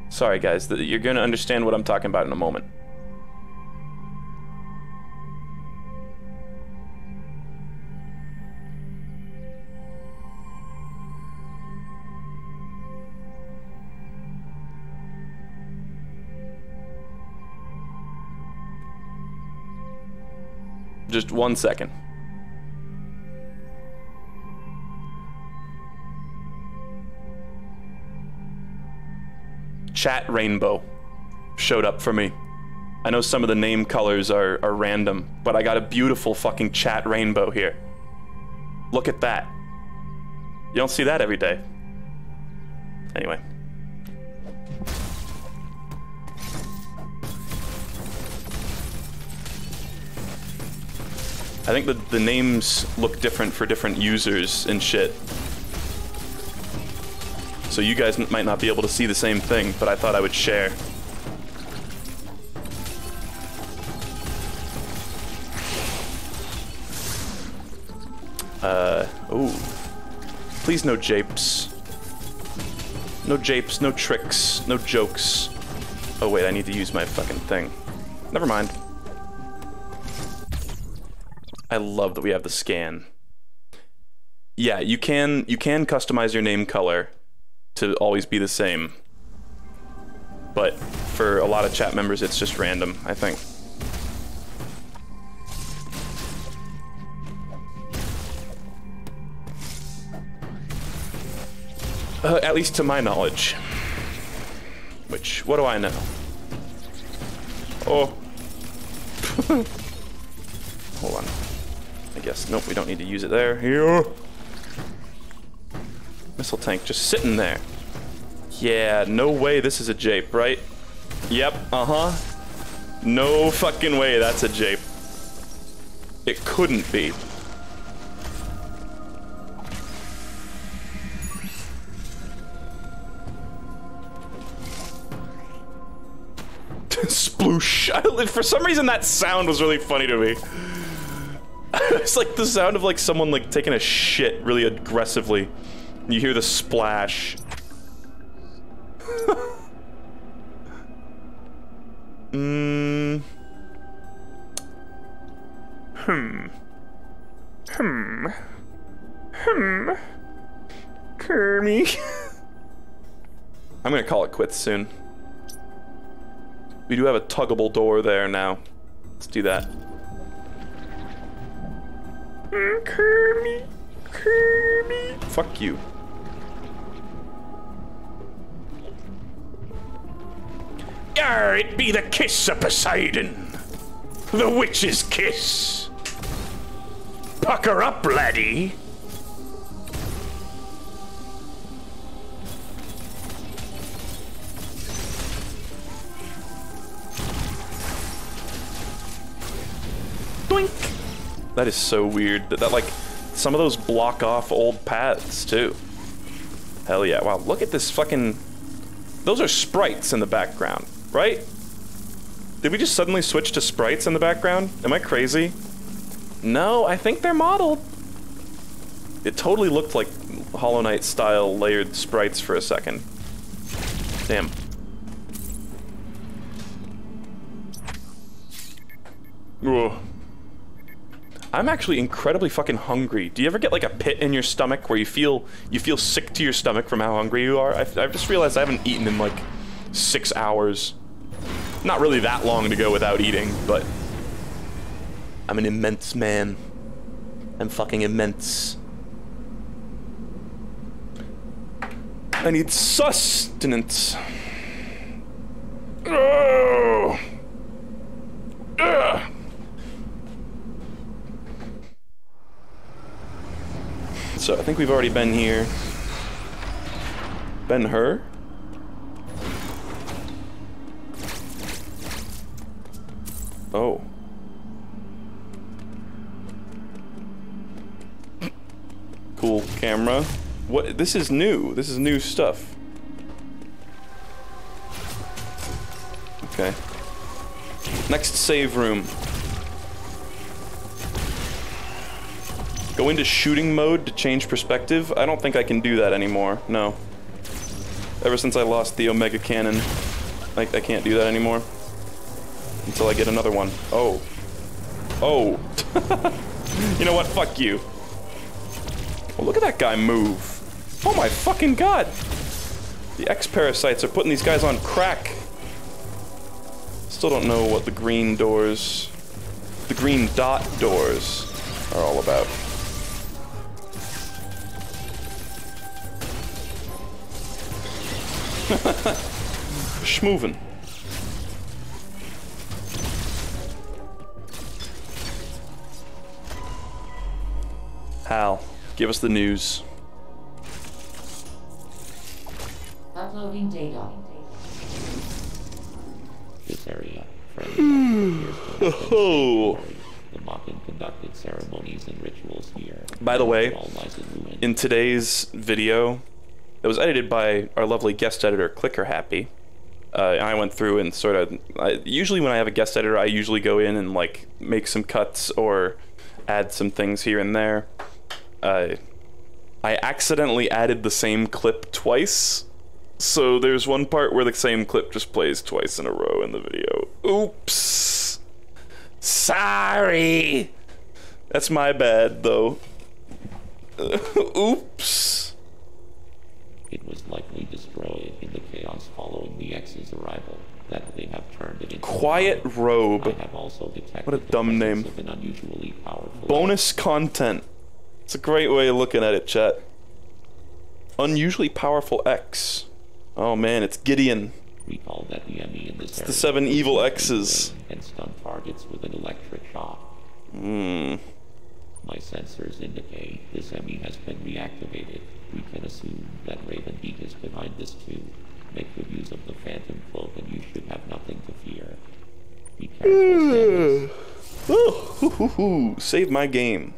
Sorry, guys. You're gonna understand what I'm talking about in a moment. Just one second. Chat Rainbow showed up for me. I know some of the name colors are, are random, but I got a beautiful fucking chat rainbow here. Look at that. You don't see that every day. Anyway. I think the, the names look different for different users and shit. So you guys might not be able to see the same thing, but I thought I would share. Uh, ooh. Please no japes. No japes, no tricks, no jokes. Oh wait, I need to use my fucking thing. Never mind. I love that we have the scan. Yeah, you can you can customize your name color to always be the same. But for a lot of chat members it's just random, I think. Uh, at least to my knowledge. Which, what do I know? Oh. Hold on. I guess. Nope, we don't need to use it there. Here. Missile tank just sitting there. Yeah, no way this is a jape, right? Yep, uh-huh. No fucking way that's a jape. It couldn't be. Sploosh. For some reason that sound was really funny to me. it's like the sound of like someone like taking a shit really aggressively. You hear the splash. mm. Hmm. Hmm. Hmm. Kermie. I'm gonna call it quits soon. We do have a tuggable door there now. Let's do that. Mm, Kermie. Kermie. Fuck you. Yar, it be the kiss of Poseidon. The witch's kiss. Pucker up, laddie. Doink. That is so weird. That, that like some of those block off old paths too. Hell yeah! Wow, look at this fucking. Those are sprites in the background, right? Did we just suddenly switch to sprites in the background? Am I crazy? No, I think they're modeled. It totally looked like Hollow Knight style layered sprites for a second. Damn. Ugh. I'm actually incredibly fucking hungry. Do you ever get like a pit in your stomach where you feel you feel sick to your stomach from how hungry you are? I've, I've just realized I haven't eaten in like six hours. Not really that long to go without eating, but I'm an immense man. I'm fucking immense. I need sustenance. Oh. Ugh. So I think we've already been here. Been her? Oh. Cool camera. What? This is new. This is new stuff. Okay. Next save room. Go into shooting mode to change perspective? I don't think I can do that anymore. No. Ever since I lost the Omega Cannon, I, I can't do that anymore. Until I get another one. Oh. Oh. you know what? Fuck you. Well, look at that guy move. Oh my fucking god. The X-Parasites are putting these guys on crack. Still don't know what the green doors, the green dot doors are all about. Schmoovin. Hal, give us the news. Uploading data. This area, friendly, appears to have been Oh. the Mawkin conducted ceremonies and rituals here. By the way, All lies in ruin. in today's video that was edited by our lovely guest editor clicker happy. Uh, i went through and sort of I, usually when i have a guest editor i usually go in and like make some cuts or add some things here and there. Uh, i accidentally added the same clip twice. So there's one part where the same clip just plays twice in a row in the video. Oops. Sorry. That's my bad though. Oops It was likely destroyed in the chaos following the X's arrival. That they have turned it into Quiet I Robe. have also detected What a dumb name. Of an unusually powerful Bonus content. It's a great way of looking at it, chat. Unusually powerful X. Oh man, it's Gideon. Recall that the enemy in this the seven evil X's. and stun targets with an electric shock. Hmm. My sensors indicate this E.M.M.I has been reactivated. We can assume that Raven Beak is behind this too. Make good use of the Phantom Cloak and you should have nothing to fear. Be careful, hmm. Oh, hoo, hoo, hoo. save my game.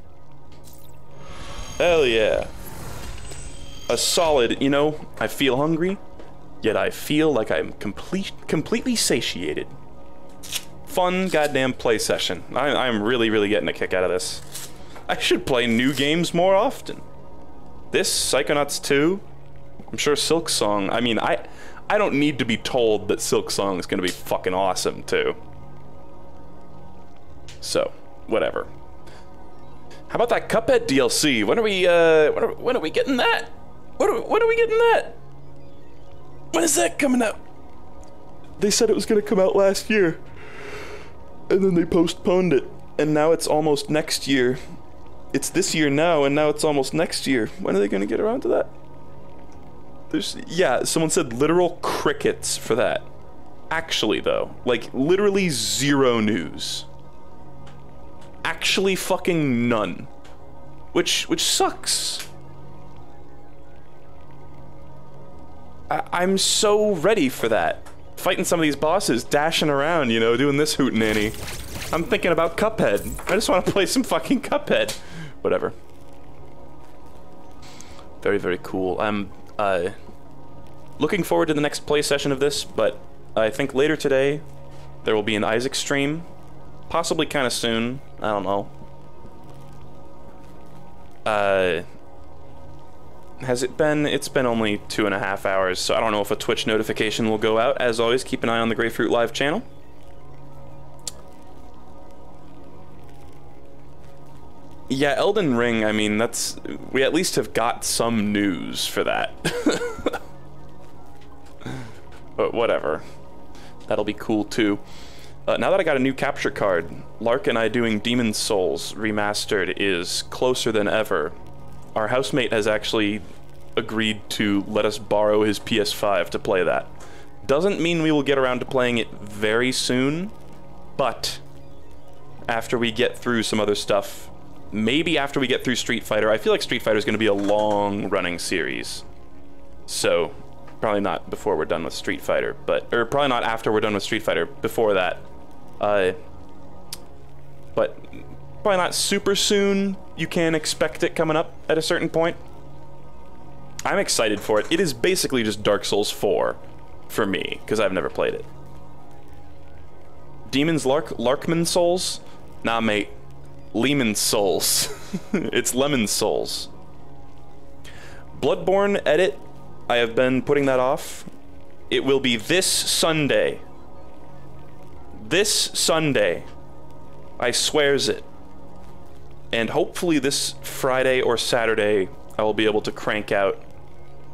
Hell yeah. A solid, you know, I feel hungry, yet I feel like I'm complete, completely satiated. Fun goddamn play session. I, I'm really, really getting a kick out of this. I should play new games more often. This, Psychonauts 2, I'm sure Silksong, I mean, I, I don't need to be told that Silksong is gonna be fucking awesome too. So, whatever. How about that Cuphead DLC? When are we, uh, when are, when are we getting that? When are, when are we getting that? When is that coming out? They said it was gonna come out last year. And then they postponed it. And now it's almost next year. It's this year now, and now it's almost next year. When are they gonna get around to that? There's, yeah, someone said literal crickets for that. Actually, though, like literally zero news actually fucking none. Which which sucks. I, I'm so ready for that. Fighting some of these bosses, dashing around, you know, doing this hootenanny. I'm thinking about Cuphead. I just want to play some fucking Cuphead. Whatever. Very, very cool. I'm uh, looking forward to the next play session of this, but I think later today there will be an Isaac stream possibly kind of soon. I don't know. Uh, has it been? It's been only two and a half hours, so I don't know if a Twitch notification will go out. As always, keep an eye on the Grayfruit Live channel. Yeah, Elden Ring, I mean, that's... We at least have got some news for that. but whatever. That'll be cool, too. Uh, now that I got a new capture card, Lark and I doing Demon Souls Remastered is closer than ever. Our housemate has actually agreed to let us borrow his PS5 to play that. Doesn't mean we will get around to playing it very soon, but after we get through some other stuff, maybe after we get through Street Fighter, I feel like Street Fighter is going to be a long running series. So, probably not before we're done with Street Fighter, but, or probably not after we're done with Street Fighter, before that. Uh, but probably not super soon. You can expect it coming up at a certain point. I'm excited for it. It is basically just Dark Souls 4 for me, because I've never played it. Demon's Lark Larkman Souls? Nah, mate. Lehman Souls. it's Lemon Souls. Bloodborne edit. I have been putting that off. It will be this Sunday. This Sunday. I swears it. And hopefully this Friday or Saturday, I will be able to crank out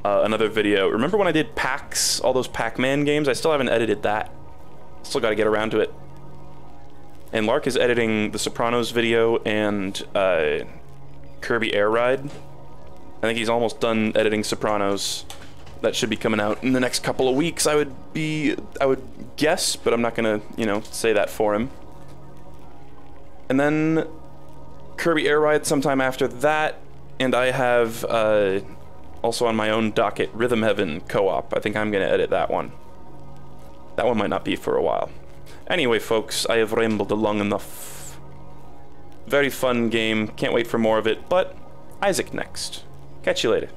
uh, another video. Remember when I did PAX, all those Pac-Man games? I still haven't edited that. Still got to get around to it. And Lark is editing the Sopranos video and uh, Kirby Air Ride. I think he's almost done editing Sopranos. That should be coming out in the next couple of weeks. I would be, I would guess, but I'm not gonna, you know, say that for him. And then Kirby Air Ride sometime after that, and I have uh, also on my own docket Rhythm Heaven co-op. I think I'm gonna edit that one. That one might not be for a while. Anyway, folks, I have rambled long enough. Very fun game. Can't wait for more of it, but Isaac next. Catch you later.